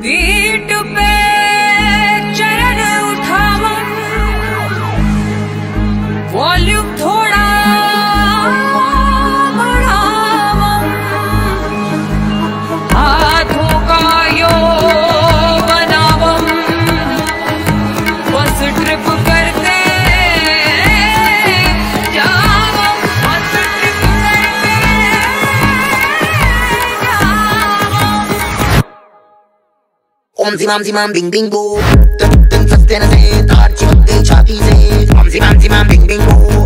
The zimam zimam bing bing boom. Dun dun dun dun dun dun dun dun dun dun dun dun dun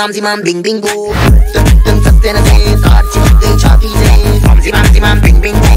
mamsi mam bing bing boo. Tum tum tum tum tum tum tum tum tum tum tum tum tum tum tum tum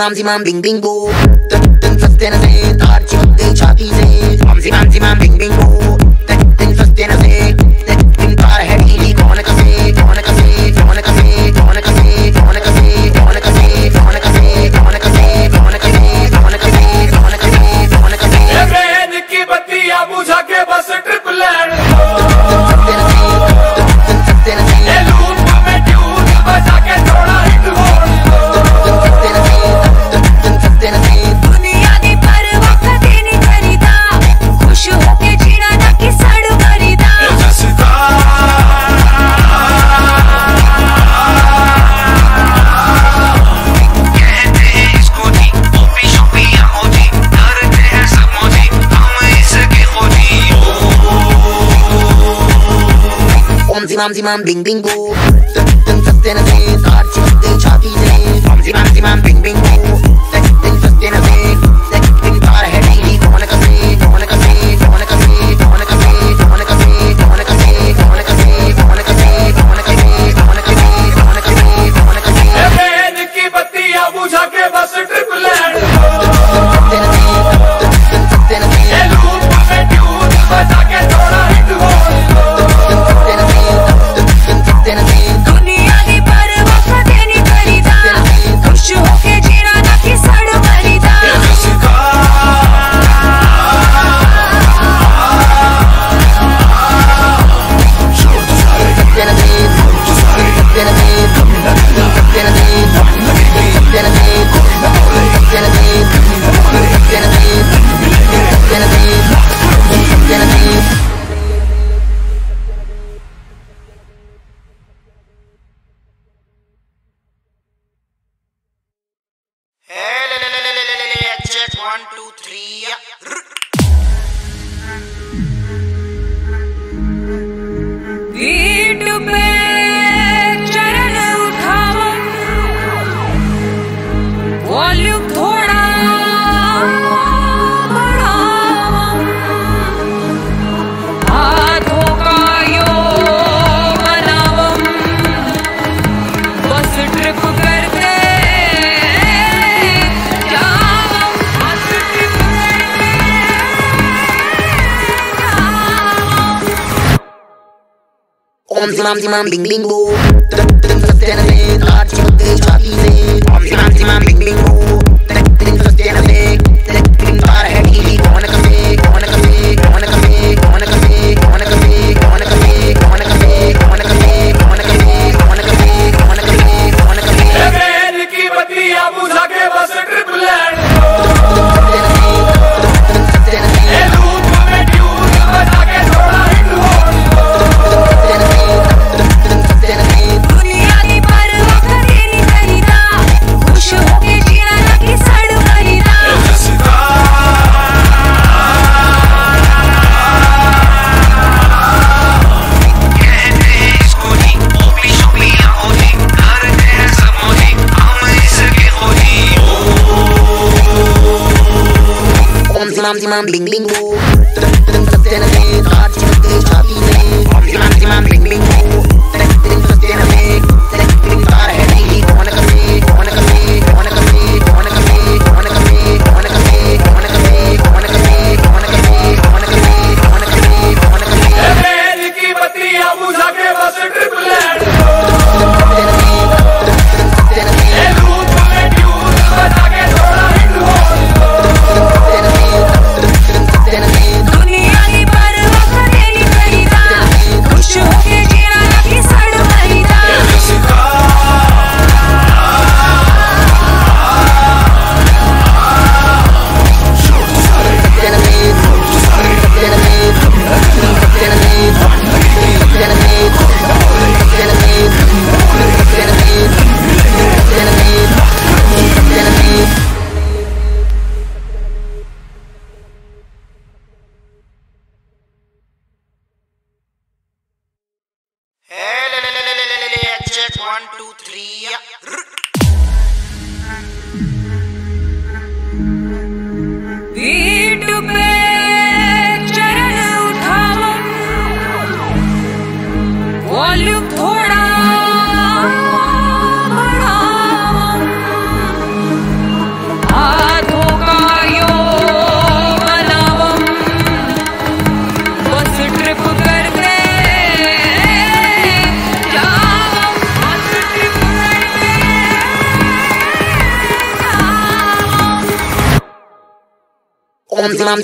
माम सी माम बिंग बिंग बो तन तन सस्ते न से तार चिपक गई छाती से माम सी माम सी माम बिंग बिंग बो mam zi mam bing bing bo Tưng tưng tưng tưng tưng Tỏ chim tưng cho phi dê Om zi mam zi mam bing bing bo man, bing, bing, maximum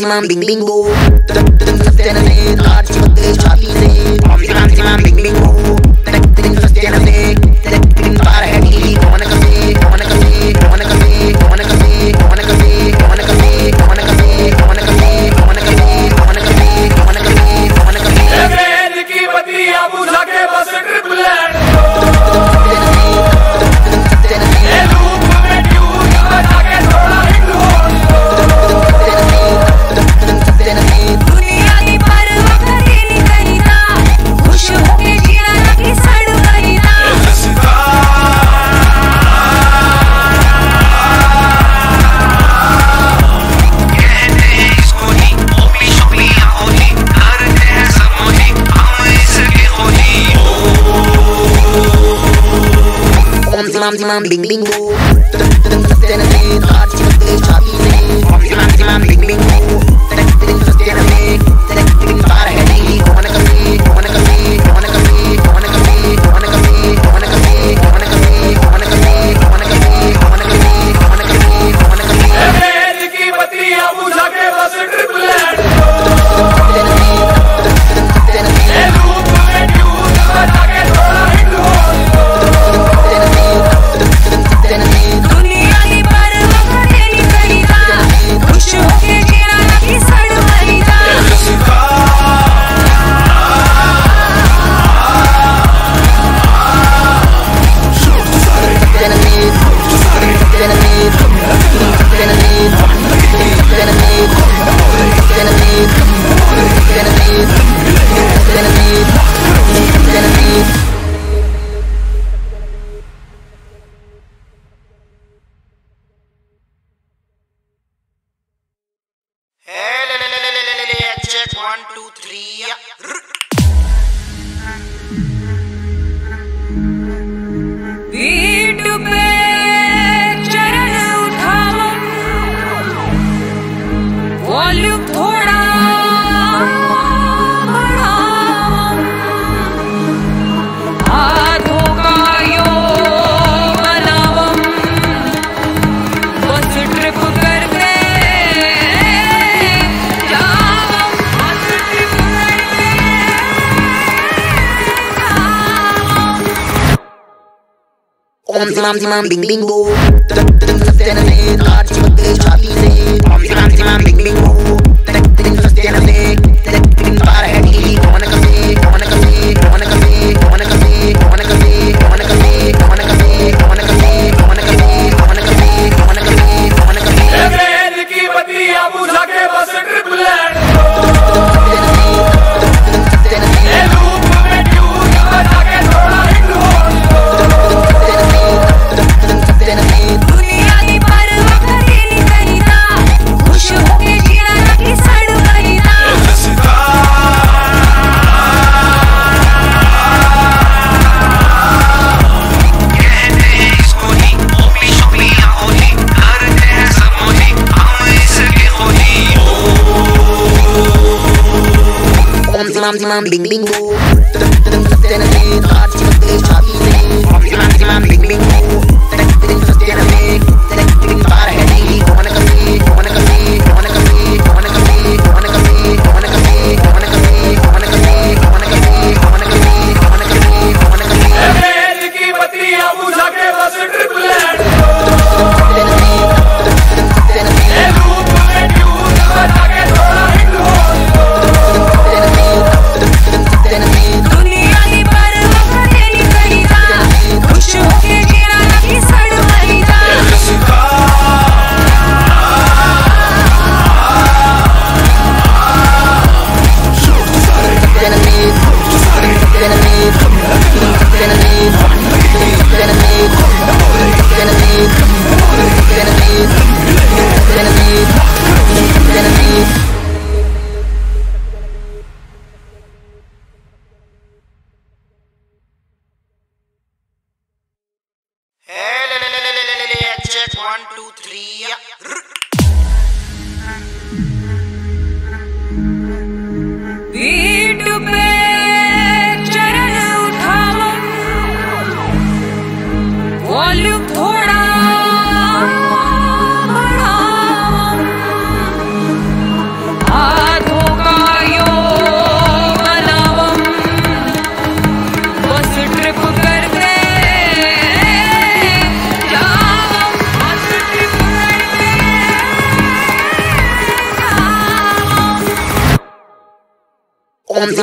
man, bing bingo. bam, bing, bing, boom. Handyman, Bing Bing Boom. man, bing bingo.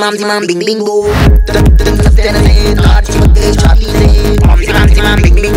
mam zimam bing bing bo. Dum dum dum dum dum dum. Archie, Charlie, say. Om zimam zimam bing bing.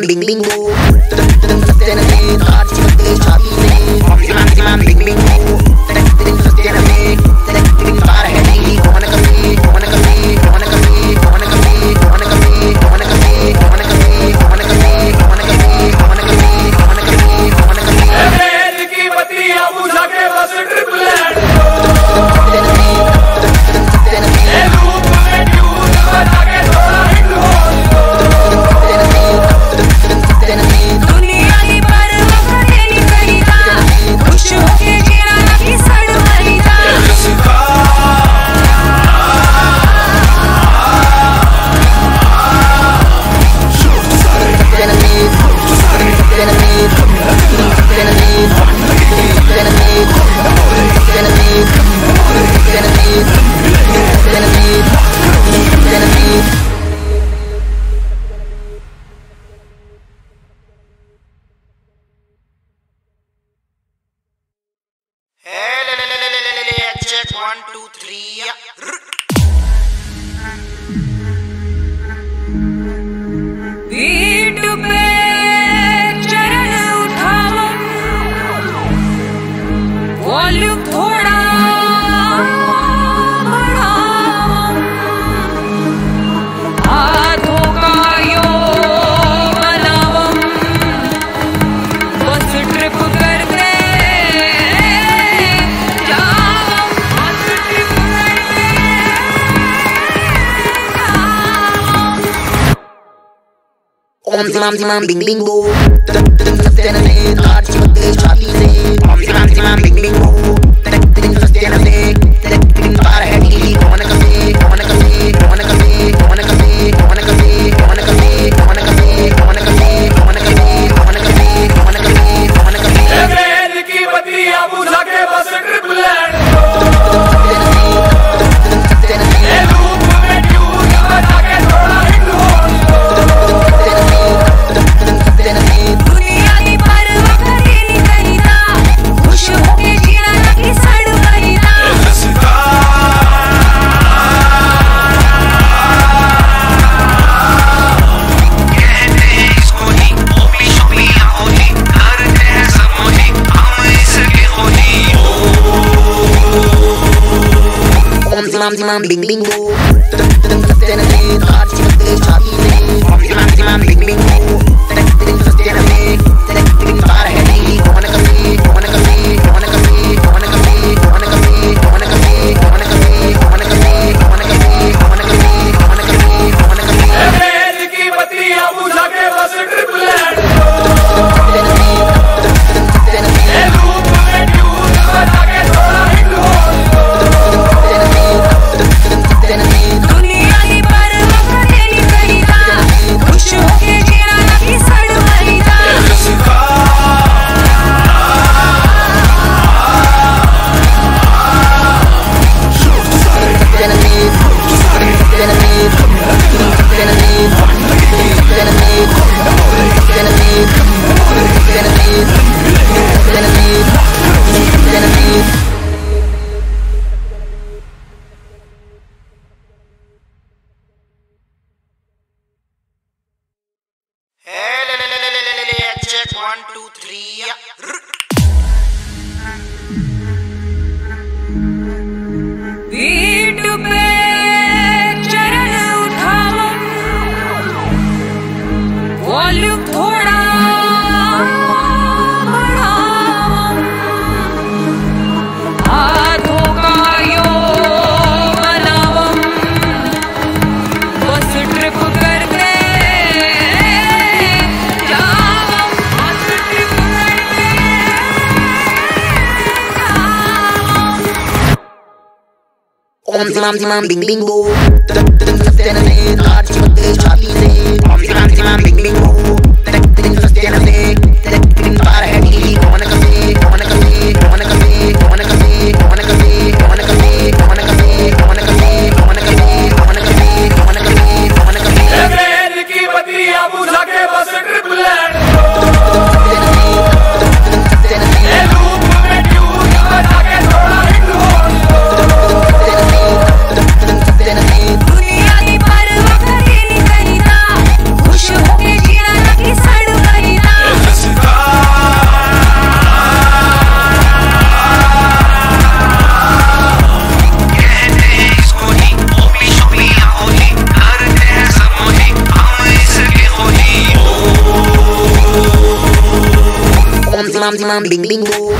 bing, bing, boom. man, bing bingo. Bing bing, bing, boo. Bing Bing Bingo. mam, mam, bing, bing, bing,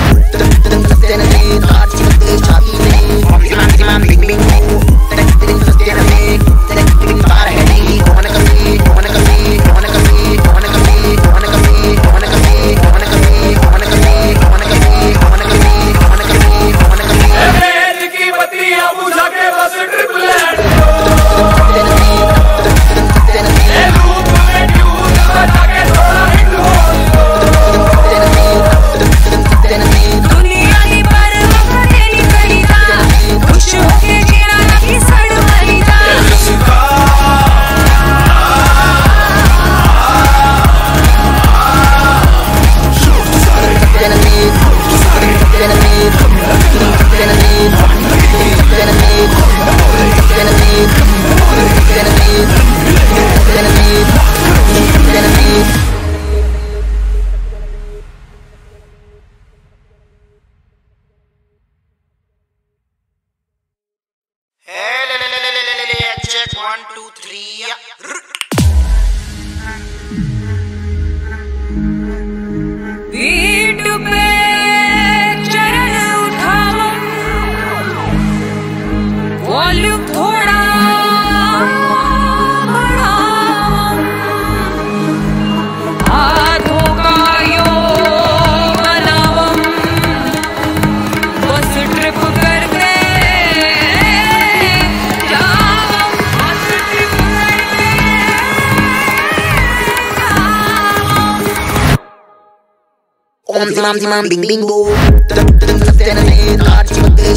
maximum bing bing go. Tap tap tap tap tap tap tap tap tap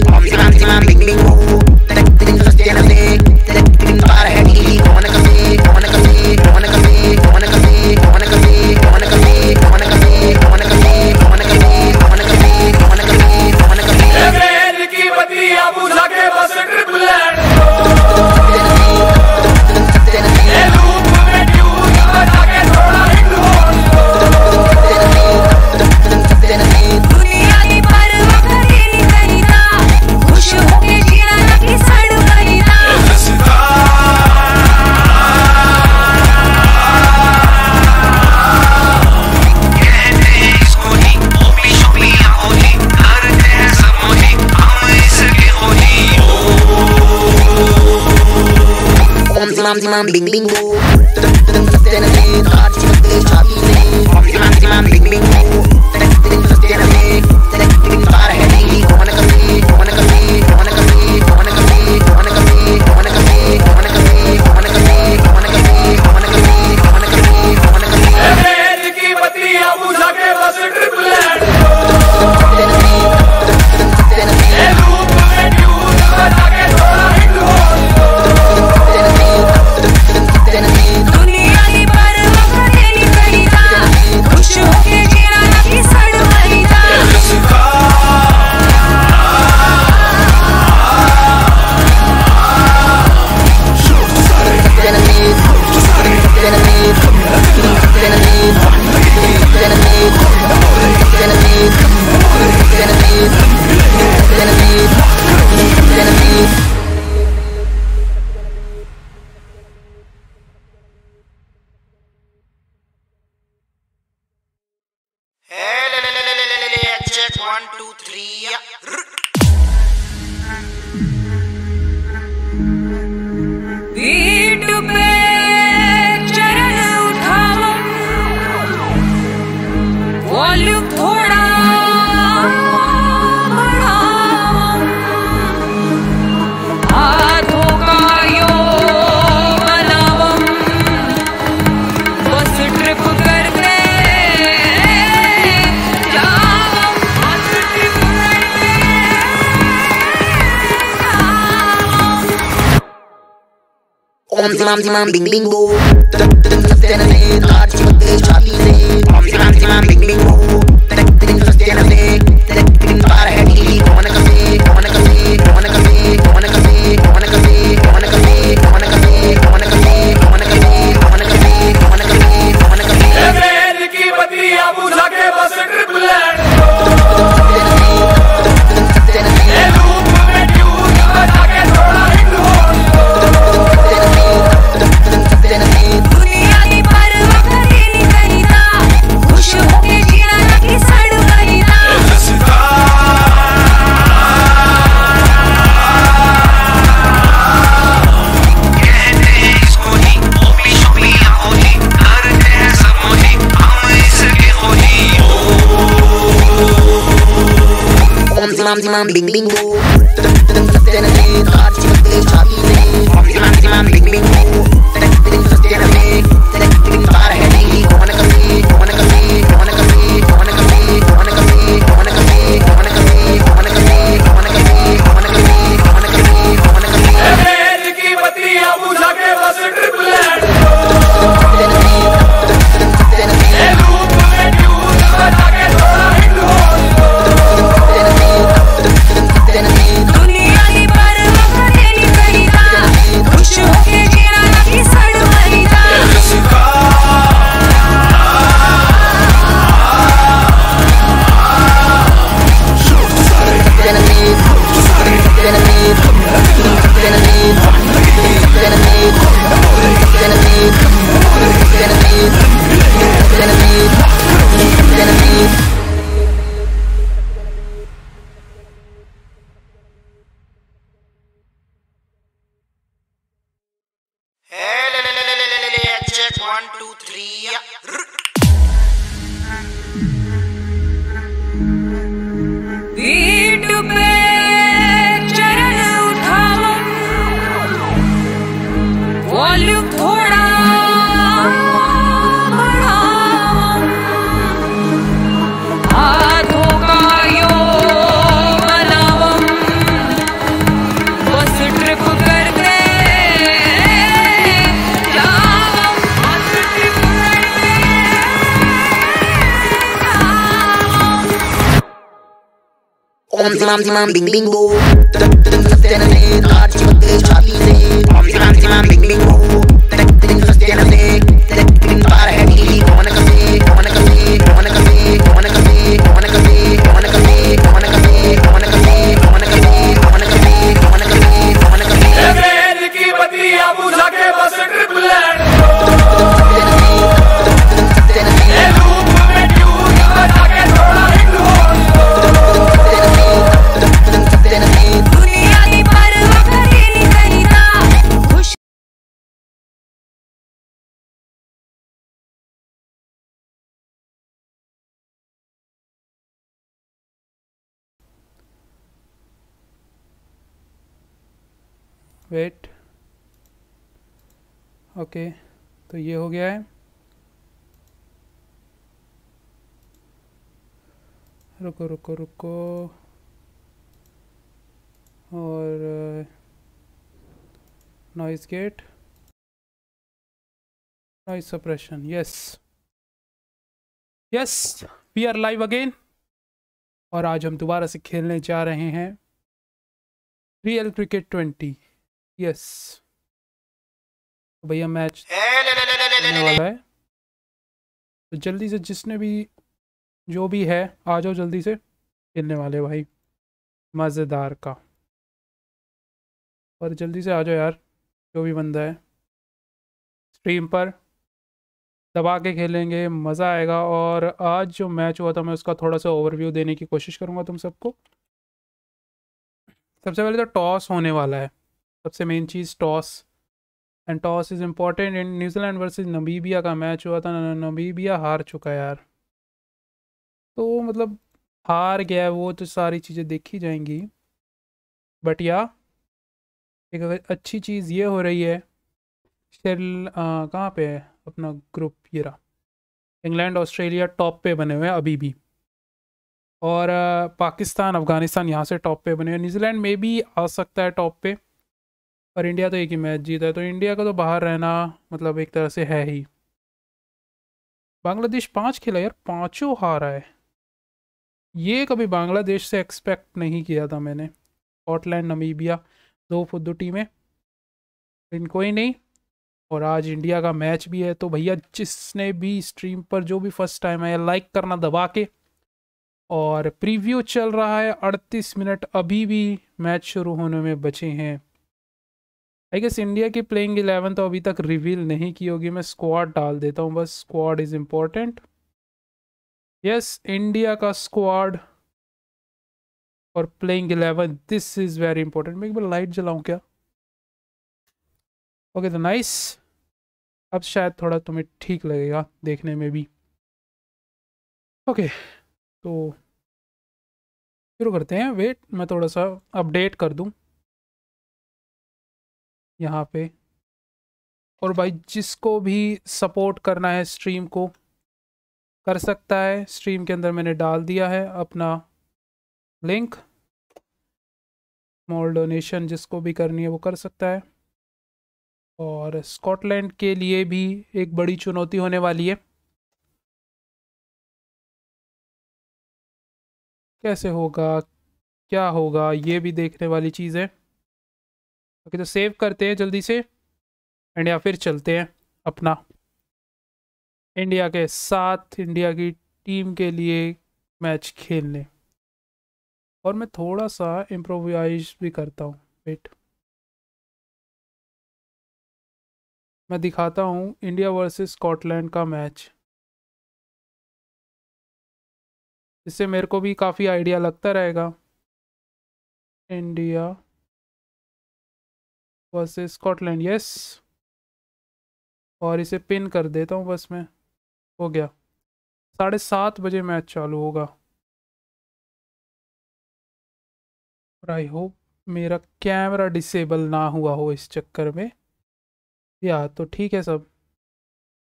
tap tap tap membimbingku mom, mom, bing, bing, I'm bing bing bing. zimam zimam bing bing bo. Dum dum dum dum dum dum. Archie, Charlie, say. Zimam zimam bing bing bo. Wait okay तो ये हो गया है। रुको रुको रुको। और noise gate noise suppression yes yes we are live again और आज हम दोबारा से खेलने जा रहे हैं। Real cricket twenty yes. तो भैया मैच होने वाला है। तो जल्दी से जिसने भी जो भी है आ जाओ जल्दी से। खेलने वाले भाई मज़ेदार का। और जल्दी से आ जाओ यार जो भी बंदा है। स्ट्रीम पर दबा के खेलेंगे मज़ा आएगा। और आज जो मैच हुआ था मैं उसका थोड़ा सा ओवरव्यू देने की कोशिश करूँगा तुम सबको। सबसे पहले तो टॉस होने वाला है। सबसे main cheese toss and toss is important in New Zealand versus Namibia का मैच हुआ था न- नमीबिया हार चुका यार। तो मतलब हार गया वो तो सारी चीज़ें देखी जाएँगी। बट या एक अच्छी चीज़ ये हो रही है शेल कहाँ पे है अपना ग्रुप ये रहा? इंग्लैंड ऑस्ट्रेलिया टॉप पे बने हुए हैं अभी भी। और आ, पाकिस्तान अफ़गानिस्तान यहाँ से टॉप पे बने हुए न्यूजीलैंड में भी आ सकता है टॉप पे। और इंडिया तो एक ही मैच जीता है तो इंडिया का तो बाहर रहना मतलब एक तरह से है ही। बांग्लादेश पाँच खेला यार, पाँचों हारा है। ये कभी बांग्लादेश से एक्सपेक्ट नहीं किया था मैंने। स्कॉटलैंड, नमीबिया, दो फुद्दू टीमें। लेकिन कोई नहीं, और आज इंडिया का मैच भी है तो भैया जिसने भी स्ट्रीम पर जो भी फ़र्स्ट टाइम आया लाइक करना दबा के। और प्रीव्यू चल रहा है, अड़तीस मिनट अभी भी मैच शुरू होने में बचे हैं। आई गेस इंडिया की प्लेइंग इलेवन तो अभी तक रिवील नहीं की होगी। मैं स्क्वाड डाल देता हूँ बस। Squad is important yes India का स्क्वाड और playing eleven this is very important मैं एक बार लाइट जलाऊँ क्या? ओके तो नाइस अब शायद थोड़ा तुम्हें ठीक लगेगा देखने में भी। ओके okay, तो शुरू करते हैं। वेट मैं थोड़ा सा अपडेट कर दूँ। यहाँ पे। और भाई, जिसको भी सपोर्ट करना है स्ट्रीम को, कर सकता है। स्ट्रीम के अंदर मैंने डाल दिया है अपना लिंक स्मॉल डोनेशन जिसको भी करनी है वो कर सकता है। और स्कॉटलैंड के लिए भी एक बड़ी चुनौती होने वाली है। कैसे होगा, क्या होगा, ये भी देखने वाली चीज़ है। ओके तो सेव करते हैं जल्दी से। एंड या फिर चलते हैं अपना। इंडिया के साथ इंडिया की टीम के लिए मैच खेलने। और मैं थोड़ा सा इम्प्रोवाइज भी करता हूँ वेट मैं दिखाता हूँ इंडिया वर्सेस स्कॉटलैंड का मैच इससे मेरे को भी काफ़ी आइडिया लगता रहेगा। इंडिया वर्सेस स्कॉटलैंड यस और इसे पिन कर देता हूँ बस मैं। हो गया। साढ़े सात बजे मैच चालू होगा। और आई होप मेरा कैमरा डिसेबल ना हुआ हो इस चक्कर में। या तो ठीक है सब।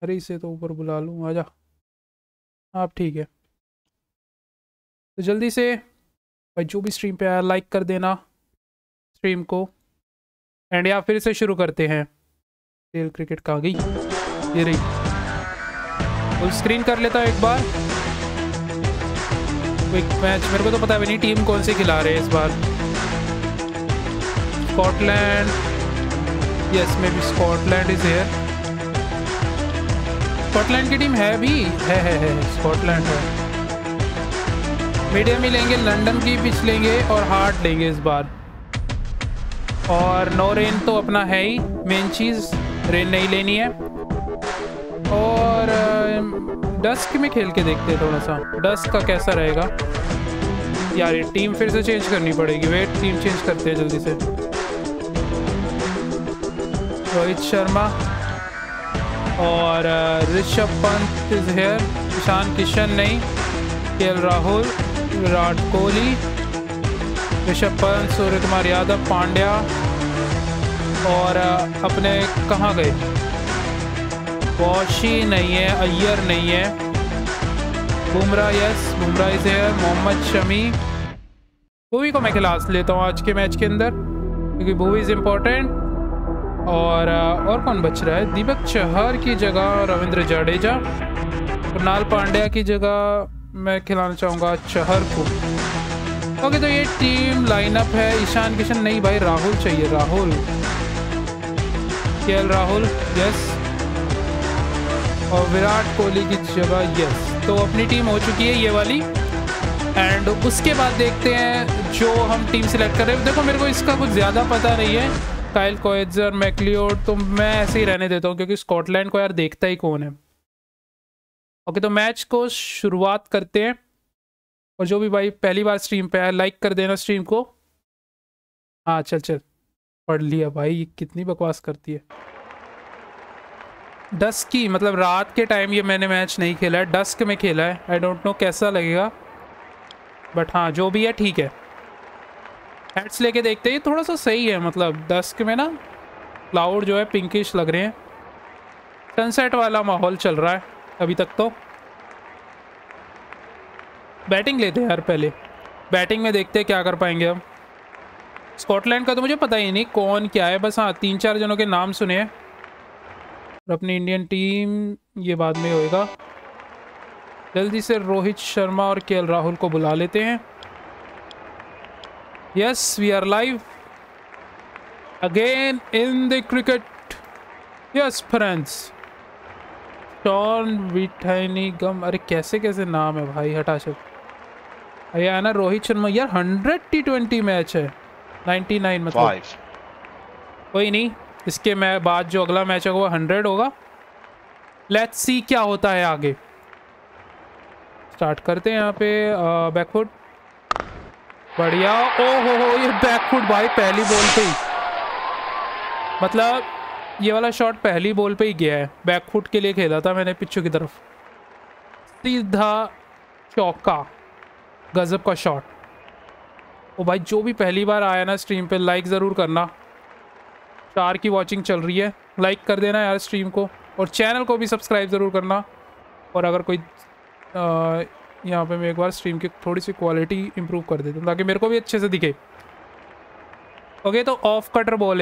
अरे, इसे तो ऊपर बुला लूँ, आजा। आप ठीक है। तो जल्दी से, भाई, जो भी स्ट्रीम पे आया लाइक कर देना। स्ट्रीम को। एंड या फिर से शुरू करते हैं। खेल क्रिकेट कहाँ गई? ये रही। फुल स्क्रीन कर लेता हूँ एक बार। क्विक मैच मेरे को तो पता भी नहीं टीम कौन सी खिला रहे हैं इस बार। Scotland yes maybe Scotland is here Scotland की टीम है भी? है है है स्कॉटलैंड है। मीडियम ही। लेंगे लंदन की पिच लेंगे और हार्ड लेंगे इस बार। और नो रेन तो अपना है ही। मेन चीज़ रेन नहीं लेनी है। और डस्क में खेल के देखते हैं थोड़ा सा। डस्क का कैसा रहेगा? यार, ये टीम फिर से चेंज करनी पड़ेगी। वेट टीम चेंज करते हैं जल्दी से। रोहित शर्मा और ऋषभ पंत इज़ हेयर ईशान किशन नहीं। के राहुल, विराट कोहली। ऋषभ पंत सूर्य कुमार यादव, पांड्या और अपने कहाँ गए? वॉशी नहीं है, अय्यर नहीं है। Bumrah yes, Bumrah is here, Mohammed Shami. Bhuvi को मैं खिलास लेता हूँ आज के मैच के अंदर, क्योंकि भूवी इज़ इम्पोर्टेंट और और कौन बच रहा है? दीपक चहर की जगह रविंद्र जडेजा। कुणाल पांड्या की जगह मैं खिलाना चाहूँगा चहर को। ओके तो ये टीम लाइनअप है। ईशान किशन, नहीं भाई, राहुल चाहिए, राहुल। के राहुल यस और विराट कोहली की जगह यस तो अपनी टीम हो चुकी है ये वाली। एंड उसके बाद देखते हैं जो हम टीम सिलेक्ट कर रहे हैं। देखो, मेरे को इसका कुछ ज़्यादा पता नहीं है। काइल कोएजर मैकलियोड तो मैं ऐसे ही रहने देता हूँ, क्योंकि स्कॉटलैंड को यार देखता ही कौन है। ओके तो मैच को शुरुआत करते हैं। और जो भी भाई पहली बार स्ट्रीम पे आया लाइक कर देना स्ट्रीम को। हाँ चल चल। पढ़ लिया भाई, ये कितनी बकवास करती है। डस्क की मतलब रात के टाइम ये मैंने मैच नहीं खेला है। डस्क में खेला है। आई डोंट नो कैसा लगेगा। बट हाँ जो भी है, ठीक है। हेड्स लेके देखते हैं। थोड़ा सा सही है मतलब डस्क में ना क्लाउड जो है पिंकिश लग रहे हैं। सनसेट वाला माहौल चल रहा है अभी तक तो। बैटिंग लेते हैं यार पहले। बैटिंग में देखते हैं क्या कर पाएँगे हम। स्कॉटलैंड का तो मुझे पता ही नहीं कौन क्या है, बस हाँ तीन चार जनों के नाम सुने और अपनी इंडियन टीम ये बाद में होएगा। जल्दी से रोहित शर्मा और के राहुल को बुला लेते हैं। Yes we are live again in the cricket yes friends Shawn विठैनी गम अरे कैसे कैसे नाम है भाई हटा सब अरे है ना रोहित शर्मा यार हंड्रेड टी ट्वेंटी मैच है। नाइन्टी नाइन मतलब। Five. कोई नहीं इसके मैं बाद जो अगला मैच होगा वो हंड्रेड होगा। लेट्स सी क्या होता है आगे। स्टार्ट करते हैं यहाँ पे बैकफुट बढ़िया। ओ हो हो ये बैकफुट भाई पहली बॉल पे ही। मतलब ये वाला शॉट पहली बॉल पे ही गया है। बैकफुट के लिए खेला था मैंने पिच्चू की तरफ़। सीधा चौका। गजब का शॉट ओ भाई, जो भी पहली बार आया ना स्ट्रीम पे लाइक ज़रूर करना। चार की वाचिंग चल रही है। लाइक कर देना यार स्ट्रीम को। और चैनल को भी सब्सक्राइब ज़रूर करना। और अगर कोई यहाँ पे मैं एक बार स्ट्रीम की थोड़ी सी क्वालिटी इंप्रूव कर देता हूँ, ताकि मेरे को भी अच्छे से दिखे। ओके तो ऑफ़ कटर बॉल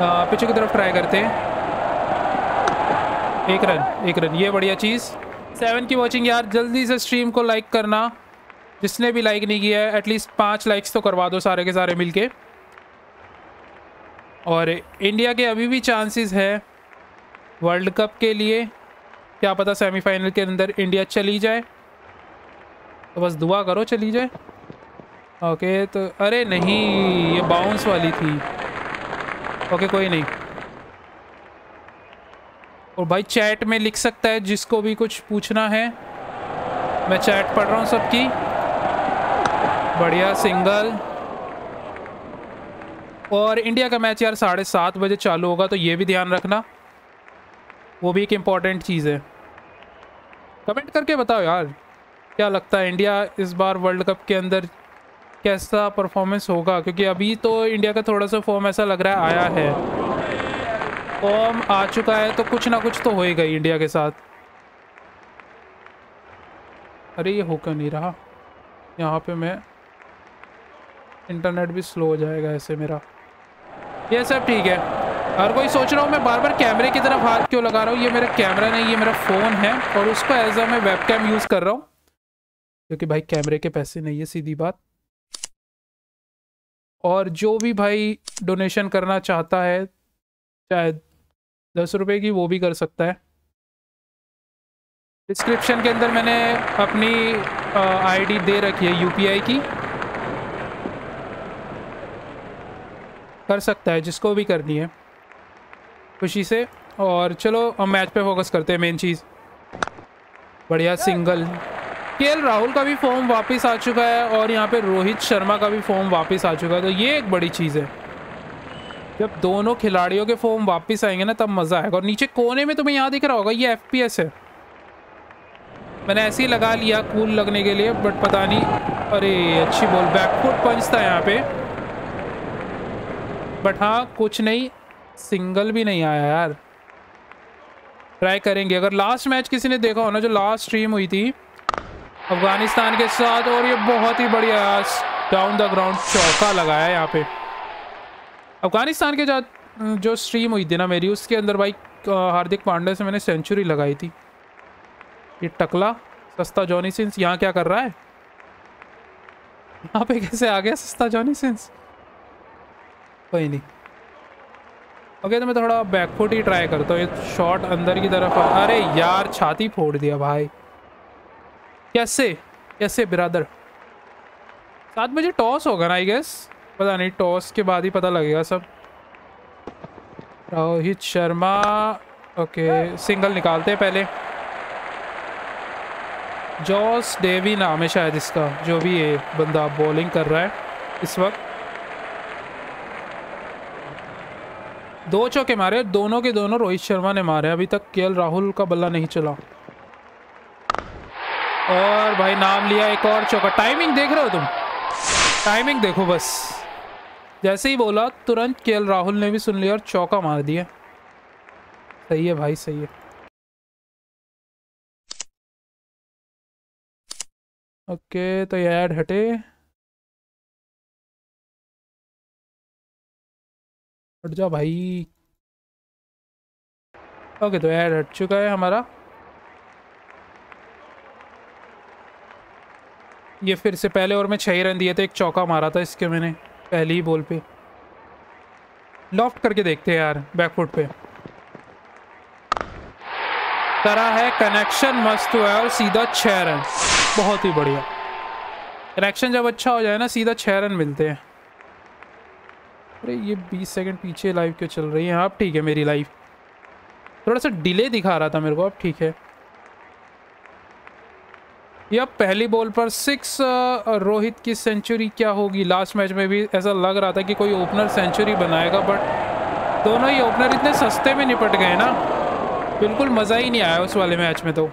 पीछे की तरफ़ ट्राई करते हैं। एक रन एक रन ये बढ़िया चीज़। सेवन की वॉचिंग यार, जल्दी से स्ट्रीम को लाइक करना। जिसने भी लाइक नहीं किया है एटलीस्ट पाँच लाइक्स तो करवा दो सारे के सारे मिलके। और इंडिया के अभी भी चांसेस है वर्ल्ड कप के लिए। क्या पता सेमीफाइनल के अंदर इंडिया चली जाए। तो बस दुआ करो चली जाए। ओके तो अरे नहीं, ये बाउंस वाली थी। ओके कोई नहीं। और भाई चैट में लिख सकता है, जिसको भी कुछ पूछना है। मैं चैट पढ़ रहा हूँ सबकी। बढ़िया, सिंगल। और इंडिया का मैच यार साढ़े सात बजे चालू होगा तो ये भी ध्यान रखना। वो भी एक इंपॉर्टेंट चीज़ है। कमेंट करके बताओ यार, क्या लगता है इंडिया इस बार वर्ल्ड कप के अंदर कैसा परफॉर्मेंस होगा? क्योंकि अभी तो इंडिया का थोड़ा सा फॉर्म ऐसा लग रहा है, आया है। फॉर्म आ चुका है तो कुछ ना कुछ तो होएगा ही इंडिया के साथ। अरे, ये होकर नहीं रहा? यहाँ पे मैं इंटरनेट भी स्लो हो जाएगा ऐसे मेरा। ये सब ठीक है। हर कोई सोच रहा हूँ मैं बार बार कैमरे की तरफ़ हाथ क्यों लगा रहा हूँ? ये मेरा कैमरा नहीं, ये मेरा फ़ोन है और उसको एज अ मैं वेब कैम यूज़ कर रहा हूँ। क्योंकि भाई कैमरे के पैसे नहीं है, सीधी बात। और जो भी भाई डोनेशन करना चाहता है चाहे दस रुपये की वो भी कर सकता है। डिस्क्रिप्शन के अंदर मैंने अपनी आईडी दे रखी है यूपीआई की। कर सकता है, जिसको भी करनी है। खुशी से। और चलो हम मैच पे फोकस करते हैं मेन चीज़। बढ़िया सिंगल के राहुल का भी फॉर्म वापस आ चुका है और यहाँ पे रोहित शर्मा का भी फॉर्म वापस आ चुका है। तो ये एक बड़ी चीज़ है। जब दोनों खिलाड़ियों के फॉर्म वापस आएँगे ना, तब मज़ा आएगा। और नीचे कोने में तुम्हें यहाँ दिख रहा होगा, ये एफपीएस है। मैंने ऐसे ही लगा लिया कूल लगने के लिए बट पता नहीं। अरे, अच्छी बॉल बैकफुट पंच था यहाँ पे। बट हाँ कुछ नहीं सिंगल भी नहीं आया यार। ट्राई करेंगे। अगर लास्ट मैच किसी ने देखा हो ना, जो लास्ट स्ट्रीम हुई थी, अफ़गानिस्तान के साथ, और ये बहुत ही बढ़िया डाउन द ग्राउंड चौका लगाया यहाँ पे। अफ़गानिस्तान के साथ जो स्ट्रीम हुई थी ना मेरी, उसके अंदर भाई हार्दिक पांड्या से मैंने सेंचुरी लगाई थी। ये टकला, सस्ता जॉनी सिंस यहाँ क्या कर रहा है? यहाँ पे कैसे आ गया सस्ता जॉनी सिंस कोई नहीं। ओके तो मैं थोड़ा बैकफुट ही ट्राई करता हूँ। ये शॉट अंदर की तरफ़ अरे यार, छाती फोड़ दिया भाई। कैसे? कैसे बिरादर सात बजे टॉस होगा ना आई गेस पता नहीं टॉस के बाद ही पता लगेगा सब। रोहित शर्मा ओके सिंगल निकालते हैं पहले। जॉस डेवी नाम है शायद इसका, जो भी ये बंदा बॉलिंग कर रहा है इस वक्त। दो चौके मारे, दोनों के दोनों रोहित शर्मा ने मारे, अभी तक के राहुल का बल्ला नहीं चला। और भाई नाम लिया एक और चौका। टाइमिंग देख रहे हो तुम? टाइमिंग देखो बस। जैसे ही बोला, तुरंत के राहुल ने भी सुन लिया और चौका मार दिया। सही है भाई, सही है। ओके तो ये ऐड हटे। हट जा भाई। ओके तो ऐड हट चुका है हमारा। ये फिर से पहले और मैं छह रन दिए थे, एक चौका मारा था इसके मैंने। पहली ही बॉल पे। लॉफ्ट करके देखते हैं यार बैकफुट पे। करा है कनेक्शन मस्त हुआ है और सीधा छह रन। बहुत ही बढ़िया। कनेक्शन जब अच्छा हो जाए ना, सीधा छह रन मिलते हैं। अरे, ये 20 सेकंड पीछे लाइव क्यों चल रही है? अब ठीक है मेरी लाइव थोड़ा सा डिले दिखा रहा था मेरे को, अब ठीक है। ये पहली बॉल पर सिक्स रोहित की सेंचुरी क्या होगी? लास्ट मैच में भी ऐसा लग रहा था कि कोई ओपनर सेंचुरी बनाएगा बट दोनों ही ओपनर इतने सस्ते में निपट गए ना। बिल्कुल मज़ा ही नहीं आया उस वाले मैच में तो।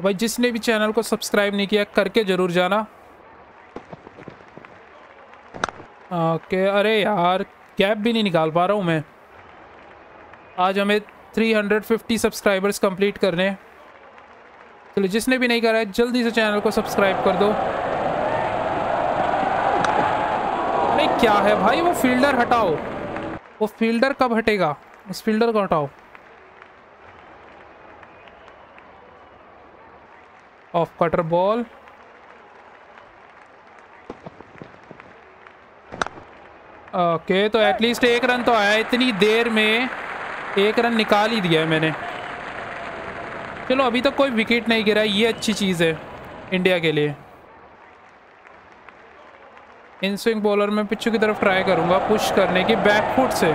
भाई, जिसने भी चैनल को सब्सक्राइब नहीं किया, करके ज़रूर जाना। ओके अरे यार कैप भी नहीं निकाल पा रहा हूँ मैं। आज हमें 350 सब्सक्राइबर्स कंप्लीट करने चलो जिसने भी नहीं करा है, जल्दी से चैनल को सब्सक्राइब कर दो। अरे, क्या है भाई? वो फील्डर हटाओ। वो फील्डर कब हटेगा? उस फील्डर को हटाओ। ऑफ़ कटर बॉल ओके तो एटलीस्ट एक रन तो आया इतनी देर में एक रन निकाल ही दिया है मैंने। चलो, अभी तक कोई विकेट नहीं गिरा, ये अच्छी चीज़ है इंडिया के लिए। इन स्विंग बॉलर में पिछू की तरफ़ ट्राई करूँगा पुश करने की बैकफुट से।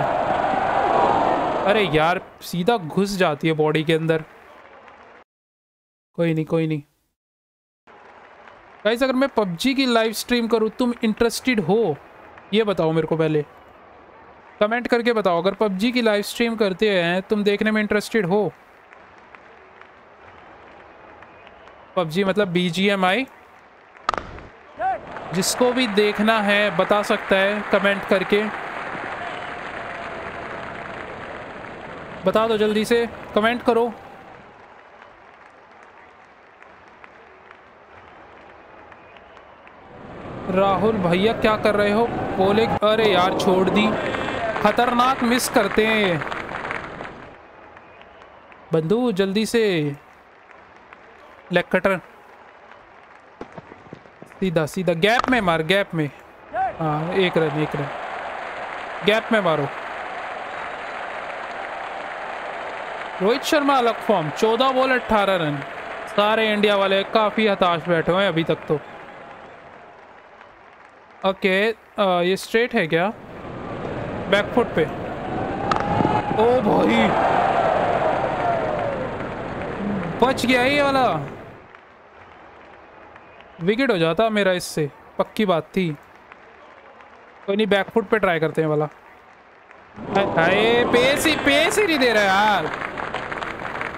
अरे यार, सीधा घुस जाती है बॉडी के अंदर। कोई नहीं कोई नहीं। गाइस अगर मैं पबजी की लाइव स्ट्रीम करूँ, तुम इंटरेस्टेड हो, ये बताओ मेरे को पहले। कमेंट करके बताओ, अगर पबजी की लाइव स्ट्रीम करते हैं, तुम देखने में इंटरेस्टेड हो? पबजी मतलब बी जी एम आई जिसको भी देखना है, बता सकता है, कमेंट करके। बता दो जल्दी से, कमेंट करो। राहुल भैया, क्या कर रहे हो? बोले अरे यार, छोड़ दी। खतरनाक मिस करते हैं। बंधु जल्दी से। लेग कटर सीधा सीधा। गैप में मार गैप में। हाँ एक रन एक रन। गैप में मारो। रोहित शर्मा अलग फॉर्म चौदह बॉल अट्ठारह रन। सारे इंडिया वाले काफ़ी हताश बैठे हुए हैं अभी तक तो। ओके आ, ये स्ट्रेट है क्या? बैकफुट पे। ओ भाई। बच गया ये वाला। विकेट हो जाता मेरा इससे, पक्की बात थी। कोई नहीं बैकफुट पे ट्राई करते हैं वाला। हाय पेस ही पेस ही नहीं दे रहा यार।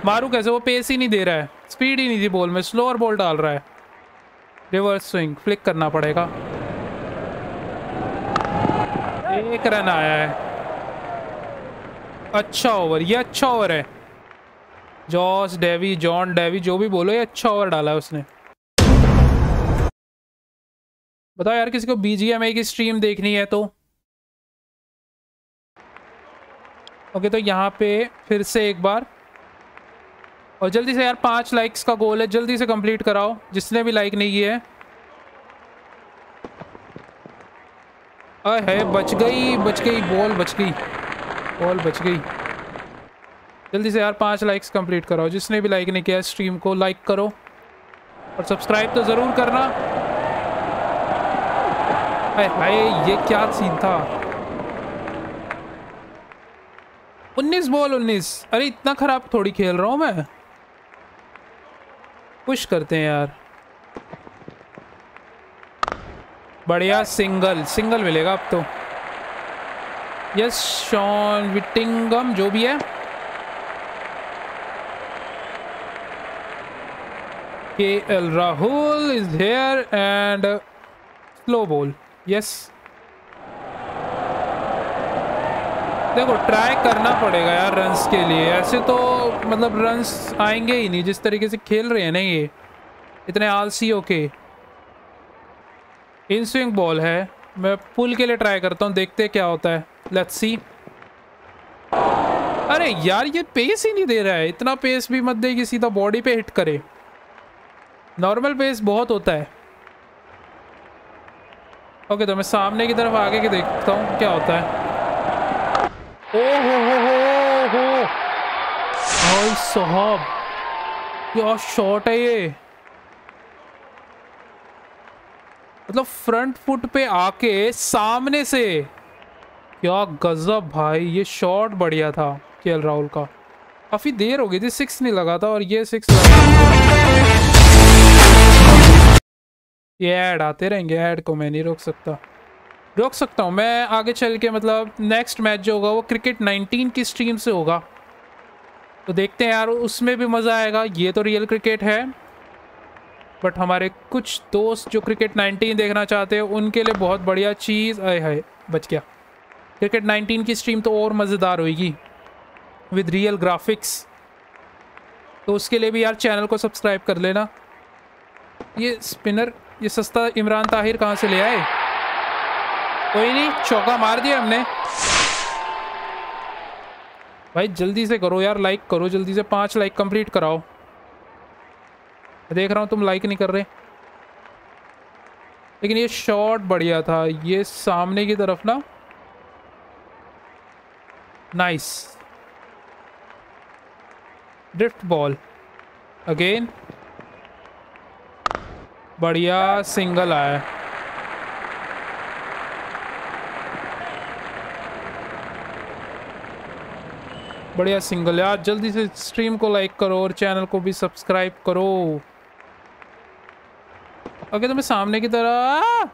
मारू कैसे, वो पेस ही नहीं दे रहा है। स्पीड ही नहीं थी बॉल में स्लोअर बॉल डाल रहा है। रिवर्स स्विंग फ्लिक करना पड़ेगा। एक रन आया है। अच्छा ओवर ये अच्छा ओवर है। जॉस, डेवी, जॉन, डेवी, जो भी बोलो, ये अच्छा ओवर डाला है उसने। बताओ यार, किसी को बीजीएमआई की स्ट्रीम देखनी है तो? ओके तो यहाँ पे फिर से एक बार। और जल्दी से यार, पाँच लाइक्स का गोल है, जल्दी से कंप्लीट कराओ, जिसने भी लाइक नहीं किया है। है, बच गई बच गई बॉल बच गई बॉल बच गई। जल्दी से यार पाँच लाइक्स कंप्लीट कराओ, जिसने भी लाइक नहीं किया स्ट्रीम को लाइक करो और सब्सक्राइब तो ज़रूर करना। अरे हाय, ये क्या सीन था? 19 बॉल 19 अरे इतना खराब थोड़ी खेल रहा हूँ मैं। पुश करते हैं यार। बढ़िया सिंगल सिंगल मिलेगा अब तो। यस, शॉन विटिंगम, जो भी है। K L Rahul is here and slow ball yes देखो ट्राई करना पड़ेगा यार रन्स के लिए। ऐसे तो मतलब रन्स आएँगे ही नहीं, जिस तरीके से खेल रहे हैं ना ये। इतने आलसी होके। इन स्विंग बॉल है मैं पुल के लिए ट्राई करता हूँ देखते क्या होता है लेट्स सी अरे यार ये पेस ही नहीं दे रहा है इतना पेस भी मत दे कि सीधा बॉडी पे हिट करे नॉर्मल पेस बहुत होता है ओके तो मैं सामने की तरफ़ आगे के देखता हूँ क्या होता है ओ हो हो हो हो भाई शॉट है ये मतलब फ्रंट फुट पे आके सामने से। क्या गजब भाई, ये शॉट बढ़िया था के राहुल का। काफ़ी देर हो गई थी सिक्स नहीं लगा था और ये सिक्स ये ऐड आते रहेंगे ऐड को मैं नहीं रोक सकता। रोक सकता हूँ, मैं आगे चल के मतलब नेक्स्ट मैच जो होगा वो क्रिकेट 19 की स्ट्रीम से होगा। तो देखते हैं यार, उसमें भी मज़ा आएगा, ये तो रियल क्रिकेट है। बट हमारे कुछ दोस्त जो क्रिकेट 19 देखना चाहते हैं, उनके लिए बहुत बढ़िया चीज़, आए है बच गया। क्रिकेट 19 की स्ट्रीम तो और मज़ेदार होगी विद रियल ग्राफिक्स। तो उसके लिए भी यार चैनल को सब्सक्राइब कर लेना। ये स्पिनर, ये सस्ता इमरान ताहिर कहाँ से ले आए? कोई नहीं, चौका मार दिया हमने। भाई जल्दी से करो यार लाइक करो, जल्दी से पाँच लाइक कंप्लीट कराओ। देख रहा हूँ, तुम लाइक नहीं कर रहे। लेकिन ये शॉट बढ़िया था। ये सामने की तरफ़ ना। नाइस ड्रिफ्ट बॉल अगेन बढ़िया सिंगल आया बढ़िया सिंगल यार, जल्दी से स्ट्रीम को लाइक करो और चैनल को भी सब्सक्राइब करो। ओके तो मैं सामने की तरह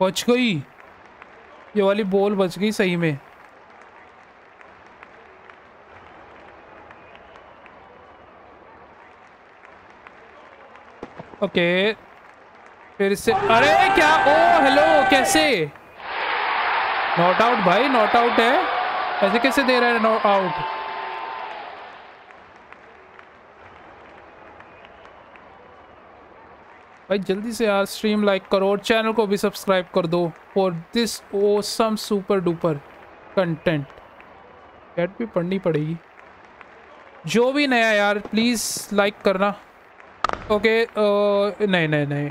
बच गई। ये वाली बॉल बच गई सही में। ओके, फिर से अरे क्या, ओ हेलो कैसे? नॉट आउट भाई नॉट आउट है। ऐसे कैसे दे रहा है नॉट आउट भाई जल्दी से यार स्ट्रीम लाइक करो और चैनल को भी सब्सक्राइब कर दो for this awesome super duper content ad भी पढ़नी पड़ेगी। जो भी नया यार प्लीज़ लाइक करना। ओके अ, नहीं नहीं नहीं।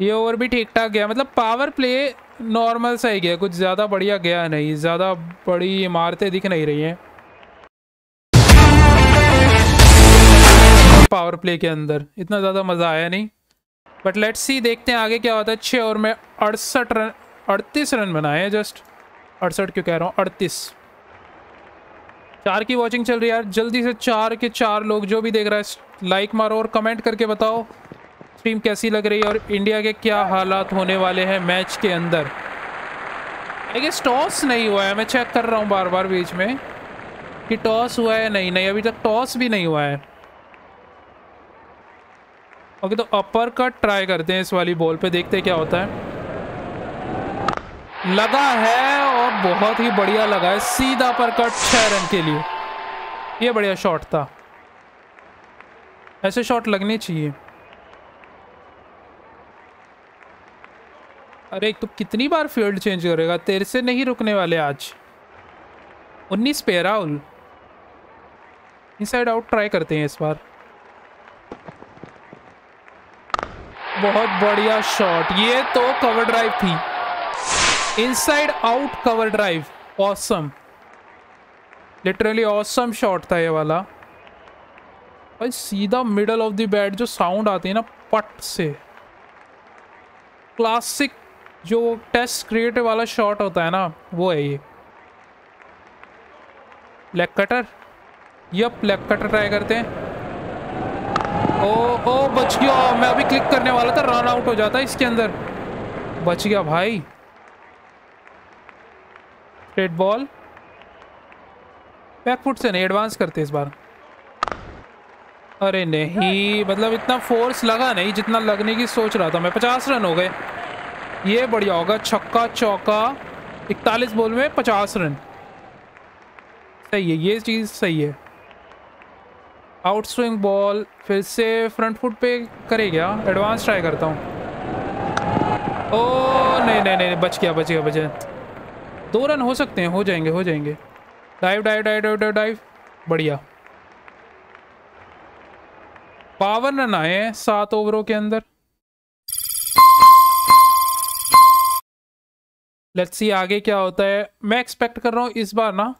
ये ओवर भी ठीक ठाक गया। मतलब पावर प्ले नॉर्मल सा ही गया। कुछ ज़्यादा बढ़िया गया नहीं। ज़्यादा बड़ी इमारतें दिख नहीं रही हैं। पावर प्ले के अंदर। इतना ज़्यादा मज़ा आया नहीं। बट लेट्स सी देखते हैं आगे क्या होता है। छः ओवर में अड़सठ रन, अड़तीस रन बनाए हैं जस्ट अड़सठ क्यों कह रहा हूँ? अड़तीस। चार की वॉचिंग चल रही है यार। जल्दी से चार के चार लोग जो भी देख रहा है लाइक मारो और कमेंट करके बताओ। स्ट्रीम कैसी लग रही है और इंडिया के क्या हालात होने वाले हैं मैच के अंदर? आई टॉस नहीं हुआ है। मैं चेक कर रहा हूँ बार बार बीच में कि टॉस हुआ है नहीं। नहीं, अभी तक टॉस भी नहीं हुआ है। ओके तो अपर कट ट्राई करते हैं इस वाली बॉल पे, देखते हैं क्या होता है। लगा है और बहुत ही बढ़िया लगा है, सीधा अपर कट छह रन के लिए। ये बढ़िया शॉट था। ऐसे शॉट लगने चाहिए। अरे तो कितनी बार फ़ील्ड चेंज करेगा? तेरे से नहीं रुकने वाले आज। उन्नीस पे राहुल। इनसाइड आउट ट्राई करते हैं इस बार। बहुत बढ़िया शॉट ये तो कवर ड्राइव थी. Inside out cover drive awesome literally awesome shot था ये वाला. भाई सीधा मिडल ऑफ़ द बैट जो साउंड आती है ना पट से. क्लासिक जो टेस्ट क्रिएट वाला शॉट होता है ना, वो है ये. Leg cutter yup leg cutter try करते हैं. ओ ओ, बच गया। मैं अभी क्लिक करने वाला था रन आउट हो जाता इसके अंदर। बच गया भाई। रेड बॉल बैक फुट से नहीं एडवांस करते इस बार। अरे नहीं मतलब इतना फोर्स लगा नहीं, जितना लगने की सोच रहा था। मैं पचास रन हो गए। ये बढ़िया होगा, छक्का चौका। इकतालीस बॉल में पचास रन। सही है, ये चीज़ सही है। आउट स्विंग बॉल, फिर से फ्रंट फुट पे करे क्या? एडवांस ट्राई करता हूँ। ओ, नहीं नहीं नहीं, बच गया बच गया बच गया। दो रन हो सकते हैं, हो जाएँगे हो जाएँगे। Dive dive dive dive dive dive बढ़िया। पावर रन आए हैं सात ओवरों के अंदर। लेट्स सी आगे क्या होता है। मैं एक्सपेक्ट कर रहा हूँ इस बार ना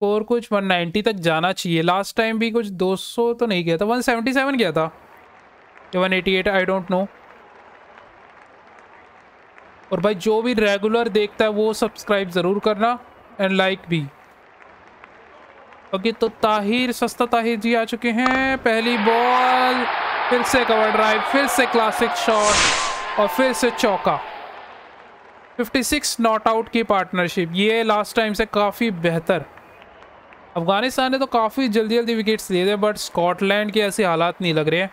स्कोर कुछ 190 तक जाना चाहिए। लास्ट टाइम भी कुछ 200 तो नहीं गया था। 177 गया था। या 188 आई डोंट नो और भाई, जो भी रेगुलर देखता है, वो सब्सक्राइब ज़रूर करना एंड लाइक भी। ओके तो ताहिर, सस्ता ताहिर जी आ चुके हैं। पहली बॉल फिर से कवर ड्राइव फिर से क्लासिक शॉट और फिर से चौका। 56 नॉट आउट की पार्टनरशिप ये लास्ट टाइम से काफ़ी बेहतर। अफ़गानिस्तान ने तो काफ़ी जल्दी जल्दी विकेट्स लिए थे बट स्कॉटलैंड के ऐसे हालात नहीं लग रहे हैं।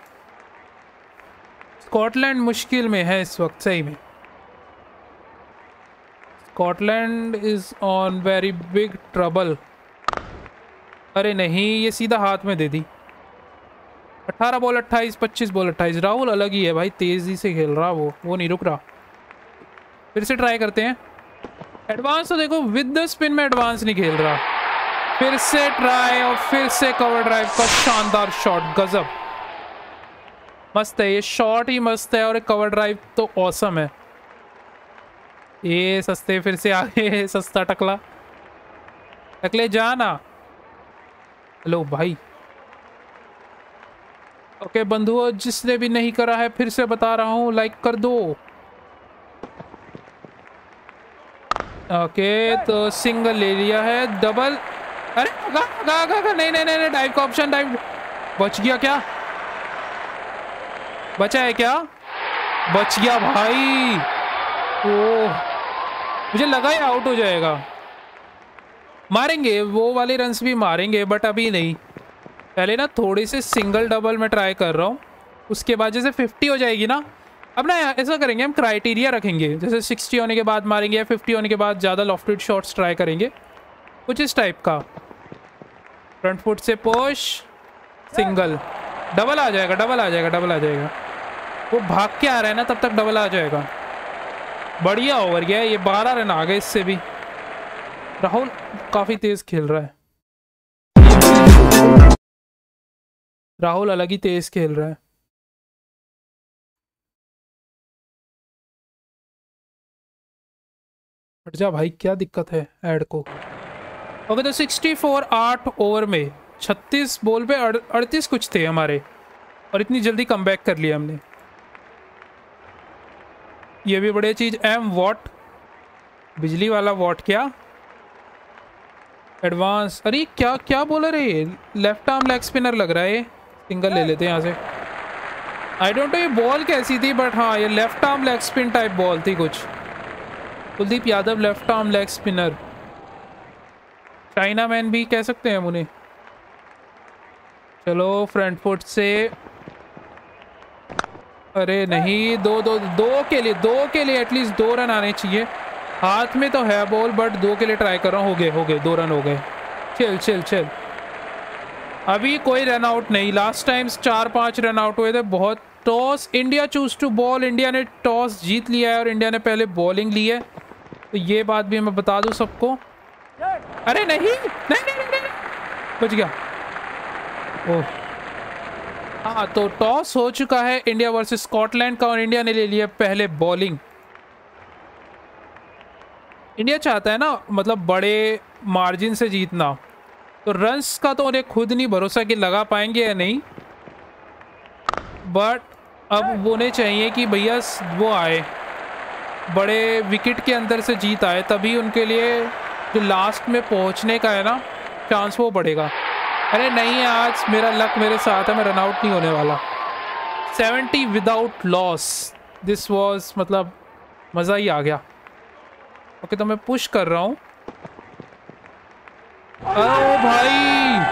स्कॉटलैंड मुश्किल में है इस वक्त, सही में। Scotland is on very big trouble अरे नहीं, ये सीधा हाथ में दे दी। 18 बॉल 28 25 बॉल 28 राहुल, अलग ही है भाई, तेज़ी से खेल रहा वो वो नहीं रुक रहा। फिर से ट्राई करते हैं। एडवांस तो देखो विद द स्पिन में एडवांस नहीं खेल रहा। फिर से ट्राई और फिर से कवर ड्राइव का शानदार शॉट गजब। मस्त है, ये शॉट ही मस्त है और कवर ड्राइव तो औसम है। ये सस्ते फिर से आगे सस्ता टकला। टकले जाना हेलो भाई। ओके बंधुओं जिसने भी नहीं करा है, फिर से बता रहा हूँ लाइक कर दो। ओके तो सिंगल ले लिया है डबल अरे गा, गा, नहीं नहीं नहीं डाइव का ऑप्शन डाइव बच गया क्या? बचा है क्या? बच गया भाई। ओ मुझे लगा ही आउट हो जाएगा। मारेंगे वो वाले रन्स भी मारेंगे बट अभी नहीं। पहले ना थोड़ी से सिंगल डबल में ट्राई कर रहा हूँ। उसके बाद जैसे फिफ्टी हो जाएगी ना अब ना ऐसा करेंगे हम क्राइटेरिया रखेंगे। जैसे सिक्सटी होने के बाद मारेंगे या फिफ्टी होने के बाद ज़्यादा लॉफ्टेड शॉट्स ट्राई करेंगे कुछ इस टाइप का। फ्रंट फुट से पोश सिंगल डबल आ जाएगा डबल आ जाएगा डबल आ जाएगा. वो भाग के आ रहा है ना, तब तक डबल आ जाएगा. बढ़िया ओवर गया ये बारह रन आ गए इससे भी. राहुल काफ़ी तेज़ खेल रहा है. राहुल अलग ही तेज खेल रहा है. हट जा भाई, क्या दिक्कत है ऐड को? ओके तो 64 आठ ओवर में 36 बॉल पे अड़तीस कुछ थे हमारे, और इतनी जल्दी कम बैक कर लिया हमने। ये भी बढ़िया चीज़ एम वॉट बिजली वाला वॉट क्या? एडवांस अरे क्या क्या बोला रे लेफ़्ट आर्म लेग स्पिनर लग रहा है ये। सिंगल ले लेते हैं यहाँ से। आई डोंट नो ये बॉल कैसी थी बट हाँ ये left arm leg spin type ball थी कुछ। Kuldeep Yadav left arm leg spinner chinaman भी कह सकते हैं हम उन्हें। चलो फ्रंट फुट से। अरे नहीं, दो दो दो के लिए, दो के लिए एटलीस्ट दो रन आने चाहिए। हाथ में तो है बॉल बट दो के लिए ट्राई कर रहा हूँ। हो गए हो गए, दो रन हो गए। चल चल चल अभी कोई रन आउट नहीं। लास्ट टाइम चार, पाँच रन आउट हुए थे। बहुत toss India choose to bowl India ने टॉस जीत लिया है और इंडिया ने पहले बॉलिंग ली है। तो ये बात भी मैं बता दूँ सबको। अरे नहीं नहीं नहीं नहीं, नहीं। बच गया। हाँ तो टॉस हो चुका है इंडिया वर्सेस स्कॉटलैंड का और इंडिया ने ले लिया पहले बॉलिंग। इंडिया चाहता है ना मतलब बड़े मार्जिन से जीतना। तो रन्स का तो उन्हें खुद नहीं भरोसा कि लगा पाएँगे या नहीं। बट अब उन्हें चाहिए कि भैया वो आए। बड़े विकेट के अंदर से जीत आए तभी उनके लिए जो लास्ट में पहुँचने का है ना चांस वो बढ़ेगा। अरे नहीं आज, मेरा लक मेरे साथ है, मैं रन आउट नहीं होने वाला। 70 विदाउट लॉस दिस वॉज़ मतलब मज़ा ही आ गया। ओके तो मैं पुश कर रहा हूँ। ओ भाई!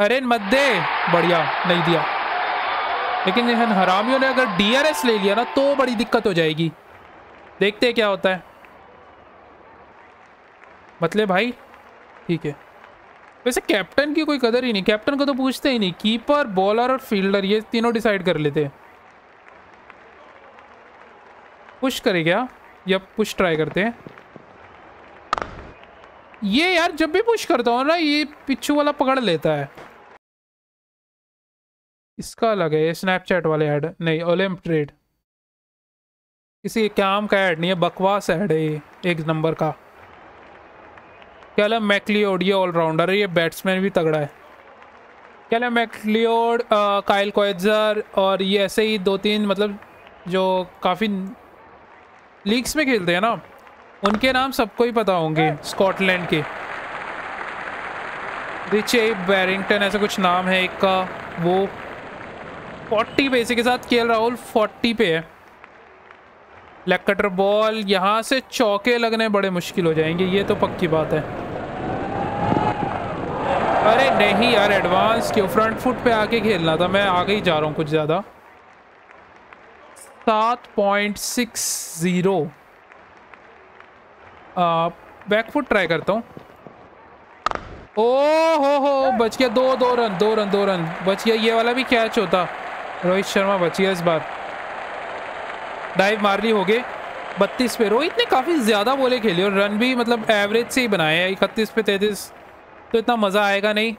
अरे मत दे। बढ़िया, नहीं दिया। लेकिन हरामियों ने अगर डीआरएस ले लिया ना तो बड़ी दिक्कत हो जाएगी। देखते क्या होता है। मतलब भाई? ठीक है। वैसे कैप्टन की कोई कदर ही नहीं कैप्टन को तो पूछते ही नहीं। कीपर बॉलर और फील्डर ये तीनों डिसाइड कर लेते हैं। पुश करे क्या? या पुश ट्राई करते हैं? ये यार, जब भी पुश करता हूँ ना, ये पिच्छू वाला पकड़ लेता है। इसका अलग है स्नैपचैट वाले ऐड नहीं ओलम्प ट्रेड किसी काम का ऐड नहीं है, बकवास ऐड है ये, एक नंबर का। क्या मैकलियोड ये ऑलराउंडर है? ये बैट्समैन भी तगड़ा है। क्या मैकलियोड काइल कोएजर और ये ऐसे ही दो तीन मतलब जो काफ़ी लीग्स में खेलते हैं ना, उनके नाम सबको ही पता होंगे स्कॉटलैंड के। रिचे बैरिंगटन ऐसा कुछ नाम है एक का, वो 40 पे इसी के साथ के राहुल 40 पे है। लेग कटर बॉल यहाँ से चौके लगने बड़े मुश्किल हो जाएँगे, ये तो पक्की बात है। अरे नहीं यार एडवांस क्यों? फ्रंट फुट पे आके खेलना था। मैं आगे ही जा रहा हूँ कुछ ज़्यादा। सात point six zero. Back foot try करता हूँ। ओ हो हो बच गया। दो दो रन दो रन दो रन। बच गया। ये वाला भी कैच होता। रोहित शर्मा बच गया इस बार। डाइव मार ली हो गए बत्तीस पे। रोहित ने काफ़ी ज़्यादा बोले खेले और रन भी मतलब एवरेज से ही बनाए हैं। इकतीस पे तैतीस। तो इतना मज़ा आएगा नहीं?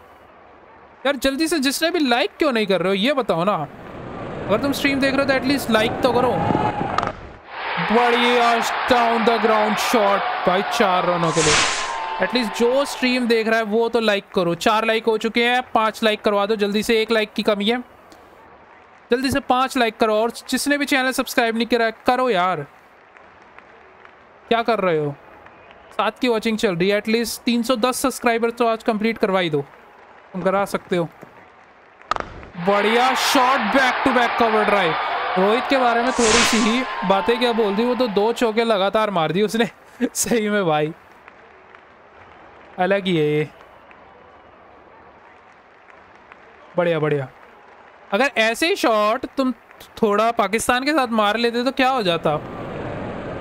यार, जल्दी से जिसने भी लाइक क्यों नहीं कर रहे हो, ये बताओ ना। अगर तुम स्ट्रीम देख रहे हो तो एटलीस्ट लाइक तो करो। डाउन द ग्राउंड शॉट भाई चार रनों के लिए। एटलीस्ट जो स्ट्रीम देख रहा है, वो तो लाइक करो। चार लाइक हो चुके हैं, पाँच लाइक करवा दो, जल्दी से एक लाइक की कमी है। जल्दी से पाँच लाइक करो, और जिसने भी चैनल सब्सक्राइब नहीं करा करो यार। क्या कर रहे हो? सात की वॉचिंग चल रही है एटलीस्ट 310 सब्सक्राइबर तो आज कंप्लीट करवा ही दो। तुम करा सकते हो। बढ़िया shot back to back cover drive Rohit के बारे में थोड़ी सी ही बातें क्या बोल दी, वो तो दो चौके लगातार मार दी उसने। सही में भाई। अलग ही है ये। बढ़िया बढ़िया। अगर ऐसे ही शॉट तुम थोड़ा पाकिस्तान के साथ मार लेते तो क्या हो जाता?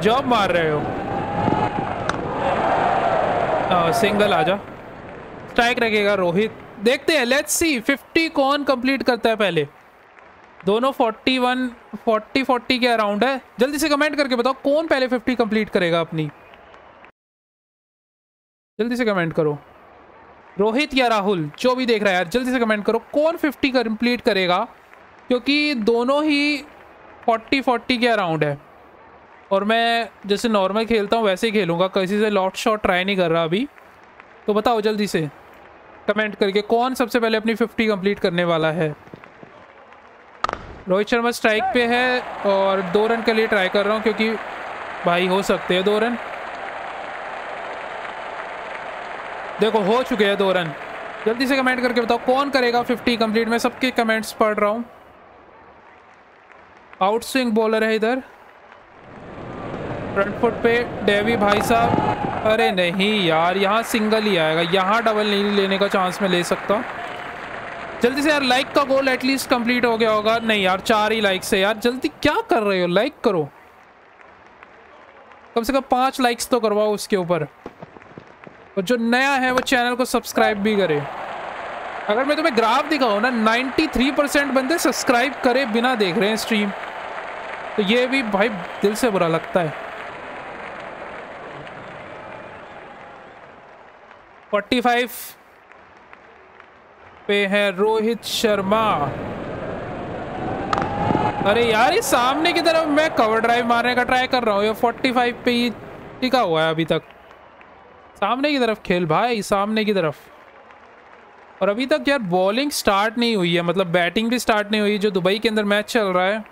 जॉब मार रहे हो। सिंगल आजा स्ट्राइक रखेगा रोहित। देखते हैं लेट्स सी 50 कौन कंप्लीट करता है पहले। दोनों 41 40 40 के अराउंड है। जल्दी से कमेंट करके बताओ, कौन पहले 50 कंप्लीट करेगा अपनी? जल्दी से कमेंट करो। रोहित या राहुल, जो भी देख रहा है यार, जल्दी से कमेंट करो, कौन 50 कंप्लीट करेगा? क्योंकि दोनों ही 40 40 के अराउंड है। और मैं जैसे नॉर्मल खेलता हूँ, वैसे ही खेलूँगा। किसी से लॉट शॉट ट्राई नहीं कर रहा अभी। तो बताओ जल्दी से कमेंट करके, कौन सबसे पहले अपनी 50 कंप्लीट करने वाला है? रोहित शर्मा स्ट्राइक पे है और दो रन के लिए ट्राई कर रहा हूँ, क्योंकि भाई हो सकते हैं दो रन देखो, हो चुके हैं दो रन जल्दी से कमेंट करके बताओ, कौन करेगा 50 कंप्लीट मैं सबके कमेंट्स पढ़ रहा हूँ। आउट स्विंग बॉलर है इधर। फ्रंट फुट पे डेवी भाई साहब। अरे नहीं यार, यहाँ सिंगल ही आएगा। यहाँ डबल नहीं लेने का चांस मैं ले सकता जल्दी से यार लाइक का गोल एटलीस्ट कंप्लीट हो गया होगा। नहीं यार, चार ही लाइक से यार। जल्दी क्या कर रहे हो? लाइक करो। कम से कम पाँच लाइक्स तो करवाओ उसके ऊपर। और जो नया है, वो चैनल को सब्सक्राइब भी करे। अगर मैं तुम्हें ग्राफ दिखाऊँ ना 93 परसेंट बंदे सब्सक्राइब करे बिना देख रहे हैं स्ट्रीम तो ये भी भाई दिल से बुरा लगता है। 45 पे है रोहित शर्मा। अरे यार, ये सामने की तरफ़ मैं कवर ड्राइव मारने का ट्राई कर रहा हूँ। ये 45 पे ही टिका हुआ है अभी तक। सामने की तरफ़ खेल भाई, सामने की तरफ़। और अभी तक यार बॉलिंग स्टार्ट नहीं हुई है मतलब बैटिंग भी स्टार्ट नहीं हुई, जो दुबई के अंदर मैच चल रहा है,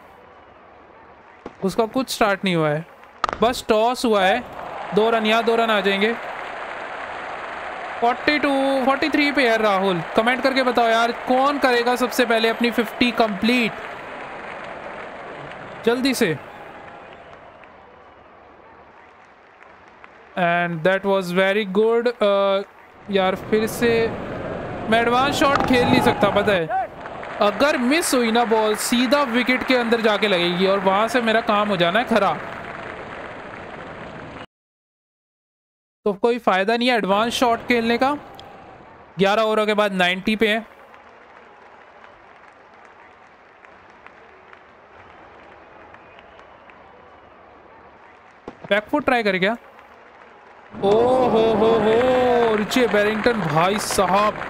उसका कुछ स्टार्ट नहीं हुआ है। बस टॉस हुआ है। दो रन या दो रन आ जाएँगे। 42 43 पे यार राहुल। कमेंट करके बताओ यार, कौन करेगा सबसे पहले अपनी 50 कंप्लीट जल्दी से। And that was very good यार, फिर से मैं एडवांस शॉट खेल नहीं सकता, पता है? अगर मिस हुई ना बॉल सीधा विकेट के अंदर जाके लगेगी और वहाँ से मेरा काम हो जाना है खराब तो कोई फ़ायदा नहीं है एडवांस शॉट खेलने का। 11 ओवरों के बाद 90 पे है। बैकफुट ट्राई करे क्या? ओ हो हो हो रिचे बैरिंगटन भाई साहब।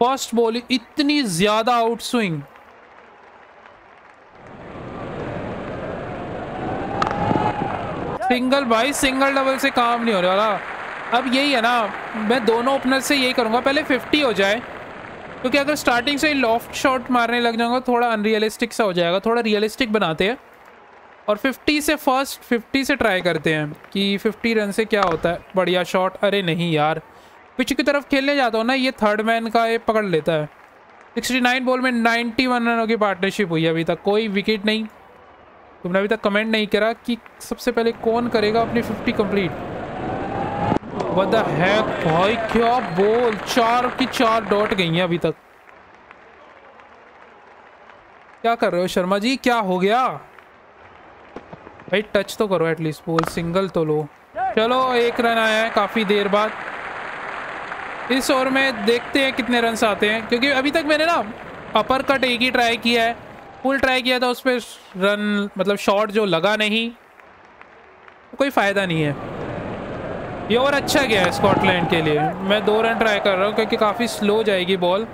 फ़र्स्ट बॉल इतनी ज़्यादा आउट स्विंग सिंगल भाई, सिंगल डबल से काम नहीं होने वाला। अब यही है ना, मैं दोनों ओपनर से यही करूँगा, पहले 50 हो जाए, क्योंकि अगर स्टार्टिंग से ही लॉफ्ट शॉट मारने लग जाऊँगा, थोड़ा अनरियलिस्टिक सा हो जाएगा, थोड़ा रियलिस्टिक बनाते हैं। और 50 से फ़र्स्ट 50 से ट्राई करते हैं कि 50 रन से क्या होता है, बढ़िया शॉट अरे नहीं यार। पिच की तरफ़ खेलने जाता हूँ ना, ये थर्ड मैन का ये पकड़ लेता है। 69 बॉल में 91 रनों की पार्टनरशिप हुई अभी तक, कोई विकेट नहीं। तुमने अभी तक कमेंट नहीं करा कि सबसे पहले कौन करेगा अपनी 50 कंप्लीट व्हाट द भाई, क्या बॉल? चार की चार डॉट गई हैं अभी तक। क्या कर रहे हो शर्मा जी? क्या हो गया? भाई टच तो करो एटलीस्ट बोल सिंगल तो लो। चलो, एक रन आया है काफ़ी देर बाद। इस ओवर में देखते हैं कितने रन आते हैं, क्योंकि अभी तक मैंने ना अपर कट एक ही ट्राई किया है। फुल ट्राई किया था, उस पर रन मतलब शॉट जो लगा नहीं, कोई फ़ायदा नहीं है। ये ओवर अच्छा गया है स्कॉटलैंड के लिए। मैं दो रन ट्राई कर रहा हूँ, क्योंकि काफ़ी स्लो जाएगी बॉल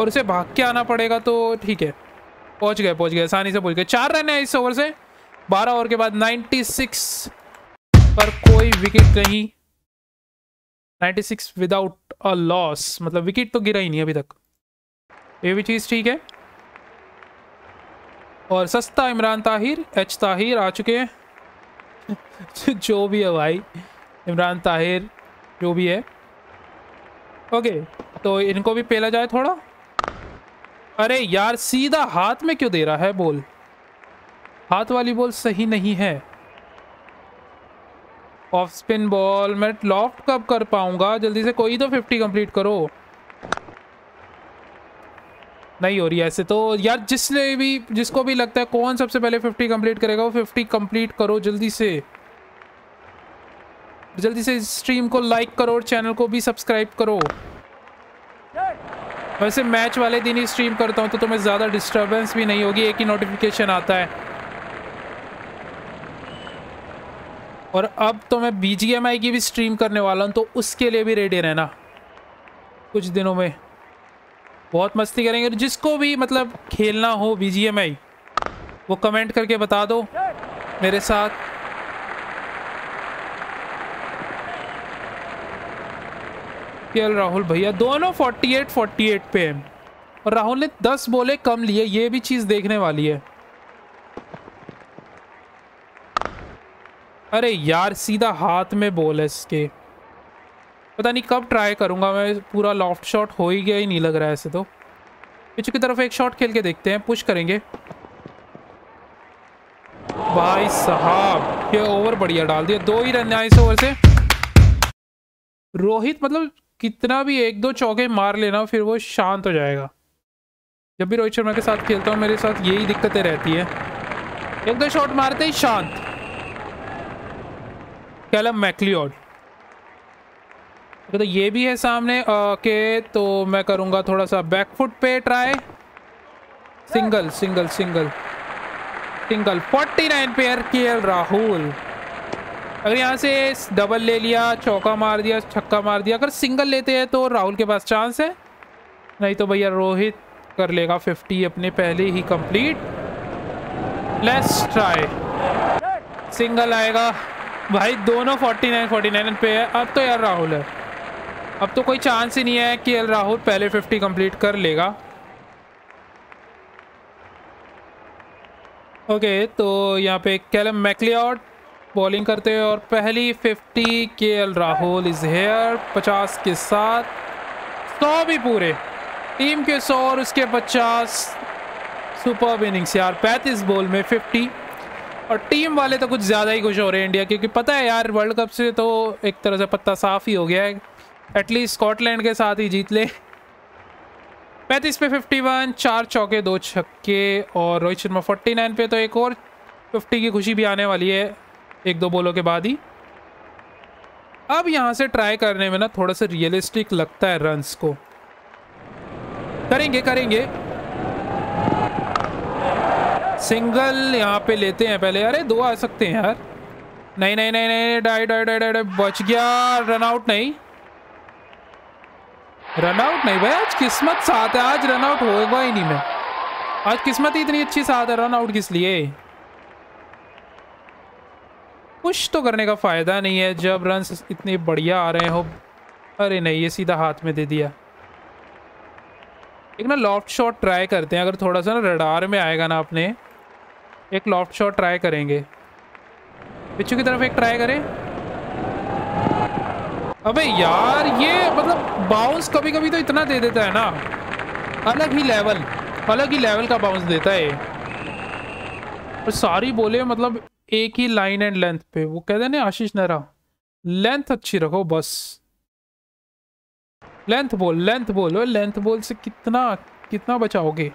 और उसे भाग के आना पड़ेगा तो ठीक है। पहुँच गए पहुँच गए, आसानी से पहुँच गए। चार रन है इस ओवर से। 12 ओवर के बाद 96 पर कोई विकेट नहीं। 96 विदाउट अ लॉस मतलब विकेट तो गिरा ही नहीं अभी तक। ये भी चीज़ ठीक है। और सस्ता इमरान ताहिर, एच ताहिर आ चुके हैं। जो भी है भाई, इमरान ताहिर जो भी है। ओके तो इनको भी पेला जाए थोड़ा। अरे यार, सीधा हाथ में क्यों दे रहा है बोल? हाथ वाली बॉल सही नहीं है। ऑफ़ स्पिन बॉल मैं लॉफ्ट कब कर पाऊँगा? जल्दी से कोई तो 50 कंप्लीट करो। नहीं हो रही है ऐसे। तो यार, जिसने भी, जिसको भी लगता है, कौन सबसे पहले 50 कंप्लीट करेगा, वो 50 कंप्लीट करो जल्दी से। जल्दी से स्ट्रीम को लाइक करो और चैनल को भी सब्सक्राइब करो। वैसे मैच वाले दिन ही स्ट्रीम करता हूँ तो तुम्हें ज़्यादा डिस्टर्बेंस भी नहीं होगी, एक ही नोटिफिकेशन आता है। और अब तो मैं बीजीएमआई की भी स्ट्रीम करने वाला हूँ तो उसके लिए भी रेडी रहना। कुछ दिनों में। बहुत मस्ती करेंगे। और जिसको भी मतलब खेलना हो BGMI वो कमेंट करके बता दो मेरे साथ। केएल राहुल भैया, दोनों 48 48 पे हैं। और राहुल ने 10 बोले कम लिए, ये भी चीज़ देखने वाली है। अरे यार, सीधा हाथ में बोल है इसके। पता नहीं कब ट्राई करूँगा मैं, पूरा लॉफ्ट शॉट हो ही गया ही नहीं लग रहा है ऐसे तो। पीछे की तरफ़ एक शॉट खेल के देखते हैं पुश करेंगे। भाई साहब, ये ओवर बढ़िया डाल दिया, दो ही रन आए इस ओवर से। रोहित मतलब कितना भी एक दो चौके मार लेना, फिर वो शांत हो जाएगा। जब भी रोहित शर्मा के साथ खेलता हूँ, मेरे साथ यही दिक्कतें रहती है। एक दो शॉट मारते ही शांत। Callum McLeod? तो ये भी है सामने ओके तो मैं करूँगा थोड़ा सा बैकफुट पे try single single single single 49 पे के राहुल अगर यहाँ से डबल ले लिया, चौका मार दिया, छक्का मार दिया, अगर सिंगल लेते हैं तो राहुल के पास चांस है. नहीं तो भैया रोहित कर लेगा 50 अपने पहले ही कंप्लीट लेट्स ट्राई सिंगल आएगा. भाई दोनों 49 49 पे है। अब तो यार राहुल है। अब तो कोई चांस ही नहीं है कि एल राहुल पहले 50 कंप्लीट कर लेगा। ओके तो यहाँ पे कैलम मैकलियाड बॉलिंग करते हैं और पहली 50 के एल राहुल इज़ हेयर 50 के साथ 100 भी पूरे। टीम के 100 और उसके 50 सुपर इनिंग्स यार 35 बॉल में 50 और टीम वाले तो कुछ ज़्यादा ही खुश हो रहे हैं इंडिया क्योंकि पता है यार वर्ल्ड कप से तो एक तरह से पत्ता साफ़ ही हो गया है। एटलीस्ट स्कॉटलैंड के साथ ही जीत ले। पैंतीस पे 51 चार चौके दो छक्के और रोहित शर्मा 49 पे तो एक और 50 की खुशी भी आने वाली है एक दो बोलों के बाद ही। अब यहाँ से ट्राई करने में ना थोड़ा सा रियलिस्टिक लगता है रन्स को। करेंगे करेंगे। सिंगल यहाँ पे लेते हैं पहले। अरे दो आ सकते हैं यार। नहीं नहीं नहीं नहीं डाई डाई डाई, डाई बच गया। रन आउट नहीं। रन आउट नहीं भाई, आज किस्मत साथ है, आज रन आउट होगा ही नहीं मैं। आज किस्मत ही इतनी अच्छी साथ है रन आउट किस लिए? कुछ तो करने का फ़ायदा नहीं है, जब रन इतने बढ़िया आ रहे हो। अरे नहीं, ये सीधा हाथ में दे दिया। एक ना लॉफ्ट शॉट ट्राई करते हैं, अगर थोड़ा सा ना रडार में आएगा ना आपने एक लॉफ्ट शॉट ट्राई करेंगे। पिछू की तरफ़ एक ट्राई करें। अबे यार, ये मतलब बाउंस कभी कभी तो इतना दे देता है ना। अलग ही लेवल अलग ही लेवल का बाउंस देता है और सारी बोले मतलब एक ही लाइन एंड लेंथ पे, वो कहते ना आशीष नहरा लेंथ अच्छी रखो बस। लेंथ बोल लेंथ बोल लेंथ बोल से कितना कितना बचाओगे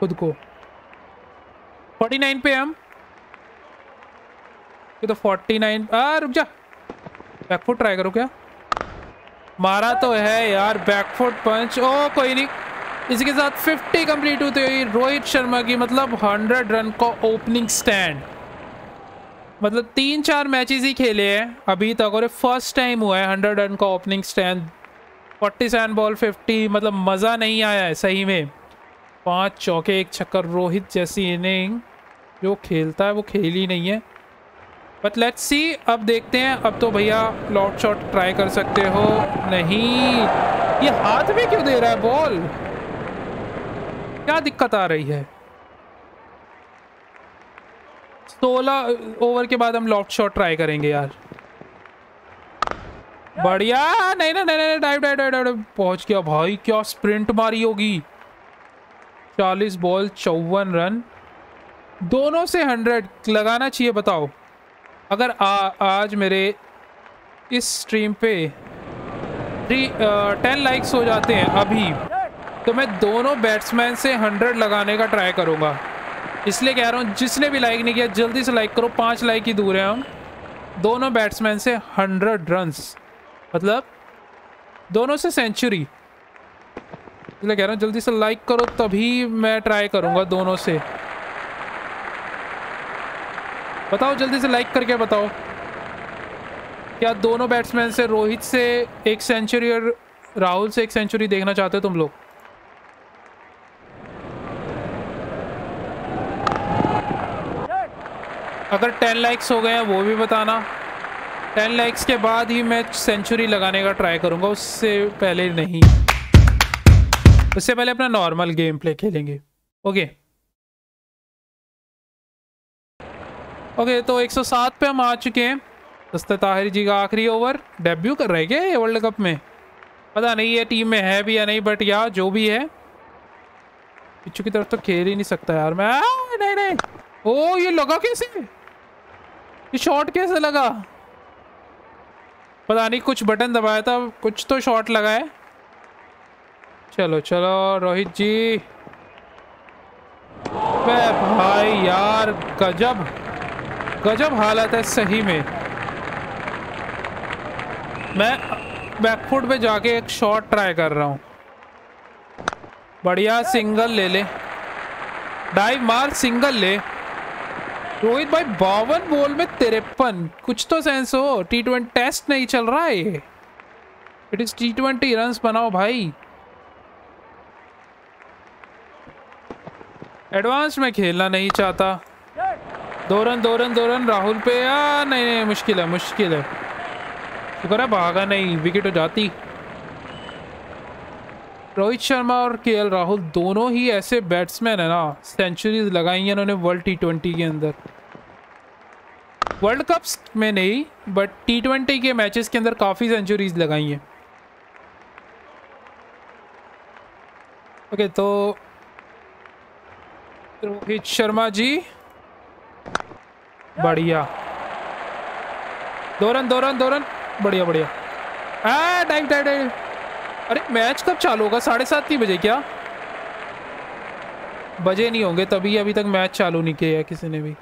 खुद को। 49 पे हम। ये तो 49 आ रुक जा बैकफुट ट्राई करो क्या? मारा तो है यार बैकफुट पंच ओ, कोई नहीं। इसके साथ 50 कंप्लीट होते हुए रोहित शर्मा की मतलब 100 रन का ओपनिंग स्टैंड मतलब तीन चार मैचेस ही खेले हैं। अभी तक और फ़र्स्ट टाइम हुआ है 100 रन का ओपनिंग स्टैंड 47 बॉल 50 मतलब मज़ा नहीं आया है सही में। पाँच चौके, एक छक्कर रोहित जैसी इनिंग जो खेलता है वो खेल ही नहीं है। बट लेट्स सी अब देखते हैं। अब तो भैया लॉट शॉट ट्राई कर सकते हो। नहीं। ये हाथ में क्यों दे रहा है बॉल क्या दिक्कत आ रही है? सोलह ओवर के बाद हम लॉफ्ट शॉट ट्राई करेंगे यार। बढ़िया। नहीं ना नहीं नहीं डाइव डाइव डाइव डाइव पहुँच गया भाई। क्या स्प्रिंट मारी होगी? चालीस बॉल चौवन रन दोनों से हंड्रेड लगाना चाहिए, बताओ। अगर आ, आज मेरे इस स्ट्रीम पे थ्री टेन लाइक्स हो जाते हैं अभी तो मैं दोनों बैट्समैन से हंड्रेड लगाने का ट्राई करूँगा। इसलिए कह रहा हूँ जिसने भी लाइक नहीं किया जल्दी से लाइक करो पाँच लाइक ही दूर हैं हम। दोनों बैट्समैन से हंड्रेड रन्स मतलब दोनों से सेंचुरी इसलिए कह रहा हूँ जल्दी से लाइक करो तभी मैं ट्राई करूँगा दोनों से। बताओ, जल्दी से लाइक करके बताओ। क्या दोनों बैट्समैन से रोहित से एक सेंचुरी और राहुल से एक सेंचुरी देखना चाहते हो तुम लोग? अगर टेन लाइक्स हो गए हैं, वो भी बताना। टेन लाइक्स के बाद ही मैं सेंचुरी लगाने का ट्राई करूँगा, उससे पहले नहीं। उससे पहले अपना नॉर्मल गेम प्ले खेलेंगे। ओके ओके तो 107 पे हम आ चुके हैं। दस्ते ताहिर जी का आखिरी ओवर डेब्यू कर रहे क्या ये वर्ल्ड कप में? पता नहीं ये टीम में है भी या नहीं बट यार जो भी है। पिछू की तरफ़ तो खेल ही नहीं सकता यार मैं। आ, नहीं नहीं। ओ ये लगा कैसे? ये शॉट कैसे लगा? पता नहीं कुछ बटन दबाया था कुछ तो शॉट लगा है। चलो चलो रोहित जी। भाई यार गजब। गजब हालत है सही में। मैं बैकफुट पे जाके एक शॉट ट्राई कर रहा हूँ। बढ़िया सिंगल ले ले। डाइव मार सिंगल ले। रोहित भाई, बावन बॉल में तिरपन। कुछ तो सेंस हो टी ट्वेंटी टेस्ट नहीं चल रहा है ये। It is T twenty run बनाओ भाई। एडवांस में खेलना नहीं चाहता। दो रन दो रन दो रन राहुल पे। या नहीं नहीं, मुश्किल है मुश्किल है। शुक्र है, भागा नहीं विकेट हो जाती। रोहित शर्मा और के राहुल दोनों ही ऐसे बैट्समैन है ना सेंचुरीज लगाई हैं उन्होंने वर्ल्ड टी ट्वेंटी के अंदर। वर्ल्ड कप्स में नहीं बट टी ट्वेंटी के मैचेस के अंदर काफ़ी सेंचुरीज लगाई हैं। ओके तो रोहित शर्मा जी बढ़िया। दो रन दो रन दो रन बढ़िया बढ़िया। आ डाइव डाइव डाइव अरे, मैच कब चालू होगा? साढ़े सात नहीं बजे क्या? बजे नहीं होंगे, तभी अभी तक मैच चालू नहीं किया है किसी ने भी।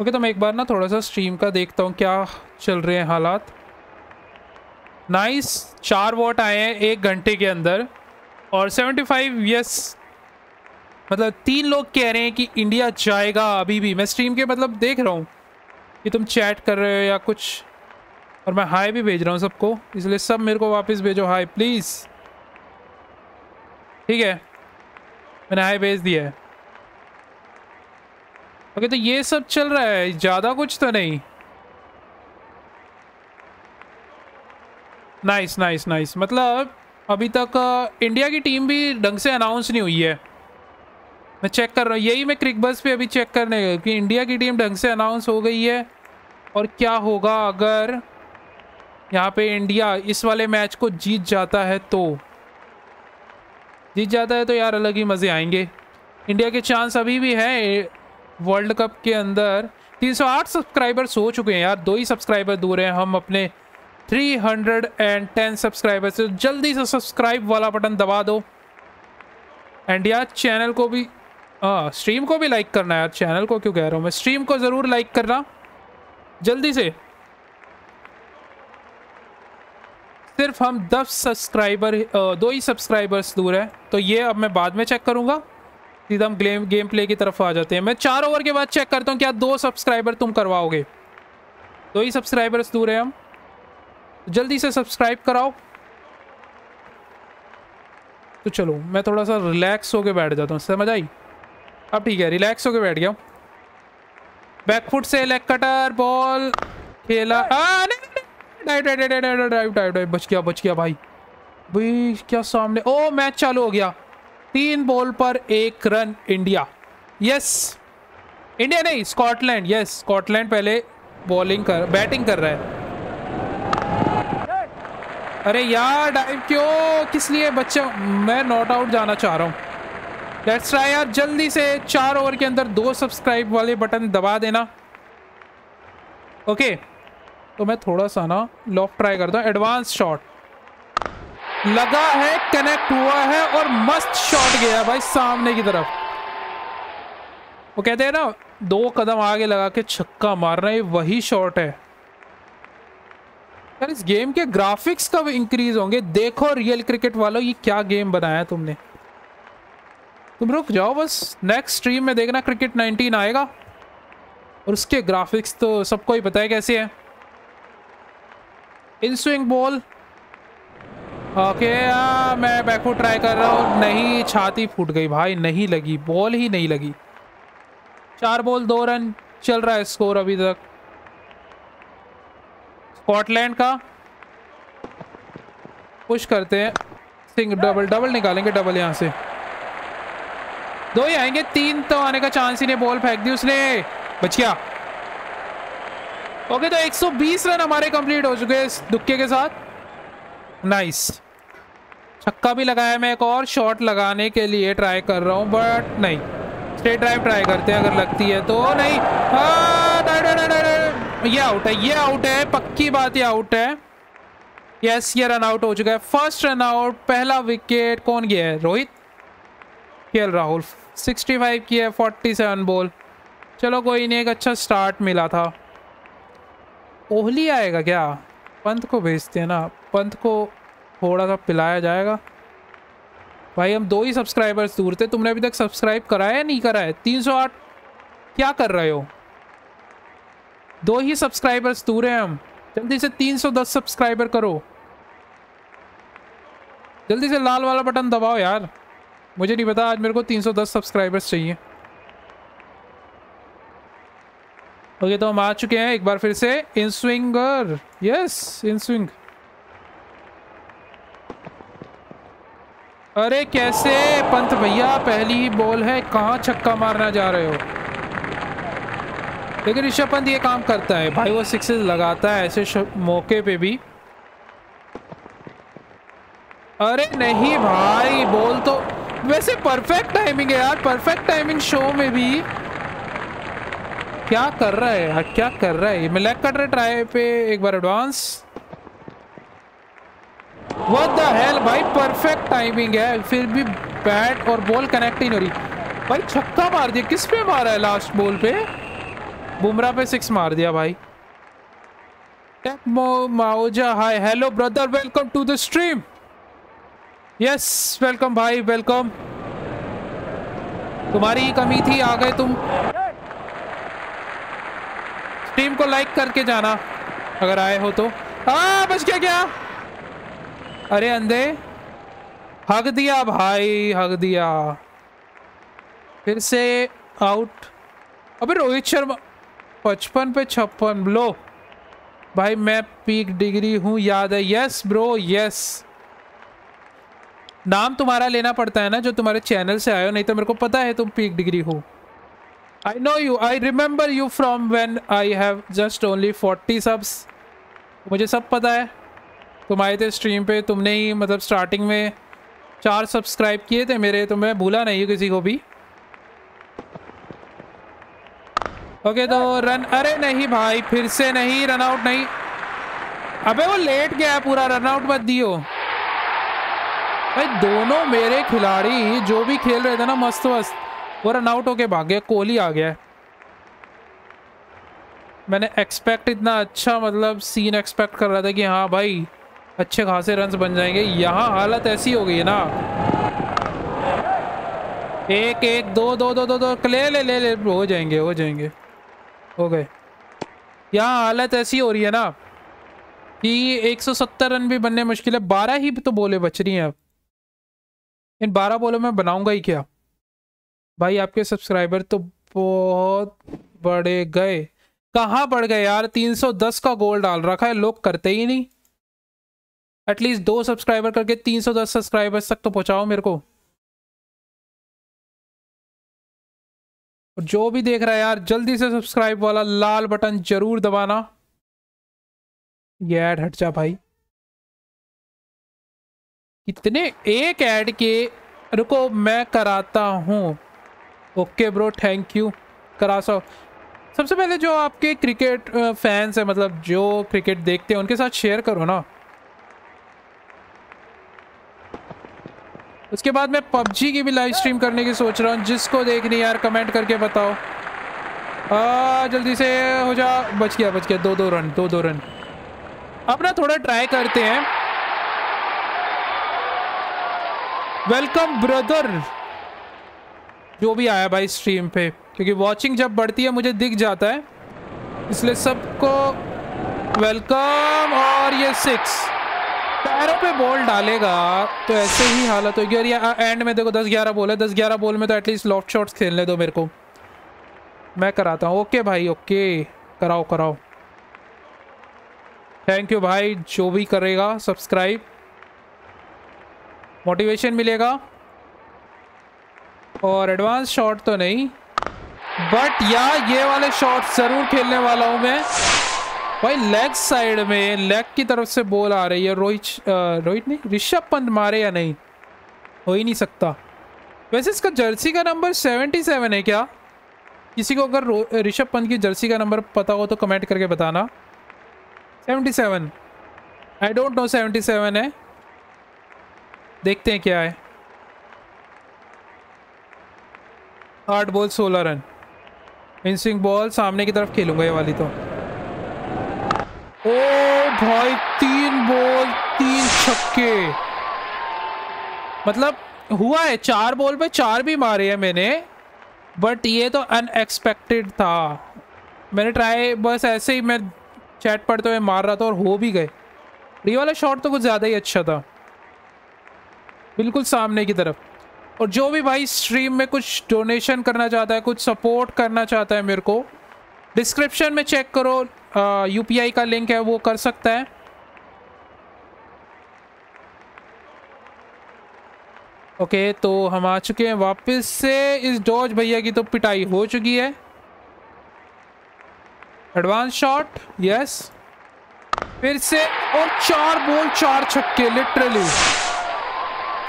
ओके तो मैं एक बार ना थोड़ा सा स्ट्रीम का देखता हूँ क्या चल रहे हैं हालात। नाइस चार वोट आए हैं एक घंटे के अंदर। और 75 यस मतलब तीन लोग कह रहे हैं कि इंडिया जाएगा अभी भी। मैं स्ट्रीम के मतलब देख रहा हूँ कि तुम चैट कर रहे हो या कुछ। और मैं हाई भी भेज रहा हूँ सबको, इसलिए सब मेरे को वापस भेजो हाई प्लीज़ ठीक है? मैंने हाई भेज दिया है। ओके तो ये सब चल रहा है, ज़्यादा कुछ तो नहीं। नाइस नाइस नाइस मतलब अभी तक इंडिया की टीम भी ढंग से अनाउंस नहीं हुई है। मैं चेक कर रहा हूँ, यही मैं क्रिक बस पे अभी चेक करने गया कि इंडिया की टीम ढंग से अनाउंस हो गई है और क्या होगा अगर यहाँ पे इंडिया इस वाले मैच को जीत जाता है तो। जीत जाता है तो यार अलग ही मज़े आएँगे। इंडिया के चांस अभी भी है वर्ल्ड कप के अंदर 308 सब्सक्राइबर्स हो चुके हैं यार। दो ही सब्सक्राइबर दूर हैं। हम अपने 310 सब्सक्राइबर से जल्दी से सब्सक्राइब वाला बटन दबा दो। एंड यार चैनल को भी हाँ स्ट्रीम को भी लाइक करना यार। चैनल को क्यों कह रहा हूँ मैं? स्ट्रीम को ज़रूर लाइक करना। जल्दी से। सिर्फ़ हम 10 सब्सक्राइबर दो ही सब्सक्राइबर्स दूर है। तो ये अब मैं बाद में चेक करूँगा। सीधा हम गेम गेम प्ले की तरफ़ आ जाते हैं मैं चार ओवर के बाद चेक करता हूँ क्या दो सब्सक्राइबर तुम करवाओगे दो ही सब्सक्राइबर्स दूर है हम जल्दी से सब्सक्राइब कराओ तो चलो मैं थोड़ा सा रिलैक्स होके बैठ जाता हूँ समझ आई अब ठीक है रिलैक्स होके बैठ गया हूँ बैकफुट से लेग कटर बॉल खेला dive dive dive dive dive बच गया बच गया भाई भाई क्या सामने ओ मैच चालू हो गया तीन बॉल पर एक रन इंडिया। यस। इंडिया नहीं, स्कॉटलैंड। यस, स्कॉटलैंड पहले बॉलिंग कर, बैटिंग कर रहा है। अरे यार डाइव क्यों? किस लिए? बच्चे, मैं नॉट आउट जाना चाह रहा हूँ। लेट्स ट्राई यार, जल्दी से चार ओवर के अंदर दो सब्सक्राइब वाले बटन दबा देना। ओके तो मैं थोड़ा सा ना लॉक ट्राई करता हूँ। एडवांस शॉट लगा है कनेक्ट हुआ है और मस्त शॉट गया भाई सामने की तरफ़। वो कहते हैं ना, दो कदम आगे लगा के छक्का मारना ये वही शॉट है। यार, इस गेम के ग्राफिक्स कब इंक्रीज होंगे? देखो रियल क्रिकेट वालों, ये क्या गेम बनाया तुमने। तुम रुक जाओ बस नेक्स्ट स्ट्रीम में देखना क्रिकेट 19 आएगा। और उसके ग्राफिक्स तो सबको ही पता है कैसे है। इन स्विंग बॉल ओके आ, मैं बैकफुट ट्राई कर रहा हूँ। नहीं छाती फूट गई भाई नहीं लगी बॉल ही नहीं लगी। चार बॉल दो रन चल रहा है स्कोर अभी तक। स्कॉटलैंड का। पुश करते हैं। सिंग डबल डबल निकालेंगे डबल यहाँ से। दो ही आएँगे तीन तो आने का चांस ही नहीं बॉल फेंक दी उसने। बचिया ओके तो 120 रन हमारे कंप्लीट हो चुके हैं दुक्के के साथ। नाइस छक्का भी लगाया मैं एक और शॉट लगाने के लिए ट्राई कर रहा हूँ बट नहीं। स्ट्रेट ड्राइव ट्राई करते हैं अगर लगती है तो। नहीं। नहीं, नहीं, नहीं। ये आउट है ये आउट है पक्की बात ये आउट है। यस ये रन आउट हो चुका है। फ़र्स्ट रन आउट पहला विकेट कौन गया है? रोहित? के राहुल। 65 की है 47 बॉल चलो कोई नहीं एक अच्छा स्टार्ट मिला था। कोहली आएगा क्या? पंत को भेजते हैं ना। पंत को थोड़ा सा पिलाया जाएगा। भाई, हम दो ही सब्सक्राइबर्स दूर थे, तुमने अभी तक सब्सक्राइब कराया नहीं कराया? तीन सौ आठ क्या कर रहे हो? दो ही सब्सक्राइबर्स दूर हैं हम। जल्दी से 310 सब्सक्राइबर करो। जल्दी से लाल वाला बटन दबाओ यार। मुझे नहीं पता, आज मेरे को 310 सब्सक्राइबर्स चाहिए। ओके तो हम आ चुके हैं एक बार फिर से। Inswinger yes inswing अरे कैसे? पंत भैया, पहली ही बॉल है, कहाँ छक्का मारना जा रहे हो? लेकिन ऋषभ पंत ये काम करता है। भाई वो सिक्सेस लगाता है ऐसे मौके पे भी। अरे नहीं भाई बॉल तो वैसे परफेक्ट टाइमिंग है यार परफेक्ट टाइमिंग शो में भी। क्या कर रहा है? क्या कर रहा है? मैं लेग कट रहा ट्राई पे, एक बार एडवांस व्हाट द हेल भाई परफेक्ट टाइमिंग है। फिर भी बैट और बॉल कनेक्ट ही नहीं हो रही। भाई, छक्का मार दिया। किस पे मारा है लास्ट बॉल पे? बुमराह पे सिक्स मार दिया भाई। टेक्मो माओजा hi hello brother welcome to the stream yes welcome भाई वेलकम तुम्हारी ही कमी थी, आ गए तुम। स्ट्रीम को लाइक करके जाना, अगर आए हो तो। हाँ बच गया क्या? अरे अंधे हक दिया भाई हक दिया। फिर से आउट अबे रोहित शर्मा, पचपन पे छप्पन, लो। भाई मैं पीक डिग्री हूँ, याद है। यस ब्रो यस नाम तुम्हारा लेना पड़ता है ना, जो तुम्हारे चैनल से आयो नहीं तो मेरे को पता है तुम पीक डिग्री हो। I know you I remember you from when I have just only forty subs मुझे सब पता है। तुम आए थे स्ट्रीम पे, तुमने ही मतलब स्टार्टिंग में चार सब्सक्राइब किए थे मेरे तो मैं भूला नहीं किसी को भी। ओके तो रन अरे नहीं भाई, फिर से नहीं रन आउट नहीं। अबे वो लेट गया पूरा रन आउट मत दियो। भाई, दोनों मेरे खिलाड़ी जो भी खेल रहे थे ना मस्त मस्त वो रन आउट होके भाग गया, कोहली आ गया। मैंने एक्सपेक्ट इतना अच्छा मतलब सीन एक्सपेक्ट कर रहा था कि हाँ भाई अच्छे खासे रन बन जाएँगे। यहाँ हालत ऐसी हो गई है ना। एक एक, दो दो दो दो दो, ले ले ले ले, हो जाएँगे हो जाएँगे। हो गए। यहाँ हालत ऐसी हो रही है ना कि 170 रन भी बनने मुश्किल है। 12 ही तो बोले बच रही हैं अब। इन 12 बोलों में बनाऊँगा ही क्या? भाई, आपके सब्सक्राइबर तो बहुत बड़े गए। कहाँ बढ़ गए यार? 310 का गोल डाल रखा है। लोग करते ही नहीं। एटलीस्ट दो सब्सक्राइबर करके 310 सब्सक्राइबर्स तक तो पहुंचाओ मेरे को। और जो भी देख रहा है यार, जल्दी से सब्सक्राइब वाला लाल बटन ज़रूर दबाना। ये ऐड हट जा भाई। कितने एक ऐड के, रुको मैं कराता हूँ। ओके ब्रो थैंक यू करा सो। सबसे पहले जो आपके क्रिकेट फैंस हैं मतलब जो क्रिकेट देखते हैं, उनके साथ शेयर करो ना। उसके बाद मैं पबजी की भी लाइव स्ट्रीम करने की सोच रहा हूँ। जिसको देखनी यार कमेंट करके बताओ। आ, जल्दी से हो जा। बच गया बच गया। दो दो रन दो दो रन अब ना थोड़ा ट्राई करते हैं। वेलकम ब्रदर जो भी आया भाई स्ट्रीम पे। क्योंकि वॉचिंग जब बढ़ती है मुझे दिख जाता है। इसलिए सबको वेलकम और ये सिक्स पैरों पे बॉल डालेगा तो ऐसे ही हालत होगी। और एंड में देखो दस ग्यारह बॉल है। दस ग्यारह बॉल में तो एटलीस्ट लॉफ्ट शॉट्स खेलने दो मेरे को। मैं कराता हूँ। ओके भाई ओके कराओ कराओ। थैंक यू भाई, जो भी करेगा सब्सक्राइब मोटिवेशन मिलेगा। और एडवांस शॉट तो नहीं। बट या ये वाले शॉट ज़रूर खेलने वाला हूँ मैं। भाई लेग साइड में लेग की तरफ़ से बॉल आ रही है। रोहित रोहित नहीं, ऋषभ पंत मारे या नहीं? हो ही नहीं सकता। वैसे इसका जर्सी का नंबर 77 है क्या? किसी को अगर ऋषभ पंत की जर्सी का नंबर पता हो तो कमेंट करके बताना। 77 आई डोंट नो 77 है। देखते हैं क्या है। आठ बॉल सोलह रन। इंसिंग बॉल सामने की तरफ़ खेलूँगा ये वाली तो। ओ भाई, तीन बॉल, तीन छक्के। मतलब हुआ है, चार बॉल पे चार भी मारे हैं मैंने, बट ये तो अनएक्सपेक्टेड था। मैंने ट्राई बस ऐसे ही मैं चैट पढ़ते हुए मार रहा था और हो भी गए। ये वाला शॉट तो कुछ ज़्यादा ही अच्छा था। बिल्कुल सामने की तरफ़। और जो भी भाई स्ट्रीम में कुछ डोनेशन करना चाहता है, कुछ सपोर्ट करना चाहता है मेरे को डिस्क्रिप्शन में चेक करो यूपीआई का लिंक है, वो कर सकता है। ओके तो हम आ चुके हैं वापस से। इस डॉज भैया की तो पिटाई हो चुकी है। एडवांस शॉट यस फिर से, और चार बॉल चार छक्के literally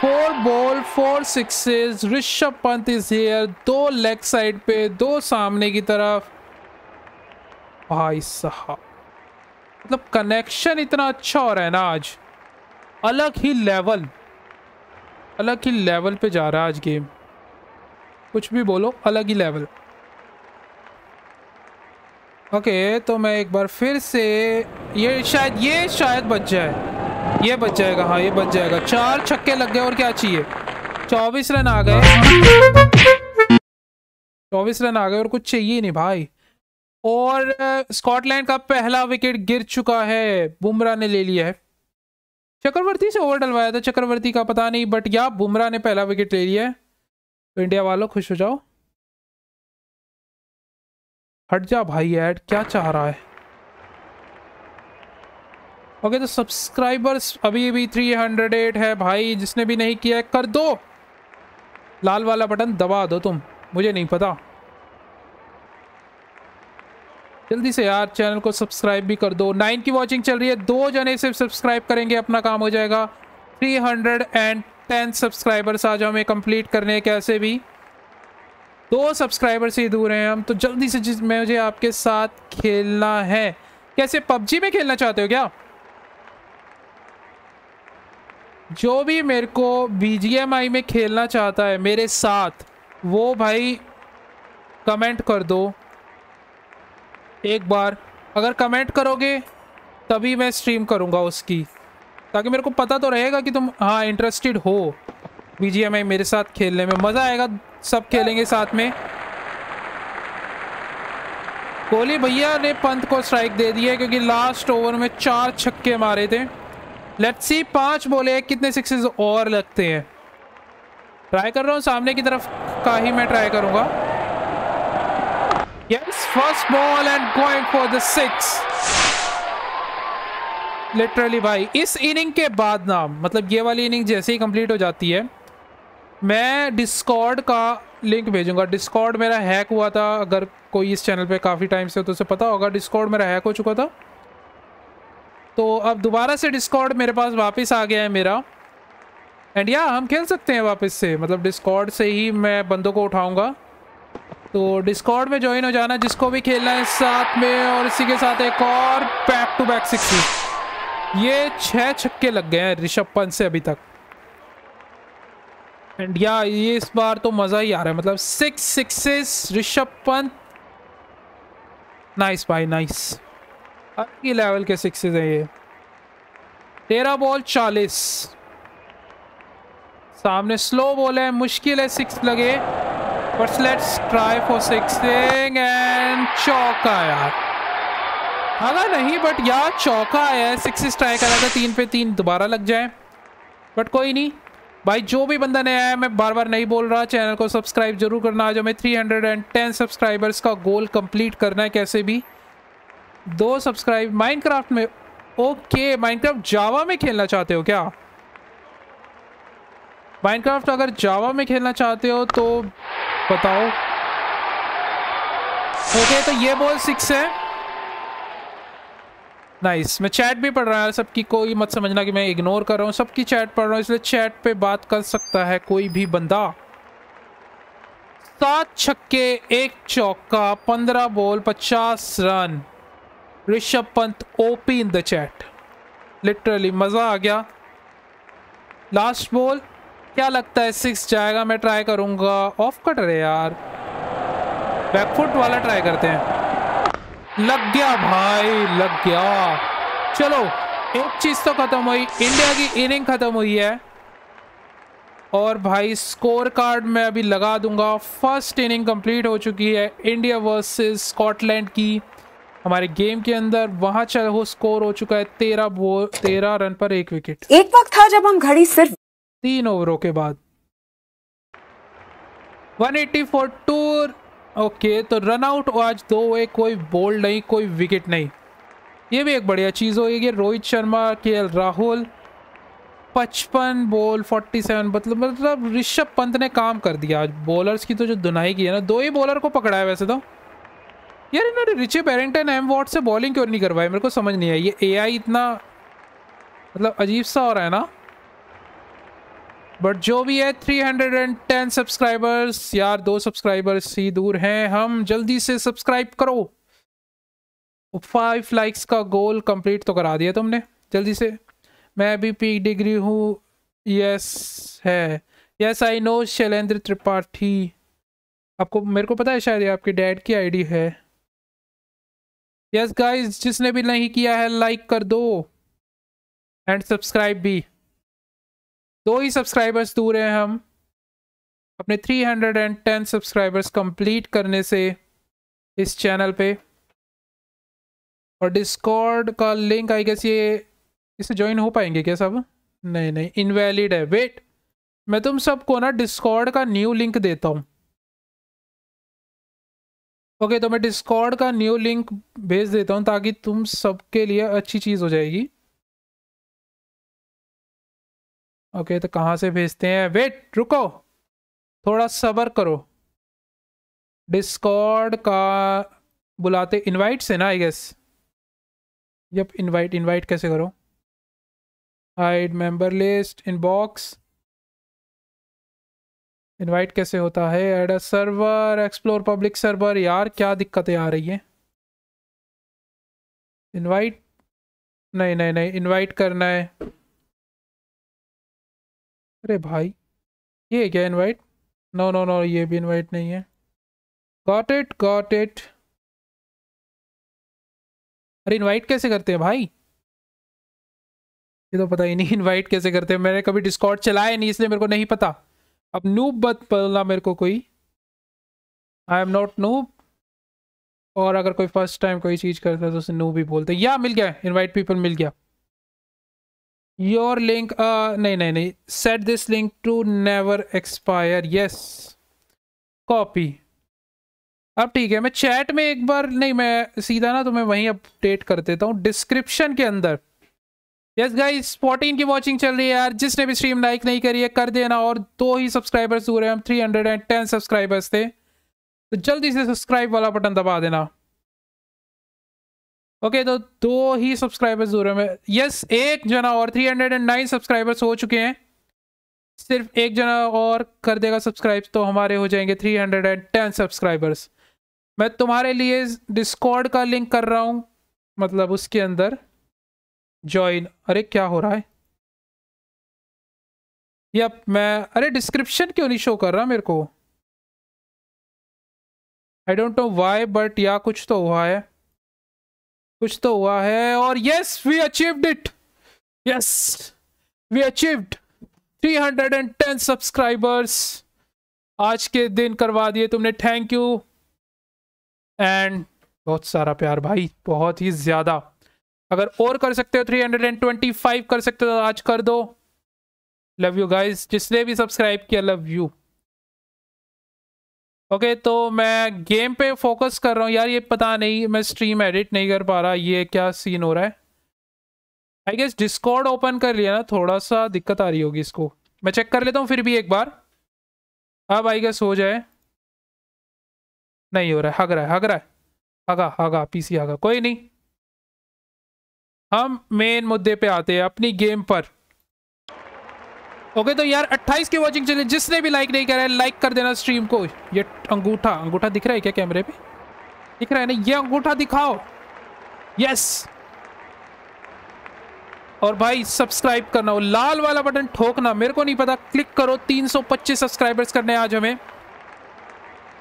four ball four sixes Rishabh Pant is here दो लेग साइड पे, दो सामने की तरफ़। भाई साहब मतलब कनेक्शन इतना अच्छा हो रहा है ना आज। अलग ही लेवल अलग ही लेवल पे जा रहा है आज गेम कुछ भी बोलो, अलग ही लेवल ओके तो मैं एक बार फिर से, ये शायद ये शायद बच जाए। ये बच जाएगा हाँ ये बच जाएगा। चार छक्के लग गए, और क्या चाहिए? चौबीस रन आ गए। चौबीस रन आ गए, और कुछ चाहिए नहीं भाई। और स्कॉटलैंड का पहला विकेट गिर चुका है। बुमराह ने ले लिया है। चक्रवर्ती से ओवर डलवाया था। चक्रवर्ती का पता नहीं बट या बुमराह ने पहला विकेट ले लिया है। तो इंडिया वालों, खुश हो जाओ। हट जा भाई, ऐड क्या चाह रहा है? ओके तो सब्सक्राइबर्स अभी भी 308 है भाई। जिसने भी नहीं किया है, कर दो। लाल वाला बटन दबा दो तुम। मुझे नहीं पता। जल्दी से यार, चैनल को सब्सक्राइब भी कर दो। नाइन की वॉचिंग चल रही है, दो जने सिर्फ़ सब्सक्राइब करेंगे, अपना काम हो जाएगा। Three hundred and ten subscribers आज हमें कंप्लीट करने कैसे भी। दो सब्सक्राइबर से ही दूर हैं हम तो जल्दी से जिस, मुझे आपके साथ खेलना है। कैसे, पबजी में खेलना चाहते हो क्या? जो भी मेरे को BGMI में खेलना चाहता है, मेरे साथ, वो भाई कमेंट कर दो। एक बार अगर कमेंट करोगे, तभी मैं स्ट्रीम करूँगा उसकी। ताकि मेरे को पता तो रहेगा कि तुम हाँ इंटरेस्टेड हो। BGMI मेरे साथ खेलने में मज़ा आएगा, सब खेलेंगे साथ में। कोहली भैया ने पंत को स्ट्राइक दे दी है, क्योंकि लास्ट ओवर में चार छक्के मारे थे। लेट्स सी पाँच बोले कितने सिक्सेस और लगते हैं। ट्राई कर रहा हूँ, सामने की तरफ़ का ही मैं ट्राई करूँगा। Yes first ball and going for the six literally भाई, इस इनिंग के बाद ना मतलब ये वाली इनिंग जैसे ही कंप्लीट हो जाती है, मैं डिस्कॉर्ड का लिंक भेजूँगा। डिस्कॉर्ड मेरा हैक हुआ था। अगर कोई इस चैनल पे काफ़ी टाइम से तो उसे पता होगा डिस्कॉर्ड मेरा हैक हो चुका था। तो अब दोबारा से डिस्कॉर्ड मेरे पास वापस आ गया है मेरा। एंड या हम खेल सकते हैं वापस से। मतलब डिस्कॉर्ड से ही मैं बंदों को उठाऊँगा। तो डिस्कॉर्ड में ज्वाइन हो जाना, जिसको भी खेलना है साथ में और इसी के साथ एक और बैक टू बैक सिक्स ये छह छक्के लग गए हैं ऋषभ पंत से अभी तक। एंड या ये इस बार तो मज़ा ही आ रहा है मतलब six sixes Rishabh Pant. Nice भाई नाइस अलग ही लेवल के सिक्सेस हैं ये। तेरह बॉल चालीस। सामने स्लो बॉल है, मुश्किल है सिक्स लगे। But let's try for sixing and चौका यार अगर नहीं बट यार चौका है। सिक्स ट्राई करा था, तीन पे तीन दोबारा लग जाए। बट कोई नहीं। भाई, जो भी बंदा नया है, मैं बार बार नहीं बोल रहा। चैनल को सब्सक्राइब ज़रूर करना। आज हमें 310 सब्सक्राइबर्स का गोल कंप्लीट करना है कैसे भी। दो सब्सक्राइब माइनक्राफ्ट में ओके माइनक्राफ्ट जावा में खेलना चाहते हो क्या? माइनक्राफ्ट अगर जावा में खेलना चाहते हो तो बताओ। ओके okay, तो ये बॉल सिक्स है। Nice nice. मैं चैट भी पढ़ रहा है सबकी कोई मत समझना कि मैं इग्नोर कर रहा हूँ। सबकी चैट पढ़ रहा हूँ इसलिए चैट पे बात कर सकता है कोई भी बंदा। सात छक्के एक चौका पंद्रह बॉल पचास run Rishabh Pant OP in the chat literally मज़ा आ गया। लास्ट बॉल क्या लगता है सिक्स जाएगा? मैं ट्राई करूँगा। ऑफ़ कट रहे यार। बैकफुट वाला ट्राई करते हैं। लग गया भाई, लग गया। चलो, एक चीज़ तो खत्म हुई। इंडिया की इनिंग खत्म हुई है। और भाई स्कोर कार्ड मैं अभी लगा दूँगा। फ़र्स्ट इनिंग कंप्लीट हो चुकी है। इंडिया वर्सेस स्कॉटलैंड की हमारे गेम के अंदर। वहाँ चल हो स्कोर हो चुका है तेरह बो तेरह रन पर एक विकेट एक वक्त था जब हम घड़ी सिर्फ़ तीन ओवरों के बाद। 180 फॉर टूर ओके तो रन आउट आज दो हुए कोई बोल्ड नहीं, कोई विकेट नहीं। ये भी एक बढ़िया चीज़ होगी रोहित शर्मा के राहुल पचपन बॉल 47 मतलब मतलब ऋषभ पंत ने काम कर दिया। आज बॉलर्स की तो जो दुनाई की है ना, दो ही बॉलर को पकड़ा है वैसे तो। यार इन्होंने रिचे बैरिंगटन एम वॉट से बॉलिंग क्यों नहीं करवाई? मेरे को समझ नहीं आई। ये एआई इतना मतलब अजीब सा हो रहा है ना? बट जो भी है 310 सब्सक्राइबर्स यार, दो सब्सक्राइबर्स ही दूर हैं हम। जल्दी से सब्सक्राइब करो। फाइव लाइक्स का गोल कंप्लीट तो करा दिया तुमने, जल्दी से। मैं भी पी डिग्री हूँ। यस है। Yes I know Shailendra Tripathi आपको, मेरे को पता है शायद आपके डैड की आईडी है। यस yes गाइस जिसने भी नहीं किया है लाइक कर दो। एंड सब्सक्राइब भी। दो ही सब्सक्राइबर्स दूर हैं हम। अपने 310 सब्सक्राइबर्स कंप्लीट करने से इस चैनल पे। और डिस्कॉर्ड का लिंक आई गेस ये इसे ज्वाइन हो पाएँगे क्या सब? नहीं नहीं इनवैलिड है। वेट मैं तुम सबको ना डिस्कॉर्ड का न्यू लिंक देता हूँ। ओके okay, तो मैं डिस्कॉर्ड का न्यू लिंक भेज देता हूँ ताकि तुम सबके लिए अच्छी चीज़ हो जाएगी। ओके तो कहाँ से भेजते हैं? वेट रुको। थोड़ा सबर करो। डिस्कॉर्ड का बुलाते इनवाइट से ना I guess yup invite invite कैसे करो? Hide member list inbox invite कैसे होता है? Add a server explore public server यार, क्या दिक्कतें आ रही हैं? इनवाइट नहीं नहीं नहीं इनवाइट करना है। अरे भाई, ये क्या इनवाइट नो नो नो ये भी इनवाइट नहीं है। गॉट इट गॉट इट अरे इनवाइट कैसे करते हैं भाई? ये तो पता ही नहीं इनवाइट कैसे करते हैं। मैंने कभी डिस्कॉर्ड चलाया नहीं, इसलिए मेरे को नहीं पता। अब नूब बत बोलना मेरे को कोई। आई एम नॉट नूब और अगर कोई फ़र्स्ट टाइम कोई चीज़ करता है तो उसे नूब ही बोलते या मिल गया इनवाइट पीपल मिल गया। योर लिंक नहीं नहीं नहीं. Set this link to never expire yes copy अब ठीक है, मैं चैट में एक बार, नहीं, मैं सीधा ना तो मैं वहीं अपडेट कर देता हूँ. डिस्क्रिप्शन के अंदर. यस गाइस फोर्टीन की वाचिंग चल रही है यार. जिसने भी स्ट्रीम लाइक नहीं करी है, कर देना. और दो ही सब्सक्राइबर्स हो दूर है. हम 310 सब्सक्राइबर्स थे. तो जल्दी से सब्सक्राइब वाला बटन दबा देना. ओके तो दो ही सब्सक्राइबर्स दूर है। यस एक जना और 309 सब्सक्राइबर्स हो चुके हैं। सिर्फ़ एक जना और कर देगा सब्सक्राइब तो हमारे हो जाएँगे 310 सब्सक्राइबर्स मैं तुम्हारे लिए डिस्कॉर्ड का लिंक कर रहा हूँ मतलब उसके अंदर। ज्वाइन अरे, क्या हो रहा है? यप मैं, अरे डिस्क्रिप्शन क्यों नहीं शो कर रहा मेरे को? I don't know why but या कुछ तो हुआ है। कुछ तो हुआ है और yes we achieved it yes we achieved 310 subscribers आज के दिन करवा दिए तुमने थैंक यू एंड बहुत सारा प्यार भाई, बहुत ही ज़्यादा। अगर और कर सकते हो 325 कर सकते हो तो आज कर दो। लव यू गाइस जिसने भी सब्सक्राइब किया लव यू ओके तो मैं गेम पे फोकस कर रहा हूँ। यार, ये पता नहीं, मैं स्ट्रीम एडिट नहीं कर पा रहा। ये क्या सीन हो रहा है? आई गेस डिस्कॉर्ड ओपन कर लिया ना थोड़ा सा दिक्कत आ रही होगी इसको। मैं चेक कर लेता हूँ फिर भी एक बार। अब आई गेस हो जाए। नहीं हो रहा है, हग रहा है, हग रहा है। हगा हगा पीसी हगा। कोई नहीं। हम मेन मुद्दे पे आते हैं अपनी गेम पर। ओके तो यार 28 की वॉचिंग चलिए जिसने भी लाइक नहीं करा है लाइक कर देना स्ट्रीम को। ये अंगूठा अंगूठा दिख रहा है क्या कैमरे पे? दिख रहा है ना ये अंगूठा दिखाओ। यस और भाई सब्सक्राइब करना हो लाल वाला बटन ठोकना। मेरे को नहीं पता क्लिक करो 325 सब्सक्राइबर्स करने आज हमें।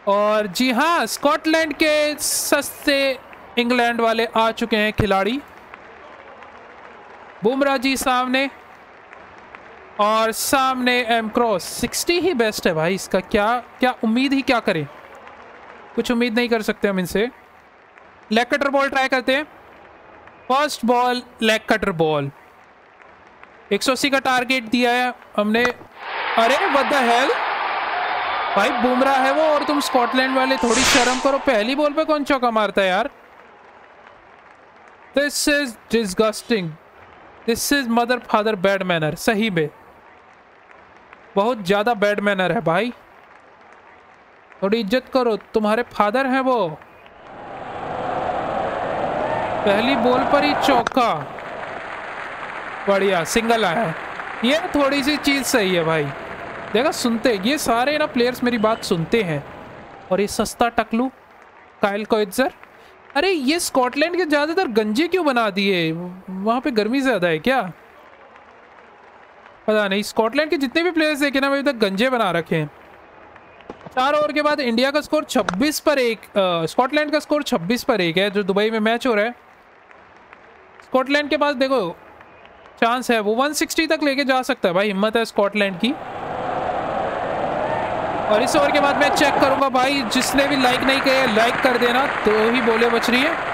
और जी हाँ स्कॉटलैंड के सस्ते इंग्लैंड वाले आ चुके हैं खिलाड़ी। बुमराह जी सामने। और सामने एम क्रॉस 60 ही बेस्ट है भाई इसका. क्या क्या उम्मीद ही क्या करें? कुछ उम्मीद नहीं कर सकते हम इनसे. लेग कटर बॉल ट्राई करते हैं. First ball leg cutter ball 180 का टारगेट दिया है हमने. अरे व्हाट द हेल भाई, बुमराह है वो और तुम स्कॉटलैंड वाले, थोड़ी शर्म करो. पहली बॉल पे कौन चौका मारता है यार? This is disgusting this is mother father bad manner सही में. बहुत ज़्यादा बैड मैनर है भाई। थोड़ी इज़्ज़त करो, तुम्हारे फादर हैं वो। पहली बॉल पर ही चौका। बढ़िया, सिंगल आया ये थोड़ी सी चीज़ सही है भाई। देखा, सुनते, ये सारे ना प्लेयर्स मेरी बात सुनते हैं। और ये सस्ता टकलू कायल कोइट्जर अरे, ये स्कॉटलैंड के ज़्यादातर गंजे क्यों बना दिए? वहाँ पे गर्मी ज़्यादा है क्या? पता नहीं, स्कॉटलैंड के जितने भी प्लेयर्स देखे ना अभी तक गंजे बना रखे हैं। चार ओवर के बाद इंडिया का स्कोर 26 पर एक स्कॉटलैंड का स्कोर 26 पर एक है, जो दुबई में मैच हो रहा है। स्कॉटलैंड के पास देखो चांस है, वो 160 तक लेके जा सकता है। भाई, हिम्मत है स्कॉटलैंड की। और इस ओवर के बाद मैं चेक करूँगा, भाई, जिसने भी लाइक नहीं किया लाइक कर देना तो ही बोले बच रही है।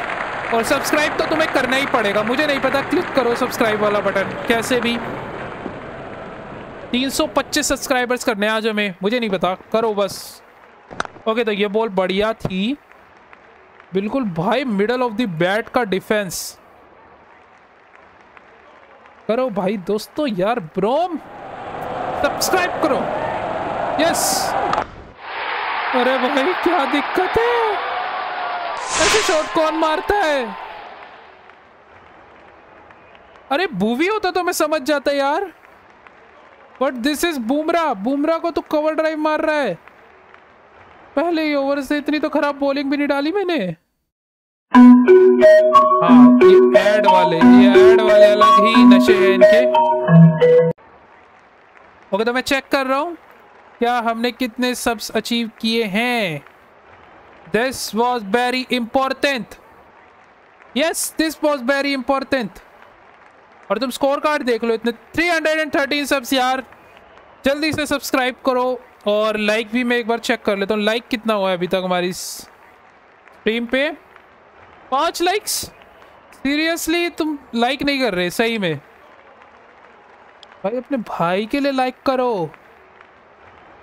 और सब्सक्राइब तो तुम्हें करना ही पड़ेगा, मुझे नहीं पता क्लिक करो सब्सक्राइब वाला बटन कैसे भी। 325 सब्सक्राइबर्स करने आज हमें। मुझे नहीं पता। करो बस। ओके तो ये बॉल बढ़िया थी। बिल्कुल भाई मिडल ऑफ़ द बैट का डिफेंस करो भाई, दोस्तों, यार ब्रोम सब्सक्राइब करो। यस अरे भाई, क्या दिक्कत है? ऐसे शॉट कौन मारता है? अरे बूवी होता तो मैं समझ जाता यार। But this is Bumrah Bumrah को तो कवर ड्राइव मार रहा है। पहले ही ओवर से इतनी तो खराब बॉलिंग भी नहीं डाली मैंने। हाँ ये एड वाले, ये एड वाले अलग ही नशे हैं इनके। ओके तो मैं चेक कर रहा हूँ, क्या हमने कितने सब्स अचीव किए हैं। This was very important yes this was very important और तुम स्कोर कार्ड देख लो इतने 313 सब्स यार। जल्दी से सब्सक्राइब करो और लाइक भी मैं एक बार चेक कर लेता हूँ लाइक कितना हुआ है अभी तक हमारी स्ट्रीम पे? पाँच लाइक्स सीरियसली तुम लाइक नहीं कर रहे सही में। भाई अपने भाई के लिए लाइक करो।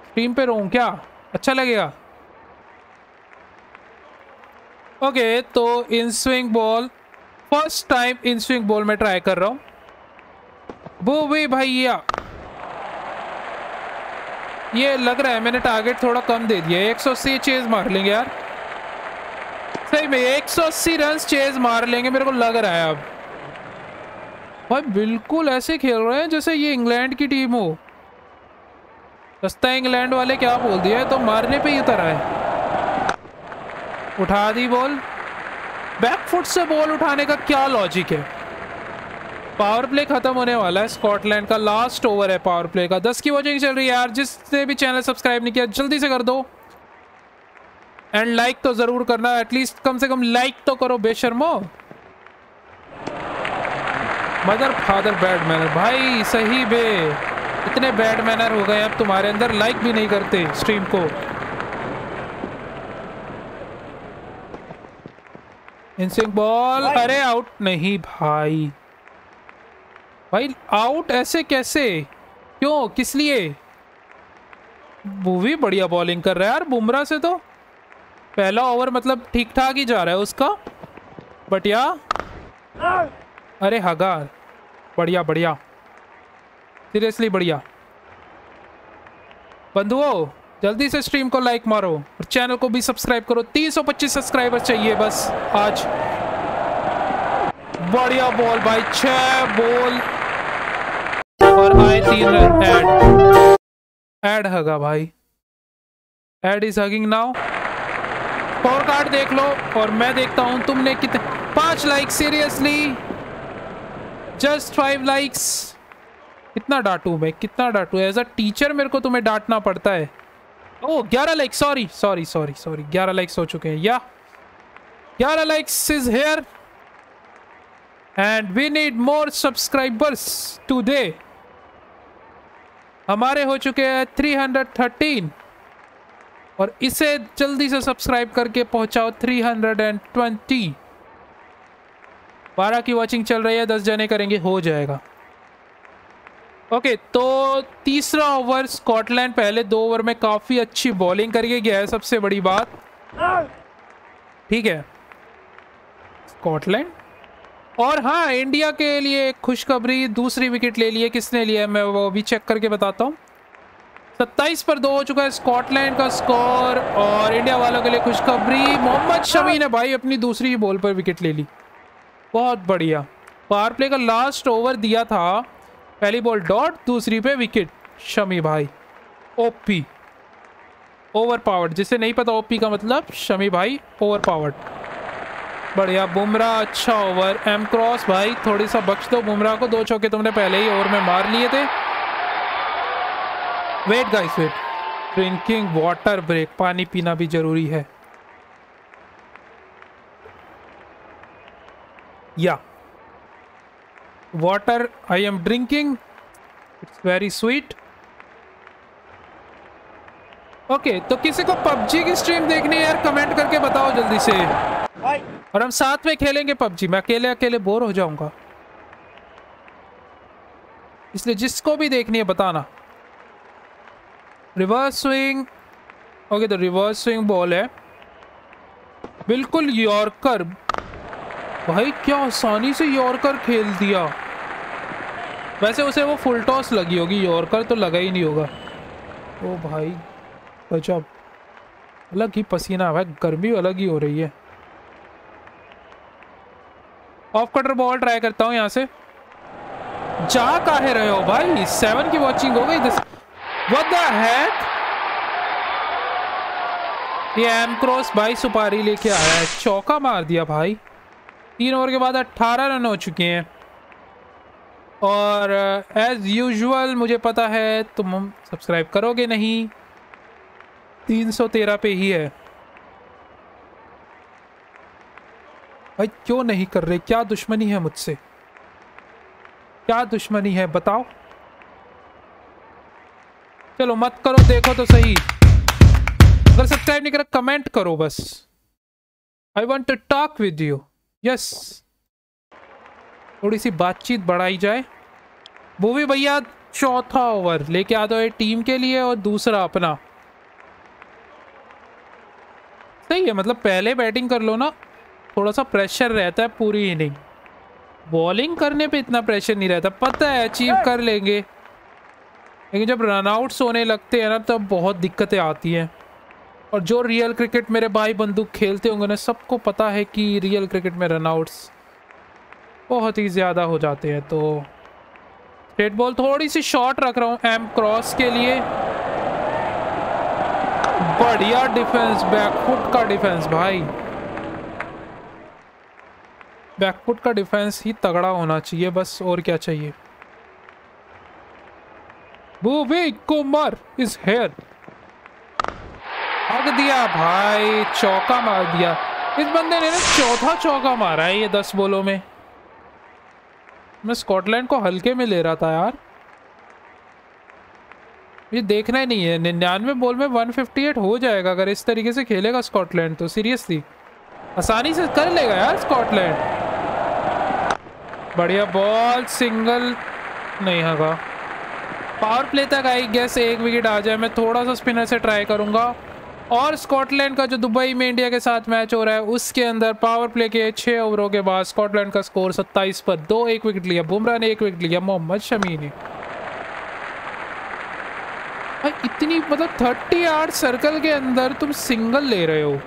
स्ट्रीम पे रहूँ क्या? अच्छा लगेगा। ओके okay, तो in swing ball first time in swing ball में ट्राई कर रहा हूँ। बूबी भैया। ये लग रहा है मैंने टारगेट थोड़ा कम दे दिया। एक सौ अस्सी चेज मार लेंगे यार। सही में एक सौ अस्सी रन चेज मार लेंगे, मेरे को लग रहा है अब। भाई, बिल्कुल ऐसे खेल रहे हैं जैसे ये इंग्लैंड की टीम हो। सस्ता इंग्लैंड वाले क्या बोल दिया है? तो मारने पे ही उतर आए। उठा दी बॉल बैक फुट से बॉल उठाने का क्या लॉजिक है? पावर प्ले खत्म होने वाला है स्कॉटलैंड का लास्ट ओवर है पावर प्ले का। दस की वॉचिंग चल रही है यार जिसने भी चैनल सब्सक्राइब नहीं किया जल्दी से कर दो। एंड लाइक तो ज़रूर करना एटलीस्ट कम से कम लाइक तो करो बेशर्मो। मदर फादर बैड मैनर भाई सही बे। इतने बैड मैनर हो गए अब तुम्हारे अंदर लाइक भी नहीं करते स्ट्रीम को। इनसिंग बॉल अरे आउट नहीं भाई। भाई आउट ऐसे कैसे? क्यों? किस लिए? वो भी बढ़िया बॉलिंग कर रहा है यार, बुमराह से तो। पहला ओवर मतलब ठीक ठाक ही जा रहा है उसका। बट या अरे हगार। बढ़िया बढ़िया। सीरियसली बढ़िया। बंधुओं, जल्दी से स्ट्रीम को लाइक मारो और चैनल को भी सब्सक्राइब करो। 325 सब्सक्राइबर चाहिए बस आज। बढ़िया बॉल भाई, छह बॉल और आए तीन रन। एड एड हगा भाई। Add is hugging now score card देख लो, और मैं देखता हूँ तुमने कितने पाँच like seriously just five likes कितना डांटू मैं, कितना डांटू? एज अ टीचर मेरे को तुम्हें डांटना पड़ता है। ओ, ग्यारह like sorry sorry sorry sorry ग्यारह लाइक्स हो चुके हैं। या, ग्यारह likes is here and we need more subscribers today हमारे हो चुके हैं 313 और इसे जल्दी से सब्सक्राइब करके पहुंचाओ 320 बारह की वॉचिंग चल रही है दस जने करेंगे हो जाएगा। ओके okay, तो तीसरा ओवर स्कॉटलैंड पहले दो ओवर में काफ़ी अच्छी बॉलिंग करके गया है सबसे बड़ी बात। ठीक है। स्कॉटलैंड और हाँ इंडिया के लिए खुशखबरी, दूसरी विकेट ले लिए किसने लिया है? मैं वो भी चेक करके बताता हूँ। सत्ताईस पर दो हो चुका है स्कॉटलैंड का स्कोर और इंडिया वालों के लिए खुशखबरी। मोहम्मद शमी ने भाई, अपनी दूसरी बॉल पर विकेट ले ली। बहुत बढ़िया। पावर प्ले का लास्ट ओवर दिया था। पहली बॉल डॉट दूसरी पे विकेट शमी भाई ओपी ओवर पावर्ड जिसे नहीं पता ओपी का मतलब शमी भाई ओवर पावर्ड बढ़िया। बुमराह अच्छा ओवर एम क्रॉस भाई थोड़ी सा बख्श दो बुमराह को। दो चौके तुमने पहले ही ओवर में मार लिए थे। Wait guys wait drinking water break पानी पीना भी ज़रूरी है। Yeah water I am drinking it's very sweet okay तो किसी को पबजी की स्ट्रीम देखनी है यार कमेंट करके बताओ जल्दी से। और हम साथ में खेलेंगे पबजी। मैं अकेले अकेले बोर हो जाऊँगा। इसलिए जिसको भी देखनी है बताना। रिवर्स स्विंग ओके तो रिवर्स स्विंग बॉल है। बिल्कुल यॉर्कर। भाई क्या आसानी से यॉर्कर खेल दिया। वैसे उसे वो फुल टॉस लगी होगी। यॉर्कर तो लगा ही नहीं होगा। ओ भाई। गजब अलग ही पसीना भाई गर्मी अलग ही हो रही है। ऑफ़ कटर बॉल ट्राई करता हूँ यहाँ से। जा काहे रहे हो भाई? सेवन की वॉचिंग हो गई। दिस व्हाट ये एम क्रॉस भाई सुपारी लेके आया है। चौका मार दिया भाई। तीन ओवर के बाद 18 रन हो चुके हैं। और एज यूजुअल मुझे पता है तुम सब्सक्राइब करोगे नहीं। 313 पे ही है। भाई, क्यों नहीं कर रहे? क्या दुश्मनी है मुझसे? क्या दुश्मनी है, बताओ। चलो, मत करो, देखो तो सही। अगर सब्सक्राइब नहीं करा कमेंट करो बस। I want to talk with you yes थोड़ी सी बातचीत बढ़ाई जाए। वो भी भैया चौथा ओवर लेके आ दो टीम के लिए और दूसरा अपना। सही है मतलब पहले बैटिंग कर लो ना थोड़ा सा प्रेशर रहता है पूरी इनिंग बॉलिंग करने पे इतना प्रेशर नहीं रहता पता है अचीव कर लेंगे. लेकिन जब रनआउट्स होने लगते हैं ना तब बहुत दिक्कतें आती हैं. और जो रियल क्रिकेट मेरे भाई बंदूक खेलते होंगे ना सबको पता है कि रियल क्रिकेट में रनआउट्स बहुत ही ज़्यादा हो जाते हैं तो स्ट्रेट बॉल थोड़ी सी शॉर्ट रख रहा हूँ एम क्रॉस के लिए. बढ़िया डिफेंस बैकफुट का डिफेंस भाई। बैकफुट का डिफेंस ही तगड़ा होना चाहिए, बस और क्या चाहिए। भूवी कुमार इज़ हेयर हक दिया भाई, चौका मार दिया। इस बंदे ने ना चौथा चौका मारा है ये दस बोलों में। मैं स्कॉटलैंड को हल्के में ले रहा था यार। ये देखना ही नहीं है। निन्यानवे बॉल में 158 हो जाएगा अगर इस तरीके से खेलेगा स्कॉटलैंड तो सीरियसली। आसानी से कर लेगा यार स्कॉटलैंड। बढ़िया बॉल, सिंगल, नहीं होगा। पावर प्ले तक आई गैस एक विकेट आ जाए। मैं थोड़ा सा स्पिनर से ट्राई करूँगा। और स्कॉटलैंड का जो दुबई में इंडिया के साथ मैच हो रहा है, उसके अंदर पावर प्ले के छः ओवरों के बाद स्कॉटलैंड का स्कोर 27 पर दो, एक विकेट लिया। बुमराह ने एक विकेट लिया, मोहम्मद शमी ने। इतनी मतलब थर्टी आठ सर्कल के अंदर तुम सिंगल ले रहे हो।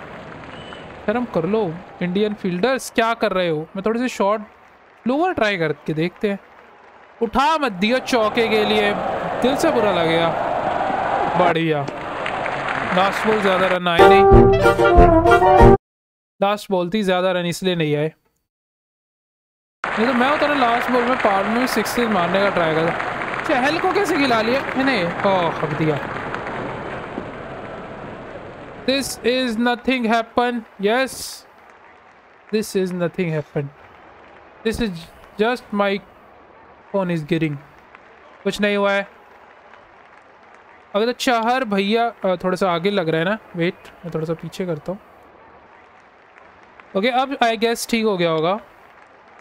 शर्म कर लो इंडियन फील्डर्स क्या कर रहे हो? मैं थोड़ी से शॉर्ट लोअर ट्राई करके देखते हैं। उठा मत दियो चौके के लिए, दिल से बुरा लगेगा। बढ़िया। लास्ट बॉल ज़्यादा रन आए नहीं। लास्ट बॉल थी, ज़्यादा रन इसलिए नहीं आए। नहीं तो मैं होता ना लास्ट बॉल में पार्ट में सिक्स मारने का ट्राई करता चहल को कैसे खिला लिया मैंने ओह दिया। This is nothing happen yes this is nothing happen this is just my phone is गिरिंग कुछ नहीं हुआ है। अगर तो चाहर भैया थोड़ा सा आगे लग रहा है ना? वेट मैं थोड़ा सा पीछे करता हूँ। ओके अब आई गेस ठीक हो गया होगा।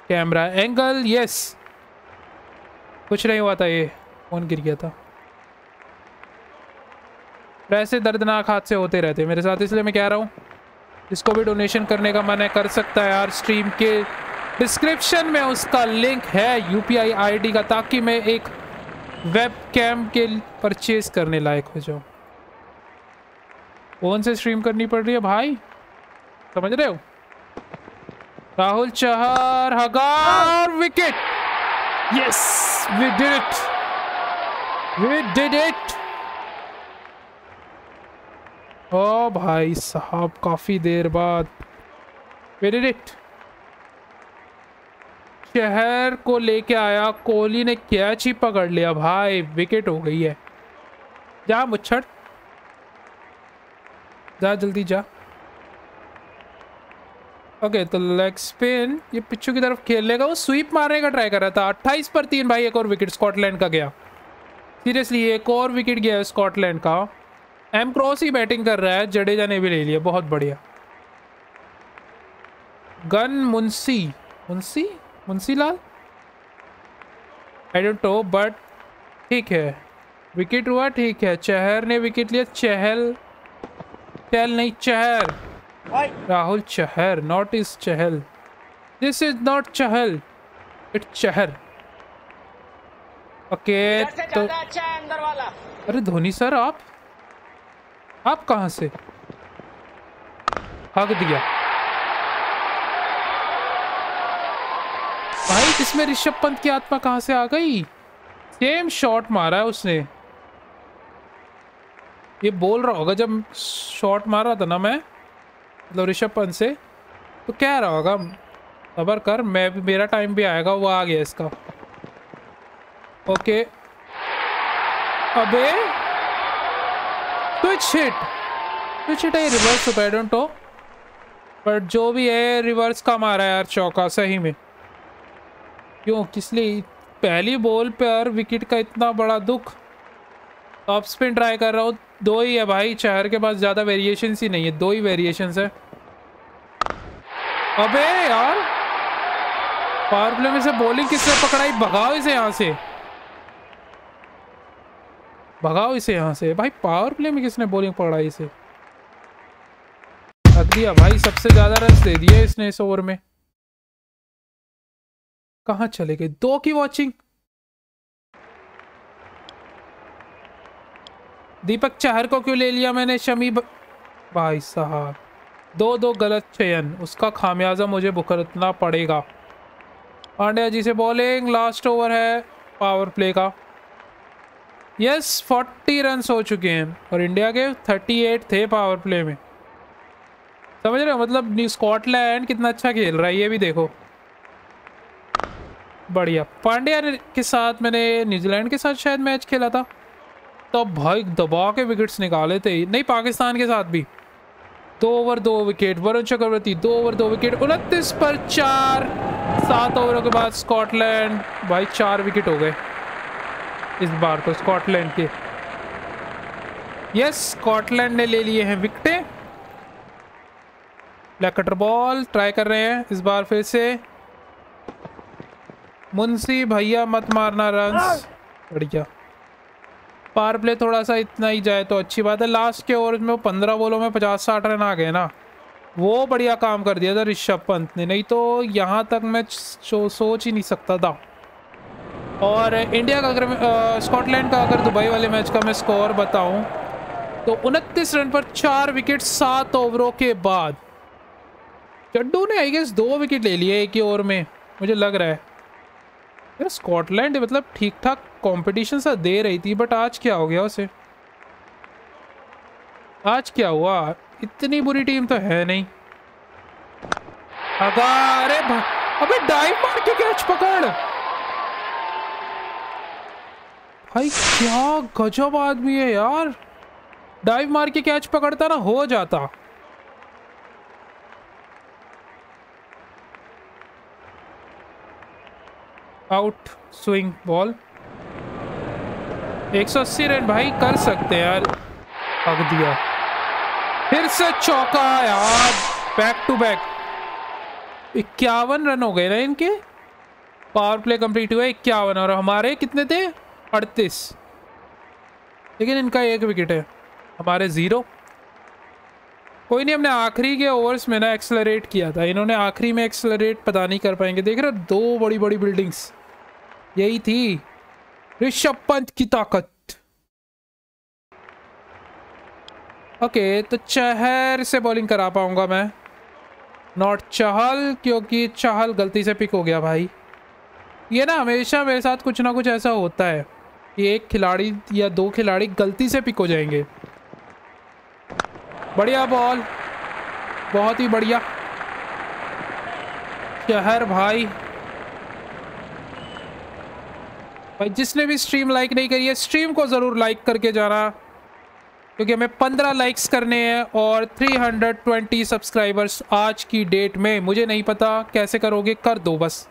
कैमरा एंगल यस कुछ नहीं हुआ था ये। फ़ोन गिर गया था। ऐसे दर्दनाक हादसे होते रहते मेरे साथ, इसलिए मैं कह रहा हूँ जिसको भी डोनेशन करने का मन है, कर सकता है यार स्ट्रीम के डिस्क्रिप्शन में उसका लिंक है यूपीआई आईडी का, ताकि मैं एक वेब कैम के परचेज करने लायक हो जाऊँ। फ़ोन से स्ट्रीम करनी पड़ रही है भाई? समझ रहे हो? राहुल चहर, हगार wicket yes we did it we did it oh भाई साहब, काफ़ी देर बाद। वी डिड इट शहर को लेके आया, कोहली ने कैच ही पकड़ लिया। भाई विकेट हो गई है। जा मुच्छड़। जा जल्दी जा। ओके तो लेग स्पिन ये पिच्चू की तरफ़ खेलने का वो स्वीप मारने का ट्राई कर रहा था। 28 पर तीन भाई, एक और विकेट स्कॉटलैंड का गया। सीरियसली एक और विकेट गया स्कॉटलैंड का। एम क्रॉस ही बैटिंग कर रहा है जडेजा ने भी ले लिया, बहुत बढ़िया। गन मुंसी मुंसी मुंसी लाल आई डोंट नो बट ठीक है। विकेट हुआ, ठीक है। चहर ने विकेट लिया चहल चहल नहीं Chahar Rahul Chahar not is Chahal this is not Chahal it Chahar okay तो अरे धोनी सर आप? आप कहाँ से? हक दिया। भाई इसमें ऋषभ पंत की आत्मा कहाँ से आ गई? सेम शॉट मारा है उसने। ये बोल रहा होगा जब शॉट मार रहा था ना मैं मतलब ऋषभ पंत से तो कह रहा होगा खबर कर मैं भी मेरा टाइम भी आएगा वो आ गया इसका। ओके। अबे। ट्विच हिट ट्विच हिट है रिवर्स होता डोंट नो बट जो भी है रिवर्स का मारा यार चौका, सही में। क्यों? किस लिए? पहली बॉल पर विकेट का इतना बड़ा दुख। टॉप स्पिन ट्राई कर रहा हूँ। दो ही है भाई, शहर के पास ज़्यादा वेरिएशन ही नहीं है। दो ही वेरिएशन है। अबे यार। पावर प्ले में से बॉलिंग किसने पकड़ाई भगाओ इसे यहाँ से। भगाओ इसे यहाँ से। भाई पावर प्ले में किसने बॉलिंग पकड़ाई इसे? दिया भाई, सबसे ज़्यादा रन दे दिए इसने इस ओवर में। कहाँ चले गए? दो की वॉचिंग दीपक, चाहर को क्यों ले लिया मैंने? शमी. भाई साहब दो दो गलत चयन। उसका खामियाजा मुझे भुगतना पड़ेगा। पांड्या जी से बॉलिंग लास्ट ओवर है पावर प्ले का। यस फोर्टी रन हो चुके हैं और इंडिया के थर्टी एट थे पावर प्ले में। समझ रहे हो? मतलब स्कॉटलैंड कितना अच्छा खेल रहा है, ये भी देखो। बढ़िया। पांड्या के साथ मैंने न्यूजीलैंड के साथ शायद मैच खेला था। तो भाई, दबा के विकेट्स निकाले थे। नहीं, पाकिस्तान के साथ भी। दो ओवर दो विकेट वरुण चक्रवर्ती, दो ओवर दो विकेट उनतीस पर चार, सात ओवरों के बाद स्कॉटलैंड भाई, चार विकेट हो गए। इस बार तो स्कॉटलैंड के। यस स्कॉटलैंड ने ले लिए हैं विकटें। ब्लैक कटर बॉल ट्राई कर रहे हैं इस बार फिर से। मुंशी भैया मत मारना रन्स बढ़िया। पावर प्ले थोड़ा सा इतना ही जाए तो अच्छी बात है। लास्ट के ओवर में पंद्रह बॉलों में पचास साठ रन आ गए ना। वो बढ़िया काम कर दिया था ऋषभ पंत ने। नहीं तो यहाँ तक मैं सोच ही नहीं सकता था। और इंडिया का अगर स्कॉटलैंड का अगर दुबई वाले मैच का मैं स्कोर बताऊँ तो उनतीस रन पर चार विकेट सात ओवरों के बाद। चड्डू ने आई गेस दो विकेट ले लिए एक ही ओवर में, मुझे लग रहा है। यार, स्कॉटलैंड मतलब ठीक ठाक कंपटीशन सा दे रही थी बट आज क्या हो गया उसे? आज क्या हुआ? इतनी बुरी टीम तो है नहीं। अरे अबे डाइव मार के कैच पकड़! भाई, क्या गजब आदमी है यार। डाइव मार के कैच पकड़ता ना, हो जाता। आउट स्विंग बॉल 180 रन भाई, कर सकते हैं यार। पक दिया। फिर से चौका, यार। बैक टू बैक इक्यावन रन हो गए ना इनके। पावर प्ले कंप्लीट हुए इक्यावन। और हमारे कितने थे? अड़तीस। लेकिन इनका एक विकेट है। हमारे ज़ीरो कोई नहीं, हमने आखिरी के ओवर्स में ना एक्सलरेट किया था। इन्होंने आखिरी में एक्सलरेट पता नहीं कर पाएँगे। देख रहे हो, दो बड़ी बड़ी बिल्डिंग्स यही थी ऋषभ पंत की ताकत। ओके तो चहर से बॉलिंग करा पाऊँगा मैं। नॉट चहल, क्योंकि चहल गलती से पिक हो गया भाई। ये ना, हमेशा मेरे साथ कुछ ना कुछ ऐसा होता है। कि एक खिलाड़ी या दो खिलाड़ी गलती से पिक हो जाएँगे। बढ़िया बॉल बहुत ही बढ़िया। शहर भाई। भाई, जिसने भी स्ट्रीम लाइक नहीं करी है स्ट्रीम को ज़रूर लाइक करके जाना। क्योंकि हमें 15 लाइक्स करने हैं और 320 सब्सक्राइबर्स आज की डेट में। मुझे नहीं पता कैसे करोगे, कर दो बस।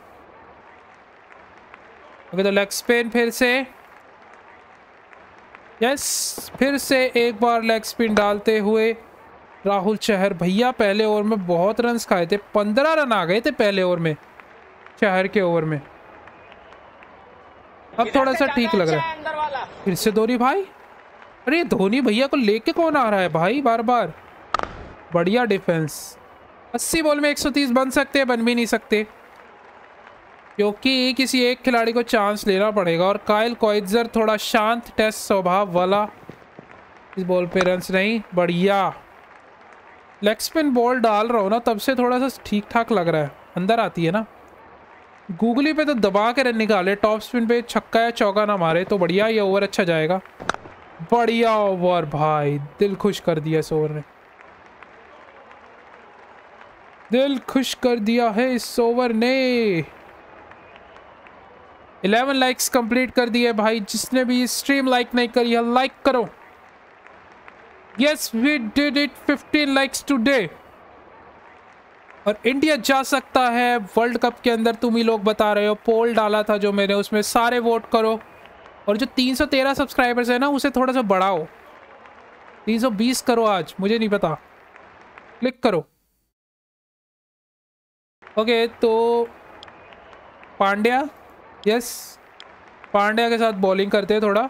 ओके तो लेग स्पिन फिर से। यस फिर से एक बार लेग स्पिन डालते हुए राहुल चहर भैया पहले ओवर में बहुत रन्स खाए थे। पंद्रह रन आ गए थे पहले ओवर में चहर के ओवर में। अब थोड़ा सा ठीक लग रहा है। फिर से धोनी भाई। अरे धोनी भैया को लेके कौन आ रहा है भाई? बार बार। बढ़िया डिफेंस 80 बॉल में 130 बन सकते हैं बन भी नहीं सकते। क्योंकि किसी एक खिलाड़ी को चांस लेना पड़ेगा और कायल कोइजर थोड़ा शांत टेस्ट स्वभाव वाला। इस बॉल पे रन्स नहीं, बढ़िया। लेग स्पिन बॉल डाल रहा हूँ ना, तब से थोड़ा सा ठीक ठाक लग रहा है। अंदर आती है ना। गूगली पे तो दबा के रन निकाले टॉप स्पिन पे छक्का या चौका ना मारे तो बढ़िया, ये ओवर अच्छा जाएगा। बढ़िया ओवर भाई, दिल खुश कर दिया इस ओवर ने। दिल खुश कर दिया है इस ओवर ने। 11 लाइक्स कंप्लीट कर दिए भाई, जिसने भी स्ट्रीम लाइक नहीं करी है लाइक करो। Yes we did it 15 likes today और इंडिया जा सकता है वर्ल्ड कप के अंदर तुम ही लोग बता रहे हो पोल डाला था जो मैंने, उसमें सारे वोट करो। और जो 313 सब्सक्राइबर्स है ना, उसे थोड़ा सा बढ़ाओ 320 करो आज, मुझे नहीं पता। क्लिक करो। ओके तो पांड्या यस पांड्या के साथ बॉलिंग करते हैं थोड़ा।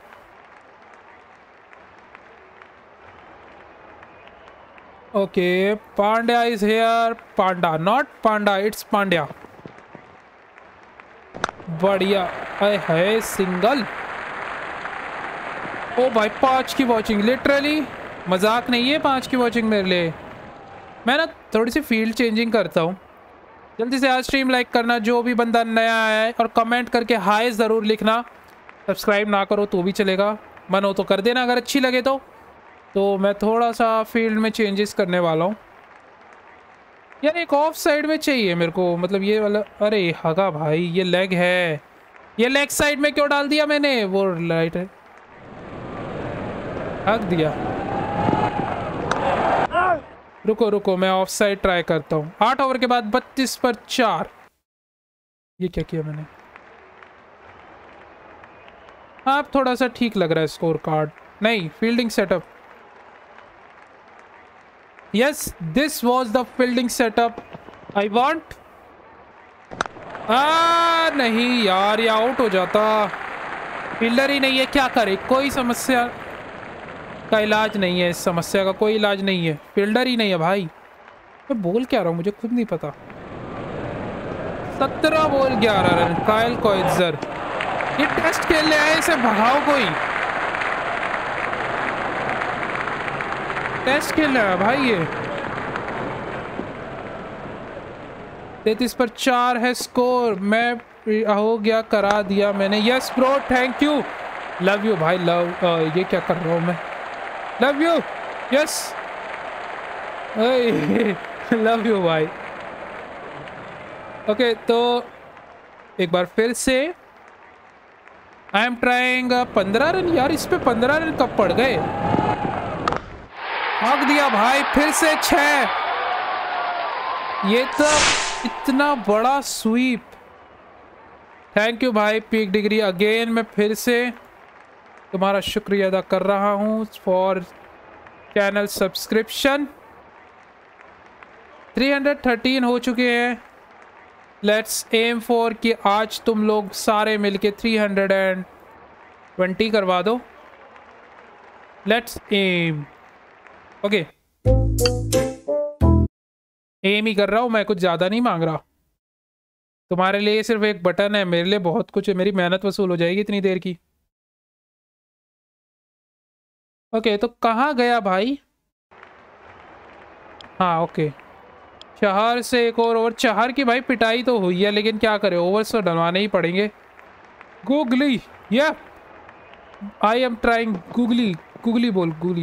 Okay Pandya is here panda not panda it's Pandya. बढ़िया। है है सिंगल ओ भाई, पाँच की वॉचिंग लिटरली मज़ाक नहीं है पाँच की वॉचिंग मेरे लिए। मैं ना थोड़ी सी फ़ील्ड चेंजिंग करता हूँ। जल्दी से आज स्ट्रीम लाइक करना, जो भी बंदा नया आया है, और कमेंट करके हाय ज़रूर लिखना। सब्सक्राइब ना करो तो भी चलेगा। मन हो तो कर देना, अगर अच्छी लगे तो। तो मैं थोड़ा सा फ़ील्ड में चेंजेस करने वाला हूँ। यार, एक ऑफ़ साइड में चाहिए मेरे को। मतलब ये वाला, अरे हगा भाई, ये लेग है। ये लेग साइड में क्यों डाल दिया मैंने? वो लाइट है। हक दिया। रुको रुको, मैं ऑफ़ साइड ट्राई करता हूँ। आठ ओवर के बाद बत्तीस पर चार। ये क्या किया मैंने? आप थोड़ा सा ठीक लग रहा है स्कोर कार्ड नहीं fielding setup yes this was the fielding setup I ah, नहीं यार, ये या आउट हो जाता। फील्डर ही नहीं है, क्या करे? कोई समस्या का इलाज नहीं है, इस समस्या का कोई इलाज नहीं है। फील्डर ही नहीं है भाई। मैं बोल क्या रहा हूँ, मुझे खुद नहीं पता। सत्रह बोल ग्यारह रन, कायल कोइजर। ये टेस्ट खेलने आए इसे भगाओ कोई। टेस्ट खेलने आया भाई ये। तैतीस पर चार है स्कोर। मैं, हो गया, करा दिया मैंने। Yes bro, thank you. Love you भाई, लव ये क्या कर रहा हूँ मैं? Love you yes love you भाई ओके तो एक बार फिर से आई एम ट्राइंग पंद्रह रन यार, इस पे पंद्रह रन कब पड़ गए? भाग दिया भाई, फिर से छह। ये तो इतना बड़ा स्वीप थैंक यू भाई पीक डिग्री अगेन मैं फिर से तुम्हारा शुक्रिया अदा कर रहा हूँ फॉर चैनल सब्सक्रिप्शन 313 हो चुके हैं। लेट्स एम फॉर कि आज तुम लोग सारे मिलके 320 करवा दो। लेट्स एम ओके एम ही कर रहा हूँ, मैं कुछ ज़्यादा नहीं मांग रहा। तुम्हारे लिए सिर्फ़ एक बटन है, मेरे लिए बहुत कुछ है, मेरी मेहनत वसूल हो जाएगी इतनी देर की। ओके तो कहाँ गया भाई? हाँ ओके चहार से एक और ओवर चहार की भाई पिटाई तो हुई है लेकिन क्या करे? ओवर्स तो डलवाने ही पड़ेंगे। गूगली या I am trying googly googly बोल गूगली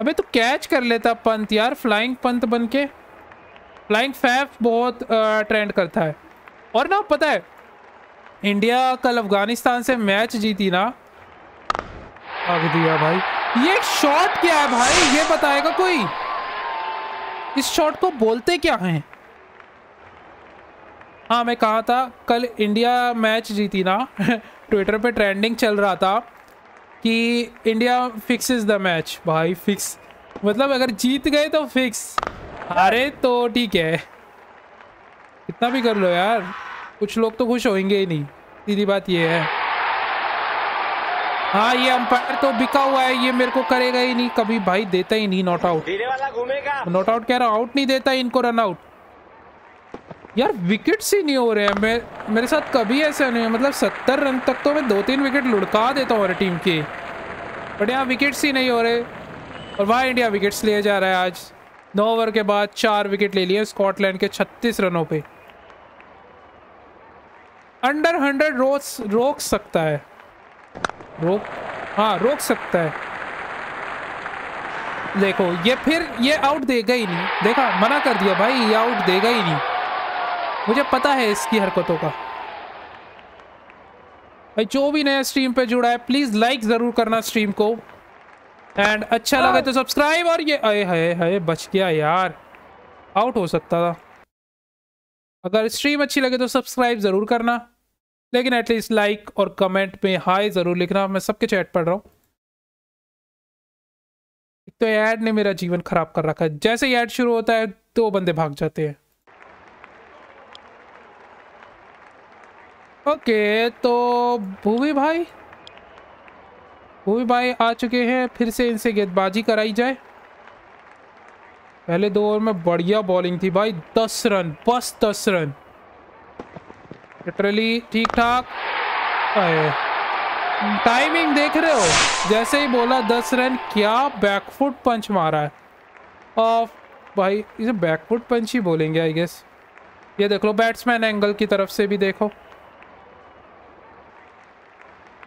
अबे तो कैच कर लेता पंत यार फ्लाइंग पंत बन के फ्लाइंग फैफ बहुत ट्रेंड करता है। और ना पता है इंडिया कल अफ़गानिस्तान से मैच जीती ना भाग दिया भाई। ये शॉट क्या है भाई? ये बताएगा कोई? इस शॉट को बोलते क्या हैं? हाँ मैं कहा था, कल इंडिया मैच जीती ना। ट्विटर पे ट्रेंडिंग चल रहा था कि इंडिया फिक्सेस द मैच भाई फिक्स मतलब अगर जीत गए तो फिक्स हारे तो ठीक है। कितना भी कर लो यार। कुछ लोग तो खुश होंगे ही नहीं। सीधी बात ये है। हाँ ये अंपायर तो बिका हुआ है ये मेरे को करेगा ही नहीं। कभी भाई देता ही नहीं नॉट आउट नॉट आउट कह रहा आउट नहीं देता इनको रन आउट यार विकेट्स ही नहीं हो रहे हैं। मैं मेरे साथ कभी ऐसा नहीं है। मतलब सत्तर रन तक तो मैं दो तीन विकेट लुढ़का देता हूँ टीम के। बट यहाँ विकेट्स ही नहीं हो रहे। और वहाँ इंडिया विकेट्स लिए जा रहा है आज। नौ ओवर के बाद चार विकेट ले लिए स्कॉटलैंड के छत्तीस रनों पे। अंडर हंड्रेड रोक सकता है। रोक हाँ रोक सकता है। देखो, ये फिर, ये आउट देगा ही नहीं। देखा, मना कर दिया भाई, ये आउट देगा ही नहीं। मुझे पता है इसकी हरकतों का। भाई, जो भी नया स्ट्रीम पे जुड़ा है प्लीज़ लाइक ज़रूर करना स्ट्रीम को। एंड अच्छा लगा तो सब्सक्राइब और ये, अरे हाय हाय बच गया यार। आउट हो सकता था। अगर स्ट्रीम अच्छी लगे तो सब्सक्राइब ज़रूर करना। लेकिन एटलीस्ट लाइक और कमेंट में हाय ज़रूर लिखना। मैं सबके चैट पढ़ रहा हूँ। तो ऐड ने मेरा जीवन खराब कर रखा है। जैसे ही ऐड शुरू होता है, दो बंदे भाग जाते हैं। ओके तो भूवी भाई? भूवी भाई आ चुके हैं, फिर से इनसे गेंदबाजी कराई जाए। पहले दो ओवर में बढ़िया बॉलिंग थी भाई। दस रन, बस दस रन। लिटरली ठीक ठाक टाइमिंग देख रहे हो? जैसे ही बोला, दस रन, क्या बैकफुट पंच मारा है? ऑफ़ भाई, इसे बैकफुट पंच ही बोलेंगे आई गेस ये देख लो बैट्समैन एंगल की तरफ़ से भी देखो।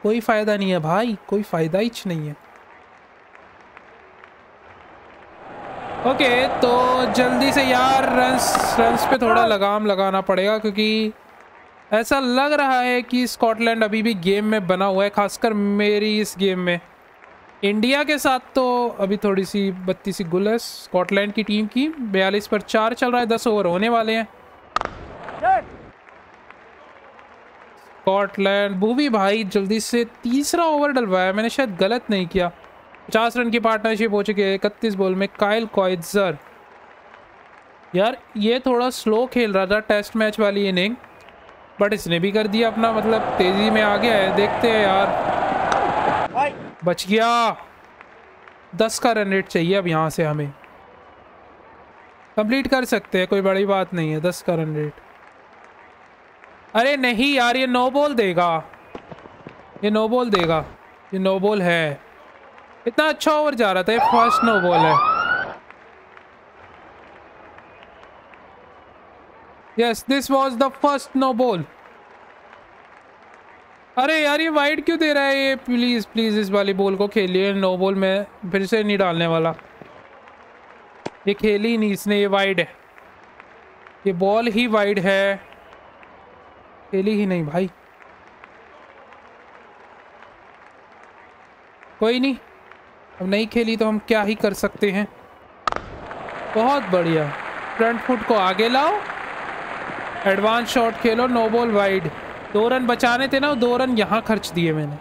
कोई फ़ायदा नहीं है भाई, कोई फ़ायदा ही नहीं है। ओके तो जल्दी से यार रन्स रन्स पे थोड़ा लगाम लगाना पड़ेगा, क्योंकि ऐसा लग रहा है कि स्कॉटलैंड अभी भी गेम में बना हुआ है, खासकर मेरी इस गेम में। इंडिया के साथ तो अभी थोड़ी सी बत्तीस गुल है स्कॉटलैंड की टीम की बयालीस पर चार चल रहा है, दस ओवर होने वाले हैं। स्कॉटलैंड, बूवी भाई जल्दी से तीसरा ओवर डलवाया, मैंने शायद गलत नहीं किया। पचास रन की पार्टनरशिप हो चुकी है, इकतीस बॉल में कायल कॉइजर यार, ये थोड़ा स्लो खेल रहा था टेस्ट मैच वाली इनिंग। बट इसने भी कर दिया अपना मतलब तेज़ी में आ गया है देखते हैं यार। बच गया। दस का रन रेट चाहिए अब यहाँ से हमें। कंप्लीट कर सकते हैं कोई बड़ी बात नहीं है दस का रन रेट अरे नहीं यार ये नो बॉल देगा। ये नो बॉल देगा। ये नो बॉल है। इतना अच्छा ओवर जा रहा था ये फ़र्स्ट नो बॉल है। Yes this was the first no ball अरे यार, ये वाइड क्यों दे रहा है ये? प्लीज़ प्लीज़ इस वाली बॉल को खेलिए। नो बॉल में फिर से नहीं डालने वाला। ये खेली ही नहीं इसने, ये वाइड है। ये बॉल ही वाइड है। खेली ही नहीं भाई। कोई नहीं। अब नहीं खेली तो हम क्या ही कर सकते हैं। बहुत बढ़िया। फ्रंट फुट को आगे लाओ। एडवांस शॉट खेलो, नो बॉल वाइड। दो रन बचाने थे ना दो रन यहाँ खर्च दिए मैंने।